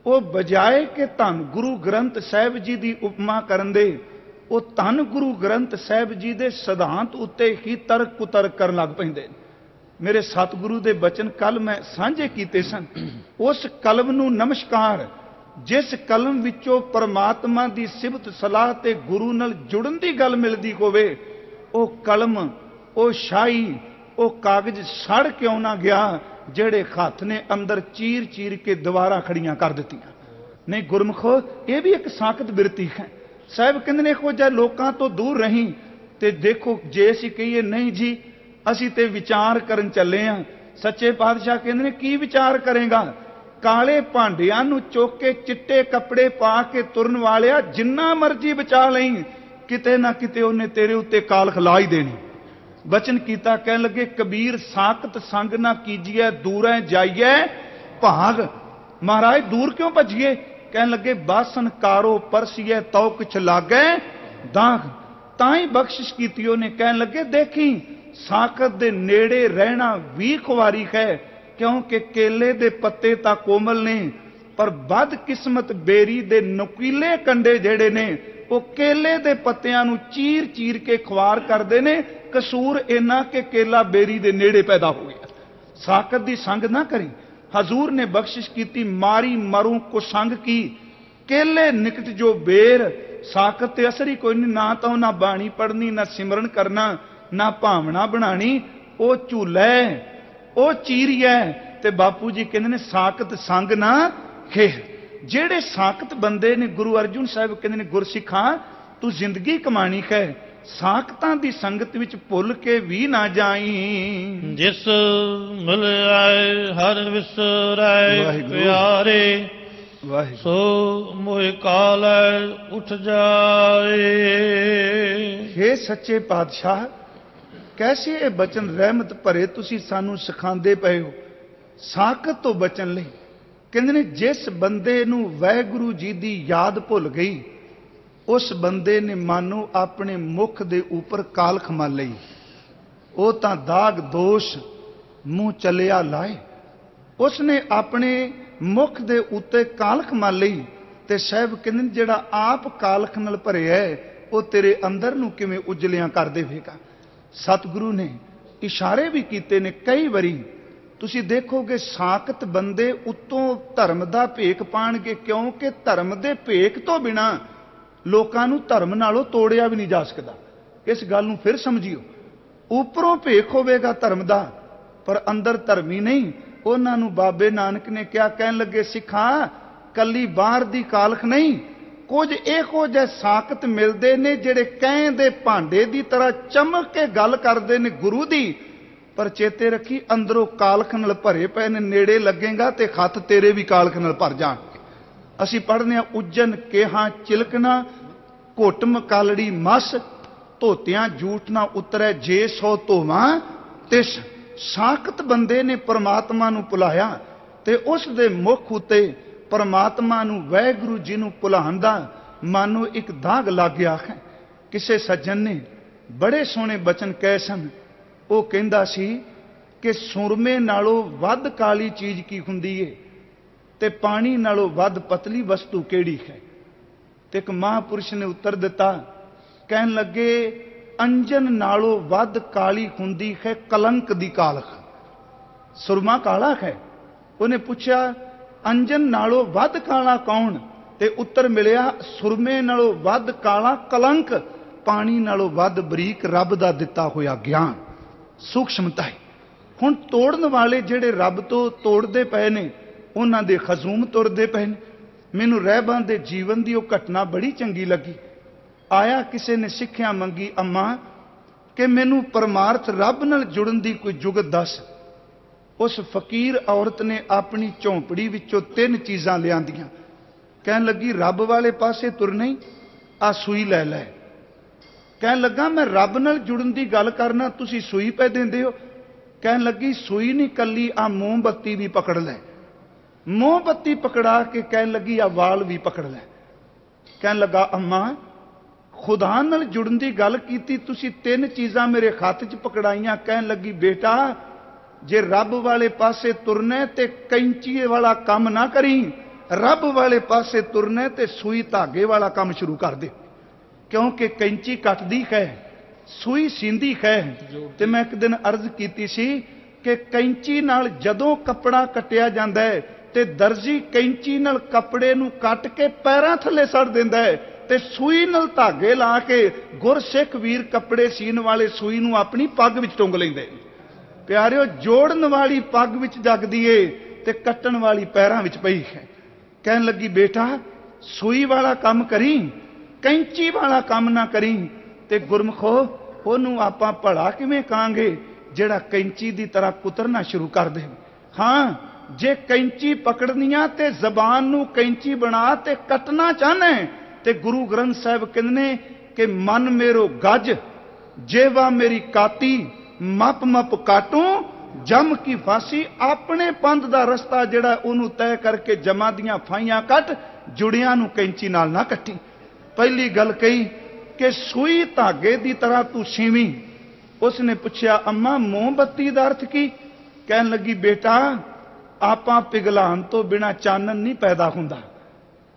ਉਹ ਬਜਾਏ ਕਿ ਧੰਨ ਗੁਰੂ ਗ੍ਰੰਥ ਸਾਹਿਬ ਜੀ ਦੀ ਉਪਮਾ ਕਰਨ ਦੇ, ਉਹ ਧੰਨ ਗੁਰੂ ਗ੍ਰੰਥ ਸਾਹਿਬ ਜੀ ਦੇ ਸਿਧਾਂਤ ਉੱਤੇ ਹੀ ਤਰਕ ਕੁਤਰਕ ਕਰਨ ਲੱਗ ਪੈਂਦੇ ਨੇ। ਮੇਰੇ ਸਤਿਗੁਰੂ ਦੇ ਬਚਨ ਕੱਲ ਮੈਂ ਸਾਂਝੇ ਕੀਤੇ ਸਨ। ਉਸ ਕਲਮ ਨੂੰ ਨਮਸਕਾਰ ਜਿਸ ਕਲਮ ਵਿੱਚੋਂ ਪਰਮਾਤਮਾ ਦੀ ਸਿਫਤ ਸਲਾਹ ਤੇ ਗੁਰੂ ਨਾਲ ਜੁੜਨ ਦੀ ਗੱਲ ਮਿਲਦੀ ਹੋਵੇ, ਉਹ ਕਲਮ, ਉਹ ਸ਼ਾਈ ਉਹ ਕਾਗਜ਼ ਸੜ ਕਿਉਂ ਨਾ ਗਿਆ, ਜਿਹੜੇ ਹੱਥ ਨੇ ਅੰਦਰ ਚੀਰ ਚੀਰ ਕੇ ਦੁਬਾਰਾ ਖੜੀਆਂ ਕਰ ਦਿੱਤੀਆਂ। ਨਹੀਂ, ਗੁਰਮਖੋ, ਇਹ ਵੀ ਇੱਕ ਸਾਖਤ ਬਿਰਤੀ ਹੈ। ਸਾਹਿਬ ਕਹਿੰਦੇ ਨੇ, ਇਹੋ ਜਿਹਾ ਲੋਕਾਂ ਤੋਂ ਦੂਰ ਰਹੀ ਤੇ ਦੇਖੋ, ਜੇ ਅਸੀਂ ਕਹੀਏ, ਨਹੀਂ ਜੀ, ਅਸੀਂ ਤੇ ਵਿਚਾਰ ਕਰਨ ਚੱਲੇ ਆਂ। ਸੱਚੇ ਪਾਤਸ਼ਾਹ ਕਹਿੰਦੇ ਨੇ, ਕੀ ਵਿਚਾਰ ਕਰੇਗਾ? ਕਾਲੇ ਭਾਂਡਿਆਂ ਨੂੰ ਚੁੱਕ ਕੇ ਚਿੱਟੇ ਕੱਪੜੇ ਪਾ ਕੇ ਤੁਰਨ ਵਾਲਿਆ ਜਿੰਨਾ ਮਰਜ਼ੀ ਬਚਾ ਲਈ, ਕਿਤੇ ਨਾ ਕਿਤੇ ਉਹਨੇ ਤੇਰੇ ਉੱਤੇ ਕਾਲ ਖਲਾ ਹੀ ਦੇਣੀ। ਬਚਨ ਕੀਤਾ ਕਹਿਣ ਲੱਗੇ, ਕਬੀਰ, ਸਾਖਤ ਸੰਗ ਨਾ ਕੀਜੀਐ, ਦੂਰੈ ਜਾਈਐ, ਭਾਗ। ਮਹਾਰਾਜ, ਦੂਰ ਕਿਉਂ ਭੱਜੀਏ? ਕਹਿਣ ਲੱਗੇ ਬਾਸਨ ਕਾਰੋ ਪਰਸੀਐ, ਤਉ ਕਿਛ ਲਾਗੈ ਦਾਗ ਤਾਂ ਹੀ ਬਖਸ਼ਿਸ਼ ਕੀਤੀ ਉਹਨੇ, ਕਹਿਣ ਲੱਗੇ, ਦੇਖੀ, ਸਾਖਤ ਦੇ ਨੇੜੇ ਰਹਿਣਾ ਵੀ ਖੁਆਰੀ ਹੈ ਕਿਉਂਕਿ ਕੇਲੇ ਦੇ ਪੱਤੇ ਤਾਂ ਕੋਮਲ ਨੇ, ਪਰ ਬਦ ਕਿਸਮਤ ਬੇਰੀ ਦੇ ਨੁਕੀਲੇ ਕੰਡੇ ਜਿਹੜੇ ਨੇ, ਉਹ ਕੇਲੇ ਦੇ ਪੱਤਿਆਂ ਨੂੰ ਚੀਰ-ਚੀਰ ਕੇ ਖਵਾਰ ਕਰਦੇ ਨੇ। ਕਸੂਰ ਇੰਨਾ ਕਿ ਕੇਲਾ ਬੇਰੀ ਦੇ ਨੇੜੇ ਪੈਦਾ ਹੋ ਗਿਆ। ਸਾਖਤ ਦੀ ਸੰਗ ਨਾ ਕਰੀ। ਹਜ਼ੂਰ ਨੇ ਬਖਸ਼ਿਸ਼ ਕੀਤੀ, ਮਾਰੀ ਮਰੂ ਕੋ ਸੰਗ ਕੀ? ਕੇਲੇ ਨਿਕਟ ਜੋ ਬੇਰ ਸਾਕਤ ਤੇ ਅਸਰ ਹੀ ਕੋਈ ਨਹੀਂ ਨਾ ਤਾਂ ਉਹਨਾਂ ਬਾਣੀ ਪੜਨੀ ਨਾ ਸਿਮਰਨ ਕਰਨਾ, ਨਾ ਭਾਵਨਾ ਬਣਾਣੀ ਉਹ ਝੂਲੇ। ਉਹ ਚੀਰੀਐ ਤੇ ਬਾਪੂ ਜੀ ਕਹਿੰਦੇ ਨੇ ਸਾਖਤ ਸੰਗ ਨਾ ਖੇ ਜਿਹੜੇ ਸਾਖਤ ਬੰਦੇ ਨੇ ਗੁਰੂ ਅਰਜੁਨ ਸਾਹਿਬ ਕਹਿੰਦੇ ਨੇ ਗੁਰਸਿੱਖਾਂ ਤੂੰ ਜ਼ਿੰਦਗੀ ਕਮਾਣੀ ਹੈ ਸਾਖਤਾਂ ਦੀ ਸੰਗਤ ਵਿੱਚ ਭੁੱਲ ਕੇ ਵੀ ਨਾ ਜਾਈ। ਜਿਸ ਮਿਲ ਆਏ ਹਰ ਵਿਸਰੈ। ਪਿਆਰੇ। ਵਾਹਿਗੁਰੂ। ਸੋ ਮੋਹਿ ਕਾਲੈ ਉਠ ਜਾਏ। हे ਸੱਚੇ ਪਾਤਸ਼ਾਹ ਕੈਸੇ ਇਹ ਬਚਨ ਰਹਿਮਤ ਭਰੇ ਤੁਸੀਂ ਸਾਨੂੰ ਸਿਖਾਉਂਦੇ ਪਏ ਹੋ? ਸਾਖਤ ਤੋਂ ਬਚਣ ਲਈ। ਕਹਿੰਦੇ ਨੇ ਜਿਸ ਬੰਦੇ ਨੂੰ ਵਾਹਿਗੁਰੂ ਜੀ ਦੀ ਯਾਦ ਭੁੱਲ ਗਈ ਉਸ ਬੰਦੇ ਨੇ ਮਾਨੋ ਆਪਣੇ ਮੁਖ ਦੇ ਉੱਪਰ ਕਾਲਖ ਮਲ ਲਈ। ਉਹ ਤਾਂ ਦਾਗ ਦੋਸ਼ ਮੂੰਹ ਚੱਲਿਆ ਲਾਏ। ਉਸ ਨੇ ਆਪਣੇ ਮੁਖ ਦੇ ਉੱਤੇ ਕਾਲਖ ਮਲ ਲਈ ਤੇ ਸਾਹਿਬ ਕਹਿੰਦੇ ਨੇ ਜਿਹੜਾ ਆਪ ਕਾਲਖ ਨਾਲ ਭਰਿਆ ਹੈ, ਉਹ ਤੇਰੇ ਅੰਦਰ ਨੂੰ ਕਿਵੇਂ ਉਜਲਿਆਂ ਕਰ ਦੇਵੇਗਾ? ਸਤਿਗੁਰੂ ਨੇ ਇਸ਼ਾਰੇ ਵੀ ਕੀਤੇ ਨੇ ਕਈ ਵਾਰੀ। ਤੁਸੀਂ ਦੇਖੋਗੇ ਸਾਖਤ ਬੰਦੇ ਉੱਤੋਂ ਧਰਮ ਦਾ ਭੇਖ ਪਾਣਗੇ, ਕਿਉਂਕਿ ਧਰਮ ਦੇ ਭੇਖ ਤੋਂ ਬਿਨਾ ਲੋਕਾਂ ਨੂੰ ਧਰਮ ਨਾਲੋਂ ਤੋੜਿਆ ਵੀ ਨਹੀਂ ਜਾ ਸਕਦਾ। ਇਸ ਗੱਲ ਨੂੰ ਫਿਰ ਸਮਝਿਓ। ਉੱਪਰੋਂ ਭੇਖ ਹੋਵੇਗਾ ਧਰਮ ਦਾ, ਪਰ ਅੰਦਰ ਧਰਮੀ ਨਹੀਂ। ਉਹਨਾਂ ਨੂੰ ਬਾਬੇ ਨਾਨਕ ਨੇ ਕਿਹਾ, ਕਹਿਣ ਲੱਗੇ, ਸਿੱਖਾਂ, ਕੱਲੀ ਬਾਹਰ ਦੀ ਕਾਲਖ ਨਹੀਂ ਕੁਝ ਇਹੋ ਜਿਹੇ ਸਾਖਤ ਮਿਲਦੇ ਨੇ ਜਿਹੜੇ ਕਹਿ ਦੇ ਭਾਂਡੇ ਦੀ ਤਰ੍ਹਾਂ ਚਮਕ ਕੇ ਗੱਲ ਕਰਦੇ ਨੇ ਗੁਰੂ ਦੀ, ਪਰ ਚੇਤੇ ਰੱਖੀ ਅੰਦਰੋਂ ਕਾਲਖ ਨਾਲ ਭਰੇ ਪਏ ਨੇ, ਨੇੜੇ ਲੱਗੇਗਾ ਤੇ ਖੱਤ ਤੇਰੇ ਵੀ ਕਾਲਖ ਨਾਲ ਭਰ ਜਾਣਗੇ। ਅਸੀਂ ਪੜ੍ਹਨੇ ਆ ਉਜਨ ਕੇਹਾਂ ਚਿਲਕਣਾ, ਘੁੱਟ ਮਕਾਲੜੀ ਮਸ, ਧੋਤਿਆਂ ਜੂਠ ਨਾ ਉਤਰੈ ਜੇ ਸੋ ਧੋਵਾਂ ਤਿਸ। ਸਾਖਤ ਬੰਦੇ ਨੇ ਪਰਮਾਤਮਾ ਨੂੰ ਭੁਲਾਇਆ ਤੇ ਉਸ ਦੇ ਮੁਖ ਉਤੇ ਪਰਮਾਤਮਾ ਨੂੰ ਵਾਹਿਗੁਰੂ ਜੀ ਨੂੰ ਭੁਲਾਉਣ ਦਾ ਮਨ ਨੂੰ ਇੱਕ ਦਾਗ ਲੱਗ ਗਿਆ ਹੈ। ਕਿਸੇ ਸੱਜਣ ਨੇ ਬੜੇ ਸੋਹਣੇ ਬਚਨ ਕਹੇ ਸਨ। ਉਹ ਕਹਿੰਦਾ ਸੀ ਕਿ ਸੁਰਮੇ ਨਾਲੋਂ ਵੱਧ ਕਾਲੀ ਚੀਜ਼ ਕੀ ਹੁੰਦੀ ਏ ਤੇ ਪਾਣੀ ਨਾਲੋਂ ਵੱਧ ਪਤਲੀ ਵਸਤੂ ਕਿਹੜੀ ਹੈ? ਤੇ ਇੱਕ ਮਹਾਪੁਰਸ਼ ਨੇ ਉੱਤਰ ਦਿੱਤਾ, ਕਹਿਣ ਲੱਗੇ, ਅੰਜਨ ਨਾਲੋਂ ਵੱਧ ਕਾਲੀ ਹੁੰਦੀ ਹੈ ਕਲੰਕ ਦੀ ਕਾਲਖ। ਸੁਰਮਾ ਕਾਲਾ ਹੈ? ਉਹਨੇ ਪੁੱਛਿਆ ਅੰਜਨ ਨਾਲੋਂ ਵੱਧ ਕਾਲਾ ਕੌਣ? ਤੇ ਉੱਤਰ ਮਿਲਿਆ, ਸੁਰਮੇ ਨਾਲੋਂ ਵੱਧ ਕਾਲਾ ਕਲੰਕ, ਪਾਣੀ ਨਾਲੋਂ ਵੱਧ ਬਰੀਕ ਰੱਬ ਦਾ ਦਿੱਤਾ ਹੋਇਆ ਗਿਆਨ। ਸੂਖਸ਼ਮਤਾ ਹੈ। ਹੁਣ ਤੋੜਨ ਵਾਲੇ ਜਿਹੜੇ ਰੱਬ ਤੋਂ ਤੋੜਦੇ ਪਏ ਨੇ, ਉਹਨਾਂ ਦੇ ਖਜ਼ੂਮ ਤੁਰਦੇ ਪਏ ਨੇ। ਮੈਨੂੰ ਰਹਿਬਾਂ ਦੇ ਜੀਵਨ ਦੀ ਉਹ ਘਟਨਾ ਬੜੀ ਚੰਗੀ ਲੱਗੀ। ਆਇਆ ਕਿਸੇ ਨੇ ਸਿੱਖਿਆ ਮੰਗੀ, ਅੰਮਾ, ਕਿ ਮੈਨੂੰ ਪਰਮਾਰਥ ਰੱਬ ਨਾਲ ਜੁੜਨ ਦੀ ਕੋਈ ਜੁਗਤ ਦੱਸ। ਉਸ ਫਕੀਰ ਔਰਤ ਨੇ ਆਪਣੀ ਝੌਂਪੜੀ ਵਿੱਚੋਂ ਤਿੰਨ ਚੀਜ਼ਾਂ ਲਿਆਂਦੀਆਂ। ਕਹਿਣ ਲੱਗੀ, ਰੱਬ ਵਾਲੇ ਪਾਸੇ ਤੁਰ ਨਹੀਂ ਆ ਸੂਈ ਲੈ ਲੈ। ਕਹਿਣ ਲੱਗਾ, ਮੈਂ ਰੱਬ ਨਾਲ ਜੁੜਨ ਦੀ ਗੱਲ ਕਰਨਾ, ਤੁਸੀਂ ਸੂਈ ਪੈ ਦਿੰਦੇ ਹੋ। ਕਹਿਣ ਲੱਗੀ, ਸੂਈ ਨਹੀਂ ਕੱਲੀ ਆ ਮੋਮਬੱਤੀ ਵੀ ਪਕੜ ਲੈ। ਮੋਮਬੱਤੀ ਪਕੜਾ ਕੇ ਕਹਿਣ ਲੱਗੀ ਆ ਵਾਲ ਵੀ ਪਕੜ ਲੈ। ਕਹਿਣ ਲੱਗਾ, ਅੰਮਾ, ਖੁਦਾ ਨਾਲ ਜੁੜਨ ਦੀ ਗੱਲ ਕੀਤੀ, ਤੁਸੀਂ ਤਿੰਨ ਚੀਜ਼ਾਂ ਮੇਰੇ ਹੱਥ 'ਚ ਪਕੜਾਈਆਂ। ਕਹਿਣ ਲੱਗੀ, ਬੇਟਾ ਜੇ ਰੱਬ ਵਾਲੇ ਪਾਸੇ ਤੁਰਨਾ ਤੇ ਕੈਂਚੀ ਵਾਲਾ ਕੰਮ ਨਾ ਕਰੀ, ਰੱਬ ਵਾਲੇ ਪਾਸੇ ਤੁਰਨਾ ਤੇ ਸੂਈ ਧਾਗੇ ਵਾਲਾ ਕੰਮ ਸ਼ੁਰੂ ਕਰ ਦੇ। ਕਿਉਂਕਿ ਕੈਂਚੀ ਕੱਟਦੀ ਹੈ ਸੂਈ ਸਿੰਦੀ ਹੈ ਤੇ ਮੈਂ ਇੱਕ ਦਿਨ ਅਰਜ਼ ਕੀਤੀ ਸੀ ਕਿ ਕੈਂਚੀ ਨਾਲ ਜਦੋਂ ਕੱਪੜਾ ਕੱਟਿਆ ਜਾਂਦਾ ਹੈ ਤੇ ਦਰਜੀ ਕੈਂਚੀ ਨਾਲ ਕੱਪੜੇ ਨੂੰ ਕੱਟ ਕੇ ਪੈਰਾਂ ਥੱਲੇ ਸੜ ਦਿੰਦਾ ਹੈ ਤੇ ਸੂਈ ਨਾਲ ਧਾਗੇ ਲਾ ਕੇ ਗੁਰਸਿੱਖ ਵੀਰ ਕੱਪੜੇ ਸੀਨ ਵਾਲੇ ਸੂਈ ਨੂੰ ਆਪਣੀ ਪੱਗ ਵਿੱਚ ਟੁੰਗ ਲੈਂਦੇ। ਪਿਆਰਿਓ, ਜੋੜਨ ਵਾਲੀ ਪੱਗ ਵਿੱਚ ਜਗਦੀ ਏ ਤੇ ਕੱਟਣ ਵਾਲੀ ਪੈਰਾਂ ਵਿੱਚ ਪਈ ਹੈ। ਕਹਿਣ ਲੱਗੀ, ਬੇਟਾ, ਸੂਈ ਵਾਲਾ ਕੰਮ ਕਰੀ, ਕੈਂਚੀ ਵਾਲਾ ਕੰਮ ਨਾ ਕਰੀ ਤੇ ਗੁਰਮਖੋ, ਉਹਨੂੰ ਆਪਾਂ ਭਲਾ ਕਿਵੇਂ ਕਾਂਗੇ ਜਿਹੜਾ ਕੈਂਚੀ ਦੀ ਤਰ੍ਹਾਂ ਕੁਤਰਨਾ ਸ਼ੁਰੂ ਕਰ ਦੇ? ਹਾਂ, ਜੇ ਕੈਂਚੀ ਪਕੜਨੀਆਂ ਤੇ ਜ਼ਬਾਨ ਨੂੰ ਕੈਂਚੀ ਬਣਾ ਤੇ ਕੱਟਣਾ ਚਾਹਨਾ ਤੇ ਗੁਰੂ ਗ੍ਰੰਥ ਸਾਹਿਬ ਕਹਿੰਦੇ ਨੇ ਕਿ ਮਨ ਮੇਰੋ ਗੱਜ, ਜੇਵਾ ਮੇਰੀ ਕਾਤੀ ਮਪ ਮਪ ਕਾਟੂ, ਜਮ ਕੀ ਫਾਸੀ, ਆਪਣੇ ਪੰਧ ਦਾ ਰਸਤਾ ਜਿਹੜਾ ਉਹਨੂੰ ਤੈਅ ਕਰਕੇ ਜਮਾਂ ਦੀਆਂ ਫਾਈਆਂ ਕੱਟ, ਜੁੜਿਆਂ ਨੂੰ ਕੈਂਚੀ ਨਾਲ ਨਾ ਕੱਟੀ। ਪਹਿਲੀ ਗੱਲ ਕਹੀ ਕਿ ਸੂਈ ਧਾਗੇ ਦੀ ਤਰ੍ਹਾਂ ਤੂੰ ਸੀਵੀਂ ਉਸਨੇ ਪੁੱਛਿਆ, ਅੰਮਾ ਮੋਮਬੱਤੀ ਦਾ ਅਰਥ ਕੀ? ਕਹਿਣ ਲੱਗੀ, ਬੇਟਾ, ਆਪਾਂ ਪਿਘਲਾਣ ਤੋਂ ਬਿਨਾ ਚਾਨਣ ਨਹੀਂ ਪੈਦਾ ਹੁੰਦਾ।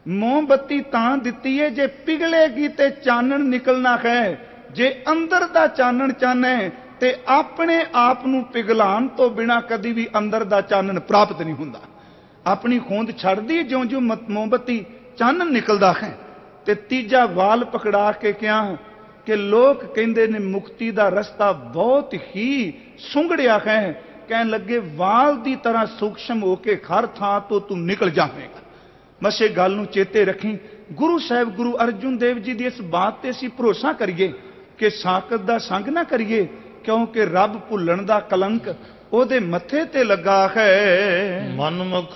ਮੋਮਬੱਤੀ ਤਾਂ ਦਿੱਤੀ ਏ ਜੇ ਪਿਘਲੇਗੀ ਤੇ ਚਾਨਣ ਨਿਕਲਣਾ ਹੈ। ਜੇ ਅੰਦਰ ਦਾ ਚਾਨਣ ਚਾਹਨਾ ਤੇ ਆਪਣੇ ਆਪ ਨੂੰ ਪਿਘਲਾਣ ਤੋਂ ਬਿਨਾ ਕਦੀ ਵੀ ਅੰਦਰ ਦਾ ਚਾਨਣ ਪ੍ਰਾਪਤ ਨਹੀਂ ਹੁੰਦਾ। ਆਪਣੀ ਖੋਂਦ ਛੱਡਦੀ ਜਿਉਂ ਜਿਉਂ ਮ- ਮੋਮਬੱਤੀ ਚਾਨਣ ਨਿਕਲਦਾ ਹੈ। ਤੇ ਤੀਜਾ ਵਾਲ ਪਕੜਾ ਕੇ ਕਿਹਾ ਕਿ ਲੋਕ ਕਹਿੰਦੇ ਨੇ, ਮੁਕਤੀ ਦਾ ਰਸਤਾ ਬਹੁਤ ਹੀ ਸੁੰਗੜਿਆ ਹੈ। ਕਹਿਣ ਲੱਗੇ, ਵਾਲ ਦੀ ਤਰ੍ਹਾਂ ਸੂਖਸ਼ਮ ਹੋ ਕੇ ਹਰ ਥਾਂ ਤੋਂ ਤੂੰ ਨਿਕਲ ਜਾਵੇਂਗਾ। ਬਸ ਇਹ ਗੱਲ ਨੂੰ ਚੇਤੇ ਰੱਖੀ। ਗੁਰੂ ਸਾਹਿਬ, ਗੁਰੂ ਅਰਜਨ ਦੇਵ ਜੀ ਦੀ ਇਸ ਬਾਤ ਤੇ ਅਸੀਂ ਭਰੋਸਾ ਕਰੀਏ ਕਿ ਸਾਕਤ ਦਾ ਸੰਗ ਨਾ ਕਰੀਏ। ਕਿਉਂਕਿ ਰੱਬ ਭੁੱਲਣ ਦਾ ਕਲੰਕ ਉਹਦੇ ਮੱਥੇ ਤੇ ਲੱਗਾ ਹੈ। ਮਨਮੁਖ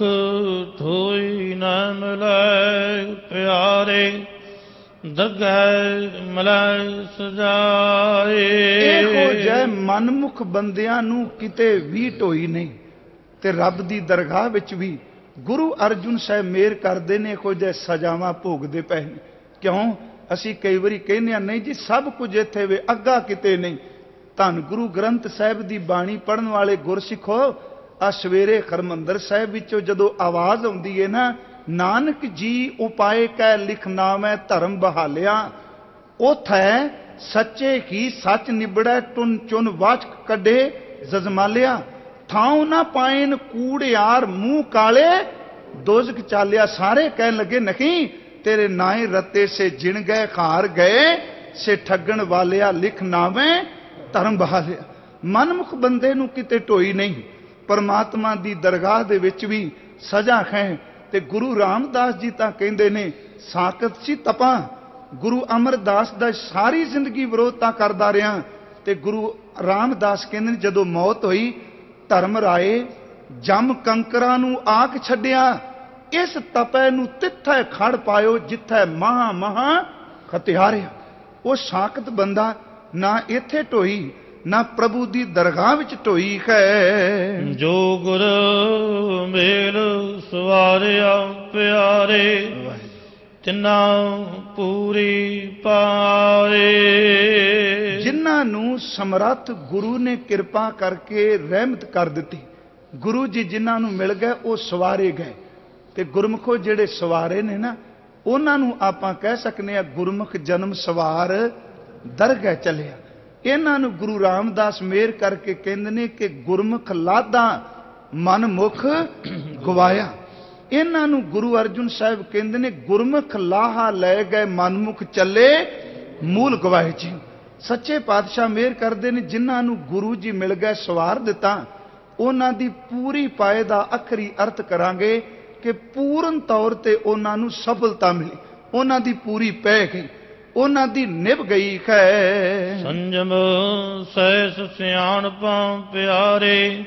ਥੋਈ ਨਾ ਮਿਲੈ ਪਿਆਰੇ ਦਗੈ ਮਿਲੈ ਸਜਾਏ। ਇਹੋ ਜੈ ਮਨਮੁਖ ਬੰਦਿਆਂ ਨੂੰ ਕਿਤੇ ਵੀ ਢੋਈ ਨਹੀਂ ਤੇ ਰੱਬ ਦੀ ਦਰਗਾਹ ਵਿੱਚ ਵੀ ਗੁਰੂ ਅਰਜੁਨ ਸਾਹਿਬ ਮੇਰ ਕਰਦੇ ਨੇ ਇਹੋ ਜਿਹੇ ਸਜ਼ਾਵਾਂ ਭੋਗਦੇ ਪਏ ਨੇ। ਕਿਉਂ? ਅਸੀਂ ਕਈ ਵਾਰੀ ਕਹਿੰਦੇ ਆ ਨਹੀਂ ਜੀ ਸਭ ਕੁਝ ਇੱਥੇ ਵੇ ਅੱਗਾ ਕਿਤੇ ਨਹੀਂ। ਧੰਨ ਗੁਰੂ ਗ੍ਰੰਥ ਸਾਹਿਬ ਦੀ ਬਾਣੀ ਪੜਨ ਵਾਲੇ ਗੁਰਸਿੱਖੋ ਆ ਸਵੇਰੇ ਖਰਮੰਦਰ ਸਾਹਿਬ ਵਿੱਚੋਂ ਜਦੋਂ ਆਵਾਜ਼ ਆਉਂਦੀ ਹੈ ਨਾ, ਨਾਨਕ ਜੀ ਉਪਾਏ ਕੈ ਲਿਖਨਾਵੇਂ ਧਰਮ ਬਹਾਲਿਆ, ਉਥੈ ਸੱਚੇ ਕੀ ਸੱਚ ਨਿਬੜੈ ਟੁਨ ਚੁਨ ਵਾਚ ਕੱਢੇ ਜਜ਼ਮਾਲਿਆ, ਥਾਉ ਨਾ ਪਾਇਨ ਕੂੜਿਆਰ ਮੂੰਹ ਕਾਲੇ, ਦੋਜ਼ਖ ਚਾਲਿਆ ਸਾਰੇ ਕਹਿਣ ਲੱਗੇ ਨਹੀਂ, ਤੇਰੇ ਨਾਏ ਰਤੇ ਸੇ ਜਿਣ ਗਏ ਖਾਰ ਗਏ, ਸੇ ਠੱਗਣ ਵਾਲਿਆ ਲਿਖ ਨਾਵੇਂ ਧਰਮ ਬਹਾਲਿਆ ਮਨਮੁਖ ਬੰਦੇ ਨੂੰ ਕਿਤੇ ਢੋਈ ਨਹੀਂ। ਪਰਮਾਤਮਾ ਦੀ ਦਰਗਾਹ ਦੇ ਵਿੱਚ ਵੀ ਸਜ਼ਾ ਹੈ ਤੇ ਗੁਰੂ ਰਾਮਦਾਸ ਜੀ ਤਾਂ ਕਹਿੰਦੇ ਨੇ ਸਾਕਤ ਸੀ ਤਪਾਂ। ਗੁਰੂ ਅਮਰਦਾਸ ਦਾ ਸਾਰੀ ਜ਼ਿੰਦਗੀ ਵਿਰੋਧ ਤਾਂ ਕਰਦਾ ਰਿਹਾ। ਤੇ ਗੁਰੂ ਰਾਮਦਾਸ ਕਹਿੰਦੇ ਨੇ, ਜਦੋਂ ਮੌਤ ਹੋਈ, ਧਰਮ ਰਾਏ, ਜਮ ਕੰਕਰਾਂ ਨੂੰ ਆਖ ਛੱਡਿਆ। ਇਸ ਤਪੈ ਨੂੰ ਤਿੱਥੈ ਖੜ ਪਾਇਓ ਜਿੱਥੈ ਮਹਾ ਮਹਾ ਖਤਿਆਰਿਆ। ਉਹ ਸਾਕਤ ਬੰਦਾ ਨਾ ਇੱਥੇ ਢੋਈ ਨਾ ਪ੍ਰਭੂ ਦੀ ਦਰਗਾਹ ਵਿੱਚ ਢੋਈ ਹੈ। ਜੋ ਗੁਰ ਮੇਲ ਸਵਾਰਿਆ ਪਿਆਰੇ ਤਿਨਾ ਪੂਰੀ ਪਾਏ ਜਿਨ੍ਹਾਂ ਨੂੰ ਸਮਰੱਥ ਗੁਰੂ ਨੇ ਕਿਰਪਾ ਕਰਕੇ ਰਹਿਮਤ ਕਰ ਦਿੱਤੀ ਗੁਰੂ ਜੀ ਜਿਨ੍ਹਾਂ ਨੂੰ ਮਿਲ ਗਏ ਉਹ ਸਵਾਰੇ ਗਏ। ਤੇ ਗੁਰਮੁਖੋ ਜਿਹੜੇ ਸਵਾਰੇ ਨੇ ਨਾ ਉਹਨਾਂ ਨੂੰ ਆਪਾਂ ਕਹਿ ਸਕਨੇ ਆ ਗੁਰਮੁਖ ਜਨਮ ਸਵਾਰ ਦਰਗਹਿ ਚੱਲਿਆ। ਇਹਨਾਂ ਨੂੰ ਗੁਰੂ ਰਾਮਦਾਸ ਮੇਰ ਕਰਕੇ ਕਹਿੰਦੇ ਨੇ ਕਿ ਗੁਰਮੁਖ ਲਾਦਾ ਮਨਮੁਖ ਗਵਾਇਆ। ਇਹਨਾਂ ਨੂੰ ਗੁਰੂ ਅਰਜੁਨ ਸਾਹਿਬ ਕਹਿੰਦੇ ਨੇ, ਗੁਰਮੁਖ ਲਾਹਾ ਲੈ ਗਏ, ਮਨਮੁਖ ਚੱਲੇ, ਮੂਲ ਗਵਾਏ ਜੀ। ਸੱਚੇ ਪਾਤਸ਼ਾਹ ਮੇਰ ਕਰਦੇ ਨੇ, ਜਿਨ੍ਹਾਂ ਨੂੰ ਗੁਰੂ ਜੀ ਮਿਲ ਗਏ, ਸਵਾਰ ਦਿੱਤਾ। ਉਹਨਾਂ ਦੀ ਪੂਰੀ ਪਾਏ ਦਾ ਅਖਰੀ ਅਰਥ ਕਰਾਂਗੇ ਕਿ ਪੂਰਨ ਤੌਰ ਤੇ ਉਹਨਾਂ ਨੂੰ ਸਫਲਤਾ ਮਿਲੀ। ਉਹਨਾਂ ਦੀ ਪੂਰੀ ਪੈ ਗਈ। ਉਹਨਾਂ ਦੀ ਨਿਭ ਗਈ ਹੈ। ਸੰਜਮ ਸੈਸ ਸਿਆਣਪਾਂ ਪਿਆਰੇ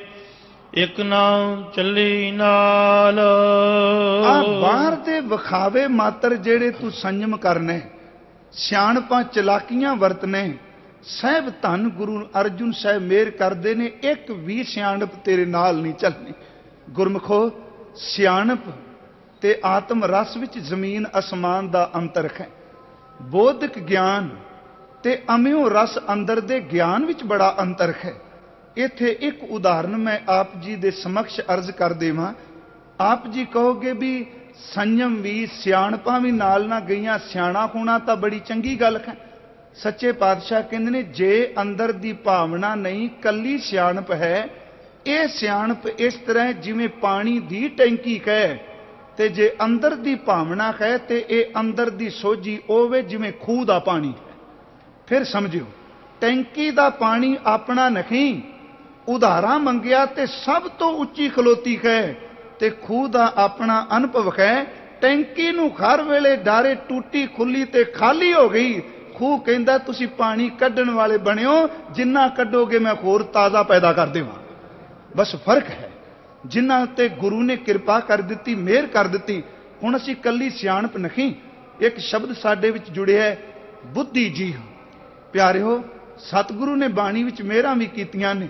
ਇਕ ਨਾਮ ਚੱਲੀ ਨਾਲ। ਆ ਬਾਹਰ ਦੇ ਵਿਖਾਵੇ ਮਾਤਰ ਜਿਹੜੇ ਤੂੰ ਸੰਜਮ ਕਰਨੇ ਸਿਆਣਪਾਂ ਚਲਾਕੀਆਂ ਵਰਤਨੇ ਸਹਿਬ ਧੰਨ ਗੁਰੂ ਅਰਜੁਨ ਸਾਹਿਬ ਮੇਰ ਕਰਦੇ ਨੇ ਇੱਕ ਵੀ ਸਿਆਣਪ ਤੇਰੇ ਨਾਲ ਨਹੀਂ ਚੱਲਣੀ। ਗੁਰਮਖੋ ਸਿਆਣਪ ਤੇ ਆਤਮ ਰਸ ਵਿੱਚ ਜ਼ਮੀਨ ਅਸਮਾਨ ਦਾ ਅੰਤਰ ਹੈ। ਬੋਧਿਕ ਗਿਆਨ ਤੇ ਅਮਿਓ ਰਸ ਅੰਦਰ ਦੇ ਗਿਆਨ ਵਿੱਚ ਬੜਾ ਅੰਤਰ ਹੈ। ਇੱਥੇ ਇੱਕ ਉਦਾਹਰਨ ਮੈਂ ਆਪ ਜੀ ਦੇ ਸਮਕਸ਼ ਅਰਜ਼ ਕਰ ਦੇਵਾਂ। ਆਪ ਜੀ ਕਹੋਗੇ ਵੀ ਸੰਯਮ ਵੀ ਸਿਆਣਪਾਂ ਵੀ ਨਾਲ ਨਾ ਗਈਆਂ, ਸਿਆਣਾ ਹੋਣਾ ਤਾਂ ਬੜੀ ਚੰਗੀ ਗੱਲ ਹੈ। ਸੱਚੇ ਪਾਤਸ਼ਾਹ ਕਹਿੰਦੇ ਨੇ, ਜੇ ਅੰਦਰ ਦੀ ਭਾਵਨਾ ਨਹੀਂ, ਕੱਲੀ ਸਿਆਣਪ ਹੈ। ਇਹ ਸਿਆਣਪ ਇਸ ਤਰ੍ਹਾਂ ਜਿਵੇਂ ਪਾਣੀ ਦੀ ਟੈਂਕੀ ਹੈ। ਤੇ ਜੇ ਅੰਦਰ ਦੀ ਭਾਵਨਾ ਹੈ ਤੇ ਇਹ ਅੰਦਰ ਦੀ ਸੋਝੀ ਹੋਵੇ ਜਿਵੇਂ ਖੂਹ ਦਾ ਪਾਣੀ ਫਿਰ ਸਮਝਿਓ, ਟੈਂਕੀ ਦਾ ਪਾਣੀ ਆਪਣਾ ਨਹੀਂ, ਉਧਾਰਾ ਮੰਗਿਆ ਤੇ ਸਭ ਤੋਂ ਉੱਚੀ ਖਲੋਤੀ ਹੈ ਤੇ ਖੂਹ ਦਾ ਆਪਣਾ ਅਨੁਭਵ ਹੈ, ਟੈਂਕੀ ਨੂੰ ਹਰ ਵੇਲੇ ਡਾਰੇ ਟੂਟੀ ਖੁੱਲੀ ਤੇ ਖਾਲੀ ਹੋ ਗਈ। ਖੂਹ ਕਹਿੰਦਾ, ਤੁਸੀਂ ਪਾਣੀ ਕੱਢਣ ਵਾਲੇ ਬਣਿਓ, ਜਿੰਨਾ ਕੱਢੋਗੇ ਮੈਂ ਹੋਰ ਤਾਜ਼ਾ ਪੈਦਾ ਕਰ ਦੇਵਾਂ। ਬਸ ਫ਼ਰਕ ਹੈ। ਜਿਨ੍ਹਾਂ ਉੱਤੇ ਗੁਰੂ ਨੇ ਕਿਰਪਾ ਕਰ ਦਿੱਤੀ, ਮਿਹਰ ਕਰ ਦਿੱਤੀ, ਹੁਣ ਅਸੀਂ ਕੱਲੀ ਸਿਆਣਪ ਨਹੀਂ। ਇੱਕ ਸ਼ਬਦ ਸਾਡੇ ਵਿੱਚ ਜੁੜਿਆ ਹੈ, ਬੁੱਧੀ ਜੀ ਪਿਆਰਿਓ, ਸਤਿਗੁਰੂ ਨੇ ਬਾਣੀ ਵਿੱਚ ਮਿਹਰਾਂ ਵੀ ਕੀਤੀਆਂ ਨੇ।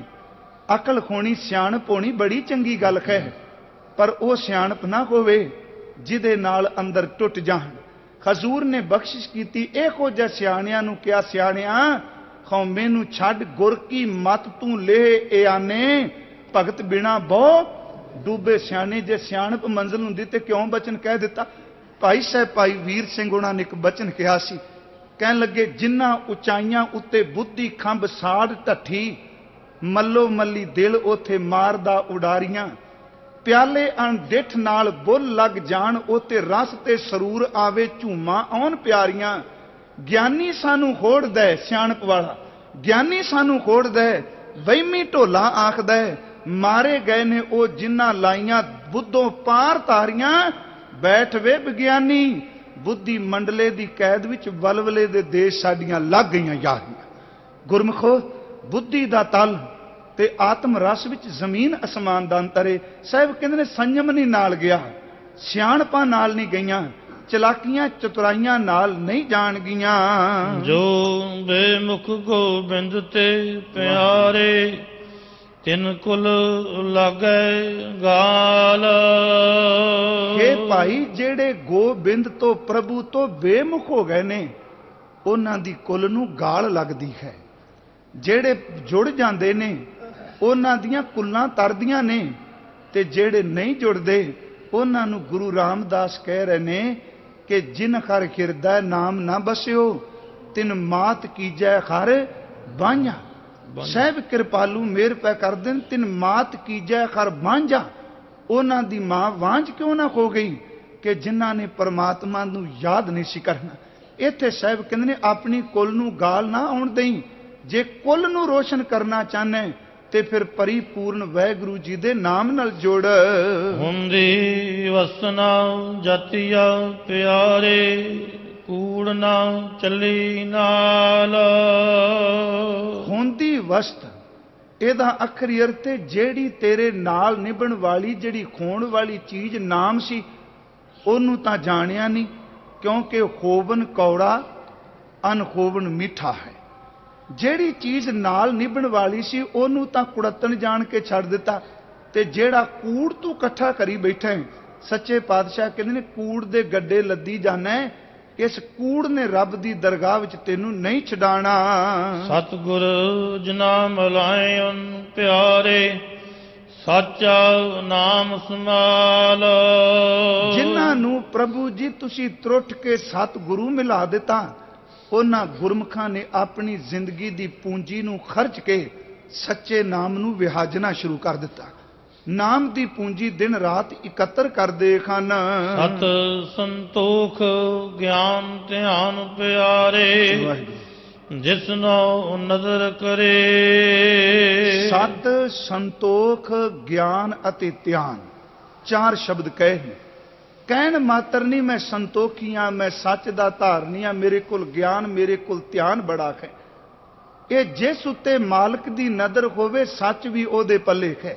ਅਕਲ ਹੋਣੀ ਸਿਆਣਪ ਹੋਣੀ ਬੜੀ ਚੰਗੀ ਗੱਲ ਹੈ। ਪਰ ਉਹ ਸਿਆਣਪ ਨਾ ਹੋਵੇ, ਜਿਹਦੇ ਨਾਲ ਅੰਦਰ ਟੁੱਟ ਜਾਣ। ਹਜ਼ੂਰ ਨੇ ਬਖਸ਼ਿਸ਼ ਕੀਤੀ, ਇਹੋ ਜਿਹਾ ਸਿਆਣਿਆਂ ਨੂੰ ਕਿਹਾ, ਸਿਆਣਿਆਂ ਖੌਮੇ ਨੂੰ ਛੱਡ, ਗੁਰ ਕੀ ਮਤ ਤੂੰ ਲੈ ਏ ਆਨੇ? ਭਗਤ ਬਿਨਾ ਬਹੁ ਡੂਬੇ ਸਿਆਣੇ ਜੇ ਸਿਆਣਪ ਮੰਜ਼ਲ ਹੁੰਦੀ ਤੇ ਕਿਉਂ ਬਚਨ ਕਹਿ ਦਿੱਤਾ? ਭਾਈ ਸਾਹਿਬ ਭਾਈ ਵੀਰ ਸਿੰਘ ਉਹਨਾਂ ਨੇ ਇੱਕ ਬਚਨ ਕਿਹਾ ਸੀ। ਕਹਿਣ ਲੱਗੇ ਜਿੰਨਾ ਉਚਾਈਆਂ ਉੱਤੇ ਬੁੱਧੀ ਖੰਭ ਸਾੜ ਢੱਠੀ ਮੱਲੋ ਮੱਲੀ ਦਿਲ ਉਥੇ ਮਾਰਦਾ ਉਡਾਰੀਆਂ। ਪਿਆਲੇ ਅਣਡਿੱਠ ਨਾਲ ਬੁੱਲ ਲੱਗ ਜਾਣ ਉਤੇ ਰਸ ਤੇ ਸਰੂਰ ਆਵੇ ਝੂਮਾ ਆਉਣ ਪਿਆਰੀਆਂ। ਗਿਆਨੀ ਸਾਨੂੰ ਖੋੜਦਾ ਹੈ, ਸਿਆਣਪ ਵਾਲਾ ਗਿਆਨੀ ਸਾਨੂੰ ਖੋੜਦਾ ਹੈ, ਵਹਿਮੀ ਢੋਲਾ ਆਖਦਾ ਮਾਰੇ ਗਏ ਨੇ ਉਹ ਜਿਨ੍ਹਾਂ ਲਾਈਆਂ ਬੁੱਧੋਂ ਪਾਰ ਤਾਰੀਆਂ ਬੈਠ ਵੇ ਵਿਗਿਆਨੀ, ਬੁੱਧੀ ਮੰਡਲੇ ਦੀ ਕੈਦ ਵਿੱਚ ਵਲਵਲੇ ਦੇ ਦੇਸ਼ ਸਾਡੀਆਂ ਲੱਗ ਗਈਆਂ ਯਾਰੀਆਂ। ਗੁਰਮਖੋ, ਬੁੱਧੀ ਦਾ ਤਲ ਤੇ ਆਤਮ ਰਸ ਵਿੱਚ ਜ਼ਮੀਨ ਅਸਮਾਨ ਦਾ ਅੰਤਰ ਹੈ ਸਾਹਿਬ ਕਹਿੰਦੇ ਨੇ ਸੰਜਮ ਨਹੀਂ ਨਾਲ ਗਿਆ, ਸਿਆਣਪਾਂ ਨਾਲ ਨਹੀਂ ਗਈਆਂ, ਚਲਾਕੀਆਂ ਚਤੁਰਾਈਆਂ ਨਾਲ ਨਹੀਂ ਜਾਣਗੀਆਂ। ਜੋ ਬੇਮੁਖ ਗੋਬਿੰਦ ਤੇ ਪਿਆਰੇ ਤਿੰਨ ਕੁਲ ਲਾਗੈ ਗਾਲ। ਇਹ ਭਾਈ, ਜਿਹੜੇ ਗੋਬਿੰਦ ਤੋਂ ਪ੍ਰਭੂ ਤੋਂ ਬੇਮੁਖ ਹੋ ਗਏ ਨੇ, ਉਹਨਾਂ ਦੀ ਕੁੱਲ ਨੂੰ ਗਾਲ ਲੱਗਦੀ ਹੈ। ਜਿਹੜੇ ਜੁੜ ਜਾਂਦੇ ਨੇ, ਉਹਨਾਂ ਦੀਆਂ ਕੁੱਲਾਂ ਤਰਦੀਆਂ ਨੇ, ਤੇ ਜਿਹੜੇ ਨਹੀਂ ਜੁੜਦੇ, ਉਹਨਾਂ ਨੂੰ ਗੁਰੂ ਰਾਮਦਾਸ ਕਹਿ ਰਹੇ ਨੇ ਕਿ ਜਿਨ ਖਰ ਖਿਰਦਾ ਨਾਮ ਨਾ ਬਸਿਓ, ਤਿਨ ਮਾਤ ਕੀਜੈ ਖਰ ਬਾਝਾ। ਸਹਿਬ ਕਿਰਪਾਲੂ ਮੇਰ ਪੈ ਕਰ ਦੇਨ ਤਿਨ ਮਾਤ ਕੀਜੈ ਖਰ ਬਾਝਾ ਉਹਨਾਂ ਦੀ ਮਾਂ ਵਾਂਝ ਕਿਉਂ ਨਾ ਹੋ ਗਈ ਕਿ ਜਿਨ੍ਹਾਂ ਨੇ ਪਰਮਾਤਮਾ ਨੂੰ ਯਾਦ ਨਹੀਂ ਸੀ ਕਰਨਾ? ਇੱਥੇ ਸਾਹਿਬ ਕਹਿੰਦੇ ਨੇ ਆਪਣੀ ਕੁੱਲ ਨੂੰ ਗਾਲ ਨਾ ਆਉਣ ਦੇਈ। ਜੇ ਕੁੱਲ ਨੂੰ ਰੋਸ਼ਨ ਕਰਨਾ ਚਾਹਨੇ ਤੇ ਫਿਰ ਪਰਿਪੂਰਨ ਵੈਗੁਰੂ ਜੀ ਦੇ ਨਾਮ ਨਾਲ ਜੋੜ। ਹੁੰਦੀ ਵਸਨਾ ਜਤਿਆ ਪਿਆਰੇ। ਕੂੜ ਨਾ ਚੱਲੀ ਨਾਲ। ਹੁੰਦੀ ਵਸਤ ਇਹਦਾ ਅਖਰੀ ਅਰਥ ਤੇ ਜਿਹੜੀ ਤੇਰੇ ਨਾਲ ਨਿਭਣ ਵਾਲੀ ਜਿਹੜੀ ਖੋਣ ਵਾਲੀ ਚੀਜ਼ ਨਾਮ ਸੀ ਉਹਨੂੰ ਤਾਂ ਜਾਣਿਆ ਨਹੀਂ ਕਿਉਂਕਿ ਖੋਬਨ ਕੌੜਾ ਅਨਖੋਬਨ ਮਿੱਠਾ ਹੈ। ਜਿਹੜੀ ਚੀਜ਼ ਨਾਲ ਨਿਭਣ ਵਾਲੀ ਸੀ ਉਹਨੂੰ ਤਾਂ ਕੁੜੱਤਣ ਜਾਣ ਕੇ ਛੱਡ ਦਿੱਤਾ। ਤੇ ਜਿਹੜਾ ਕੂੜ ਤੂੰ ਇਕੱਠਾ ਕਰੀ ਬੈਠਾ ਹੈ, ਸੱਚੇ ਪਾਤਸ਼ਾਹ ਕਹਿੰਦੇ ਨੇ ਕੂੜ ਦੇ ਗੱਡੇ ਲੱਦੀ ਜਾਣਾ ਹੈ, ਇਸ ਕੂੜ ਨੇ ਰੱਬ ਦੀ ਦਰਗਾਹ ਵਿੱਚ ਤੈਨੂੰ ਨਹੀਂ ਛਡਾਣਾ। ਸਤਿਗੁਰ ਜਿਨਾ ਮਲਾਇਨ ਪਿਆਰੇ ਸਾਚਾ ਨਾਮ ਸਮਾਲ ਜਿਨ੍ਹਾਂ ਨੂੰ ਪ੍ਰਭੂ ਜੀ ਤੁਸੀਂ ਤਰੁੱਠ ਕੇ ਸਤ ਗੁਰੂ ਮਿਲਾ ਦਿੱਤਾ ਉਹਨਾਂ ਗੁਰਮਖਾਂ ਨੇ ਆਪਣੀ ਜ਼ਿੰਦਗੀ ਦੀ ਪੂੰਜੀ ਨੂੰ ਖਰਚ ਕੇ ਸੱਚੇ ਨਾਮ ਨੂੰ ਵਿਹਾਜਣਾ ਸ਼ੁਰੂ ਕਰ ਦਿੱਤਾ। ਨਾਮ ਦੀ ਪੂੰਜੀ ਦਿਨ ਰਾਤ ਇਕੱਤਰ ਕਰਦੇ ਖਨ ਸਤ ਸੰਤੋਖ ਗਿਆਨ ਧਿਆਨ ਪਿਆਰੇ ਵਾਹਿਗੁਰੂ। ਜਿਸਨੋ ਨਜ਼ਰ ਕਰੇ। ਸਤ ਸੰਤੋਖ ਗਿਆਨ ਅਤੇ ਧਿਆਨ ਚਾਰ ਸ਼ਬਦ ਕਹੇ ਨੇ ਕਹਿਣ ਮਾਤਰ ਨਹੀਂ ਮੈਂ ਸੰਤੋਖੀਆਂ ਮੈਂ ਸੱਚ ਦਾ ਧਾਰਨੀਆਂ ਮੇਰੇ ਕੋਲ ਗਿਆਨ ਮੇਰੇ ਕੋਲ ਧਿਆਨ ਬੜਾ ਹੈ। ਇਹ ਜਿਸ ਉੱਤੇ ਮਾਲਕ ਦੀ ਨਜ਼ਰ ਹੋਵੇ ਸੱਚ ਵੀ ਉਹਦੇ ਪੱਲੇ ਹੈ।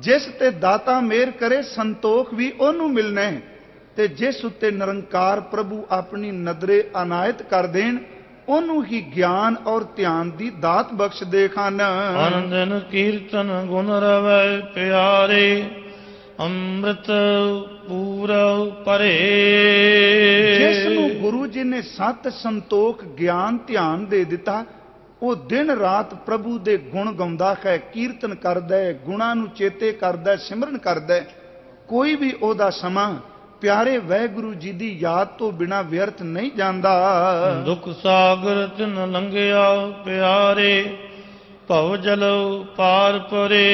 ਜਿਸ ਤੇ ਦਾਤਾ ਮੇਰ ਕਰੇ ਸੰਤੋਖ ਵੀ ਉਹਨੂੰ ਮਿਲਣਾ ਹੈ। ਤੇ ਜਿਸ ਉੱਤੇ ਨਿਰੰਕਾਰ ਪ੍ਰਭੂ ਆਪਣੀ ਨਜ਼ਰੇ ਅਨਾਇਤ ਕਰ ਦੇਣ ਉਹਨੂੰ ਹੀ ਗਿਆਨ ਔਰ ਧਿਆਨ ਦੀ ਦਾਤ ਬਖਸ਼ ਦੇ ਖਾਨ। ਆਨੰਦਨ ਕੀਰਤਨ ਗੁਣ ਰਵੈ ਪਿਆਰੇ ਅੰਮ੍ਰਿਤ ਪੂਰਵ ਪਰੇ। ਜਿਸ ਨੂੰ ਗੁਰੂ ਜੀ ਨੇ ਸਤ ਸੰਤੋਖ ਗਿਆਨ ਧਿਆਨ ਦੇ ਦਿੱਤਾ ਉਹ ਦਿਨ ਰਾਤ ਪ੍ਰਭੂ ਦੇ ਗੁਣ ਗਾਉਂਦਾ ਹੈ ਕੀਰਤਨ ਕਰਦਾ ਹੈ ਗੁਣਾਂ ਨੂੰ ਚੇਤੇ ਕਰਦਾ ਹੈ ਸਿਮਰਨ ਕਰਦਾ ਹੈ। ਕੋਈ ਵੀ ਉਹਦਾ ਸਮਾਂ ਪਿਆਰੇ ਵਾਹਿਗੁਰੂ ਜੀ ਦੀ ਯਾਦ ਤੋਂ ਬਿਨਾ ਵਿਅਰਥ ਨਹੀਂ ਜਾਂਦਾ। ਦੁਖ ਸਾਗਰ ਤਿਨ ਲੰਘਿਆ ਪਿਆਰੇ ਭਵ ਜਲ ਪਾਰ ਪਰੇ।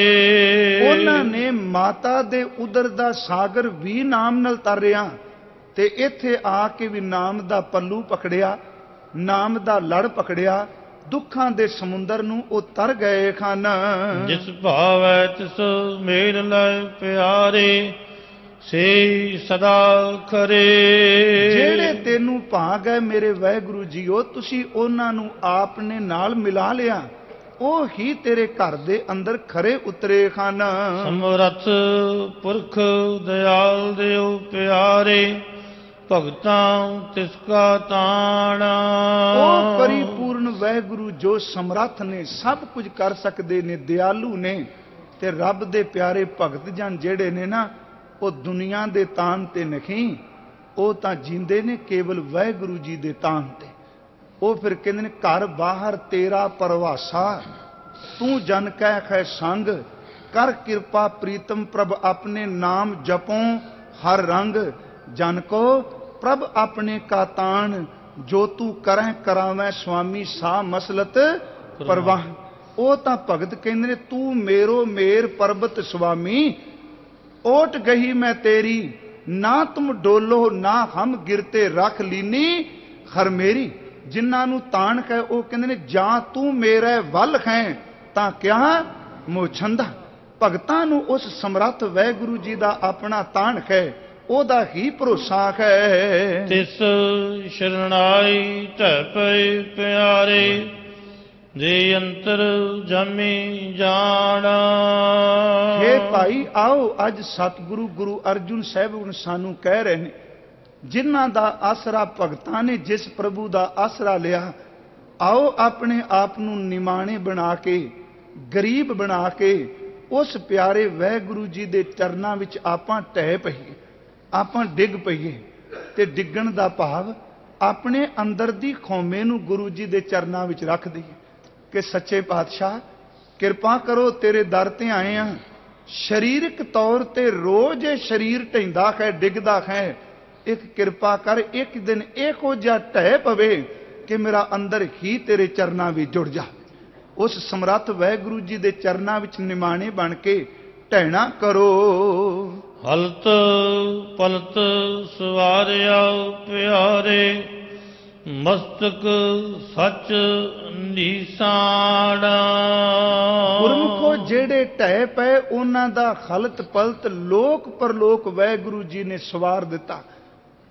ਉਹਨਾਂ ਨੇ ਮਾਤਾ ਦੇ ਉਦਰ ਦਾ ਸਾਗਰ ਵੀ ਨਾਮ ਨਾਲ ਤਰਿਆ ਤੇ ਇੱਥੇ ਆ ਕੇ ਵੀ ਨਾਮ ਦਾ ਪੱਲੂ ਪਕੜਿਆ ਨਾਮ ਦਾ ਲੜ ਪਕੜਿਆ ਦੁੱਖਾਂ ਦੇ ਸਮੁੰਦਰ ਨੂੰ ਉਹ ਤਰ ਗਏ ਖਨ। ਜਿਸ ਭਾਵੈ ਤਿਸ ਮੇਰ ਲੈ ਪਿਆਰੇ ਸੇ ਸਦਾ ਖਰੇ। ਜਿਹੜੇ ਤੈਨੂੰ ਭਾ ਗਏ ਮੇਰੇ ਵਾਹਿਗੁਰੂ ਜੀਓ ਤੁਸੀਂ ਉਹਨਾਂ ਨੂੰ ਆਪ ਨੇ ਨਾਲ ਮਿਲਾ ਲਿਆ। ਉਹ ਹੀ ਤੇਰੇ ਘਰ ਦੇ ਅੰਦਰ ਖਰੇ ਉਤਰੇ ਖਨ। ਸਮਰਥ ਪੁਰਖ ਦਇਆਲ ਦਿਓ ਪਿਆਰੇ। ਭਗਤਾਂ ਤਿਸ ਕਾ ਤਾਣਾ। ਉਹ ਪਰਿਪੂਰਨ ਵਾਹਿਗੁਰੂ ਜੋ ਸਮਰੱਥ ਨੇ, ਸਭ ਕੁਝ ਕਰ ਸਕਦੇ ਨੇ, ਦਿਆਲੂ ਨੇ, ਤੇ ਰੱਬ ਦੇ ਪਿਆਰੇ ਭਗਤ ਜਨ ਜਿਹੜੇ ਨੇ ਨਾ, ਉਹ ਦੁਨੀਆ ਦੇ ਤਾਨ ਤੇ ਨਹੀਂ, ਉਹ ਤਾਂ ਜਿੰਦੇ ਨੇ ਕੇਵਲ ਵਾਹਿਗੁਰੂ ਜੀ ਦੇ ਤਾਨ ਤੇ। ਉਹ ਫਿਰ ਕਹਿੰਦੇ ਨੇ, ਘਰ ਬਾਹਰ ਤੇਰਾ ਪਰਵਾਸਾ, ਤੂੰ ਜਨ ਕਹਿ ਖੈ ਸੰਗ, ਕਰ ਕਿਰਪਾ ਪ੍ਰੀਤਮ ਪ੍ਰਭ ਆਪਣੇ ਨਾਮ ਜਪੋ, ਹਰ ਰੰਗ ਜਨ ਕੋ ਪ੍ਰਭ ਆਪਣੇ ਕਾ ਤਾਣ ਜੋ ਤੂੰ ਕਰਹਿ ਕਰਾਵੇਂ ਸੁਆਮੀ ਸਾ ਮਸਲਤ ਪਰਵਾਹ। ਉਹ ਤਾਂ ਭਗਤ ਕਹਿੰਦੇ ਨੇ ਤੂੰ ਮੇਰੋ ਮੇਰ ਪਰਬਤ ਸੁਆਮੀ ਓਟ ਗਈ ਮੈਂ ਤੇਰੀ ਨਾ ਤੁਮ ਡੋਲੋ ਨਾ ਹਮ ਗਿਰਤੇ ਰੱਖ ਲੀਨੀ ਖਰ ਮੇਰੀ। ਜਿਨ੍ਹਾਂ ਨੂੰ ਤਾਣ ਕਹੇ ਉਹ ਕਹਿੰਦੇ ਨੇ ਜਾਂ ਤੂੰ ਮੇਰੇ ਵੱਲ ਹੈ ਤਾਂ ਕਿਆ ਮੋਛੰਦਾ। ਭਗਤਾਂ ਨੂੰ ਉਸ ਸਮਰੱਥ ਵਾਹਿਗੁਰੂ ਜੀ ਦਾ ਆਪਣਾ ਤਾਣ ਹੈ ਉਹਦਾ ਹੀ ਭਰੋਸਾ ਹੈ? ਤਿਸ ਸ਼ਰਣਾਈ ਢਹਿ ਪਏ ਪਿਆਰੇ ਦੇ ਅੰਤਰ ਜਮੀ ਜਾਣਾ। ਹੇ ਭਾਈ ਆਓ ਅੱਜ ਸਤਿਗੁਰੂ ਗੁਰੂ ਅਰਜੁਨ ਸਾਹਿਬ ਹੁਣ ਸਾਨੂੰ ਕਹਿ ਰਹੇ ਨੇ ਜਿਨ੍ਹਾਂ ਦਾ ਆਸਰਾ ਭਗਤਾਂ ਨੇ ਜਿਸ ਪ੍ਰਭੂ ਦਾ ਆਸਰਾ ਲਿਆ ਆਓ ਆਪਣੇ ਆਪ ਨੂੰ ਨਿਮਾਣੇ ਬਣਾ ਕੇ ਗਰੀਬ ਬਣਾ ਕੇ ਉਸ ਪਿਆਰੇ ਵਾਹਿਗੁਰੂ ਜੀ ਦੇ ਚਰਨਾਂ ਵਿੱਚ ਆਪਾਂ ਟਹਿ ਪਈਏ। ਆਪਾਂ ਡਿੱਗ ਪਈਏ ਤੇ ਡਿੱਗਣ ਦਾ ਭਾਵ ਆਪਣੇ ਅੰਦਰ ਦੀ ਖੌਮੇ ਨੂੰ ਗੁਰੂ ਜੀ ਦੇ ਚਰਨਾਂ ਵਿੱਚ ਰੱਖ ਦਈਏ ਕਿ ਸੱਚੇ ਪਾਤਸ਼ਾਹ, ਕਿਰਪਾ ਕਰੋ ਤੇਰੇ ਦਰ ਤੇ ਆਏ ਆ। ਸਰੀਰਕ ਤੌਰ ਤੇ ਰੋਜ਼ ਇਹ ਸਰੀਰ ਢੈਂਦਾ ਹੈ, ਡਿੱਗਦਾ ਹੈ। ਇੱਕ ਕਿਰਪਾ ਕਰ, ਇੱਕ ਦਿਨ ਇਹੋ ਜਿਹਾ ਢਹਿ ਪਵੇ ਕਿ ਮੇਰਾ ਅੰਦਰ ਹੀ ਤੇਰੇ ਚਰਨਾਂ ਵਿੱਚ ਜੁੜ ਜਾ। ਉਸ ਸਮਰੱਥ ਵਾਹਿਗੁਰੂ ਜੀ ਦੇ ਚਰਨਾਂ ਵਿੱਚ ਨਿਮਾਣੇ ਬਣ ਕੇ ਢਹਿਣਾ ਕਰੋ। ਹਲਤ ਪਲਤ ਸਵਾਰਿਆ ਪਿਆਰੇ, ਮਸਤਕ ਸੱਚ ਨੀਸਾੜਾ ਗੁਰਮੁਖੋ, ਜਿਹੜੇ ਢਹਿ ਪਏ, ਉਹਨਾਂ ਦਾ ਖਲਤ ਪਲਤ ਲੋਕ ਪਰਲੋਕ ਵਾਹਿਗੁਰੂ ਜੀ ਨੇ ਸਵਾਰ ਦਿੱਤਾ।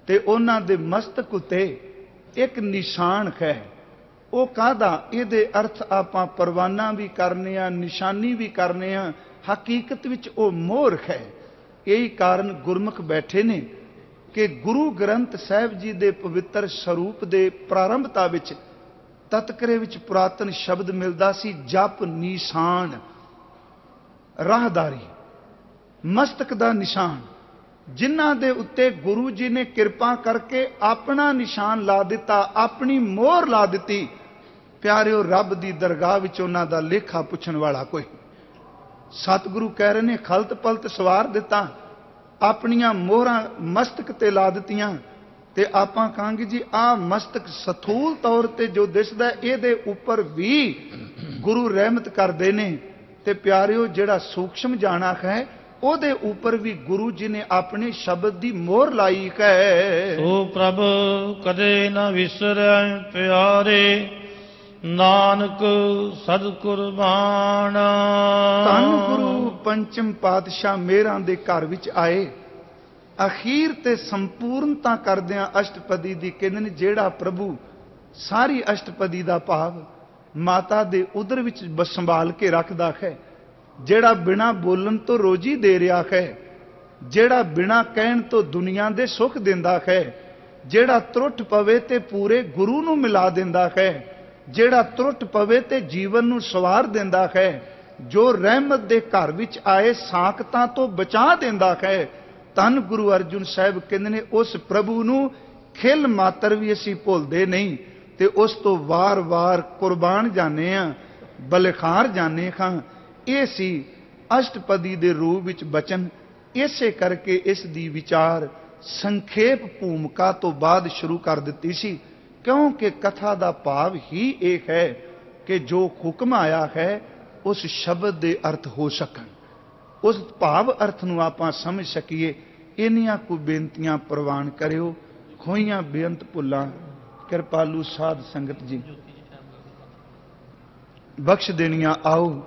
ਤੇ ਉਹਨਾਂ ਦੇ ਮਸਤਕ ਉਤੇ ਇੱਕ ਨਿਸ਼ਾਨ ਹੈ। ਉਹ ਕਾਦਾ ਇਹਦੇ ਅਰਥ ਆਪਾਂ ਪਰਵਾਨਾ ਵੀ ਕਰਨੇ ਆ, ਨਿਸ਼ਾਨੀ ਵੀ ਕਰਨੇ ਆ। ਹਕੀਕਤ ਵਿੱਚ ਉਹ ਮੋਹਰ ਹੈ। ਇਹੀ ਕਾਰਨ ਗੁਰਮੁਖ ਬੈਠੇ ਨੇ ਕਿ ਗੁਰੂ ਗ੍ਰੰਥ ਸਾਹਿਬ ਜੀ ਦੇ ਪਵਿੱਤਰ ਸਰੂਪ ਦੇ ਪ੍ਰਾਰੰਭਤਾ ਵਿੱਚ ਤਤਕਰੇ ਵਿੱਚ ਪੁਰਾਤਨ ਸ਼ਬਦ ਮਿਲਦਾ ਸੀ, ਜਪ ਨਿਸ਼ਾਨ, ਰਾਹਦਾਰੀ, ਮਸਤਕ ਦਾ ਨਿਸ਼ਾਨ, ਜਿਨ੍ਹਾਂ ਦੇ ਉੱਤੇ ਗੁਰੂ ਜੀ ਨੇ ਕਿਰਪਾ ਕਰਕੇ ਆਪਣਾ ਨਿਸ਼ਾਨ ਲਾ ਦਿੱਤਾ, ਆਪਣੀ ਮੋਹਰ ਲਾ ਦਿੱਤੀ। ਪਿਆਰਿਓ, ਰੱਬ ਦੀ ਦਰਗਾਹ ਵਿੱਚ ਉਹਨਾਂ ਦਾ ਲੇਖਾ ਪੁੱਛਣ ਵਾਲਾ ਕੋਈ ਸਤਿਗੁਰੂ ਕਹਿ ਰਹੇ ਨੇ, ਖਲਤ ਪਲਤ ਸਵਾਰ ਦਿੱਤਾ, ਆਪਣੀਆਂ ਮੋਹਰਾਂ ਮਸਤਕ ਤੇ ਲਾ ਦਿੱਤੀਆਂ, ਤੇ ਆਪਾਂ ਕਹਾਂਗੇ ਜੀ, ਆ ਮਸਤਕ ਸਥੂਲ ਤੌਰ ਤੇ ਜੋ ਦਿਸਦਾ, ਇਹਦੇ ਉੱਪਰ ਵੀ ਗੁਰੂ ਰਹਿਮਤ ਕਰਦੇ ਨੇ। ਤੇ ਪਿਆਰਿਓ, ਜਿਹੜਾ ਸੂਖਸ਼ਮ ਜਾਣਾ ਹੈ, ਉਹਦੇ ਉੱਪਰ ਵੀ ਗੁਰੂ ਜੀ ਨੇ ਆਪਣੇ ਸ਼ਬਦ ਦੀ ਮੋਹਰ ਲਾਈ ਹੈ। ਸੋ ਪ੍ਰਭ ਕਦੇ ਨਾ ਵਿਸਰੈ ਪਿਆਰੇ ਨਾਨਕ ਸਦ ਕੁਰਬਾਨ ਧੰਨ ਗੁਰੂ ਪੰਚਮ ਪਾਤਸ਼ਾਹ ਮੇਰਾਂ ਦੇ ਘਰ ਵਿੱਚ ਆਏ। ਅਖੀਰ ਤੇ ਸੰਪੂਰਨਤਾ ਕਰਦਿਆਂ ਅਸ਼ਟਪਦੀ ਦੀ ਕਹਿੰਦੇ ਨੇ ਜਿਹੜਾ ਪ੍ਰਭੂ ਸਾਰੀ ਅਸ਼ਟਪਦੀ ਦਾ ਭਾਵ ਮਾਤਾ ਦੇ ਉਦਰ ਵਿੱਚ ਸੰਭਾਲ ਕੇ ਰੱਖਦਾ ਹੈ। ਜਿਹੜਾ ਬਿਨਾ ਬੋਲਣ ਤੋਂ ਰੋਜੀ ਦੇ ਰਿਹਾ ਹੈ, ਜਿਹੜਾ ਬਿਨਾ ਕਹਿਣ ਤੋਂ ਦੁਨੀਆ ਦੇ ਸੁੱਖ ਦਿੰਦਾ ਹੈ, ਜਿਹੜਾ ਤਰੁੱਟ ਪਵੇ ਤੇ ਪੂਰੇ ਗੁਰੂ ਨੂੰ ਮਿਲਾ ਦਿੰਦਾ ਹੈ ਜਿਹੜਾ ਤਰੁੱਟ ਪਵੇ ਤੇ ਜੀਵਨ ਨੂੰ ਸਵਾਰ ਦਿੰਦਾ ਹੈ, ਜੋ ਰਹਿਮਤ ਦੇ ਘਰ ਵਿੱਚ ਆਏ ਸਾਖਤਾਂ ਤੋਂ ਬਚਾ ਦਿੰਦਾ ਹੈ। ਧੰਨ ਗੁਰੂ ਅਰਜੁਨ ਸਾਹਿਬ ਕਹਿੰਦੇ ਨੇ, ਉਸ ਪ੍ਰਭੂ ਨੂੰ ਖਿਲ ਮਾਤਰ ਵੀ ਅਸੀਂ ਭੁੱਲਦੇ ਨਹੀਂ ਤੇ ਉਸ ਤੋਂ ਵਾਰ-ਵਾਰ ਕੁਰਬਾਨ ਜਾਂਦੇ ਆ ਬਲਖਾਰ ਜਾਂਦੇ ਖਾਂ ਇਹ ਸੀ ਅਸ਼ਟਪਦੀ ਦੇ ਰੂਪ ਵਿੱਚ ਬਚਨ। ਇਸੇ ਕਰਕੇ ਇਸ ਦੀ ਵਿਚਾਰ ਸੰਖੇਪ ਭੂਮਿਕਾ ਤੋਂ ਬਾਅਦ ਸ਼ੁਰੂ ਕਰ ਦਿੱਤੀ ਸੀ। ਕਿਉਂਕਿ ਕਥਾ ਦਾ ਭਾਵ ਹੀ ਇਹ ਹੈ ਕਿ ਜੋ ਹੁਕਮ ਆਇਆ ਹੈ, ਉਸ ਸ਼ਬਦ ਦੇ ਅਰਥ ਹੋ ਸਕਣ। ਉਸ ਭਾਵ ਅਰਥ ਨੂੰ ਆਪਾਂ ਸਮਝ ਸਕੀਏ। ਇੰਨੀਆਂ ਕੁ ਬੇਨਤੀਆਂ ਪ੍ਰਵਾਨ ਕਰਿਓ। ਖੋਈਆਂ ਬੇਅੰਤ ਭੁੱਲਾਂ। ਕਿਰਪਾਲੂ ਸਾਧ ਸੰਗਤ ਜੀ। ਬਖਸ਼ ਦੇਣੀਆਂ ਆਓ।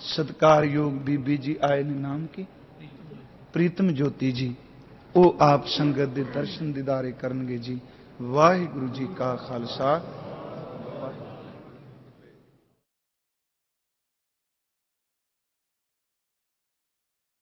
ਸਤਕਾਰਯੋਗ ਬੀਬੀ ਜੀ ਆਏ ਨੇ ਨਾਮ ਕੀ? ਪ੍ਰੀਤਮ ਜੋਤੀ ਜੀ। ਉਹ ਆਪ ਸੰਗਤ ਦੇ ਦਰਸ਼ਨ ਦਿਦਾਰੇ ਕਰਨਗੇ ਜੀ। ਵਾਹਿਗੁਰੂ ਜੀ ਕਾ ਖਾਲਸਾ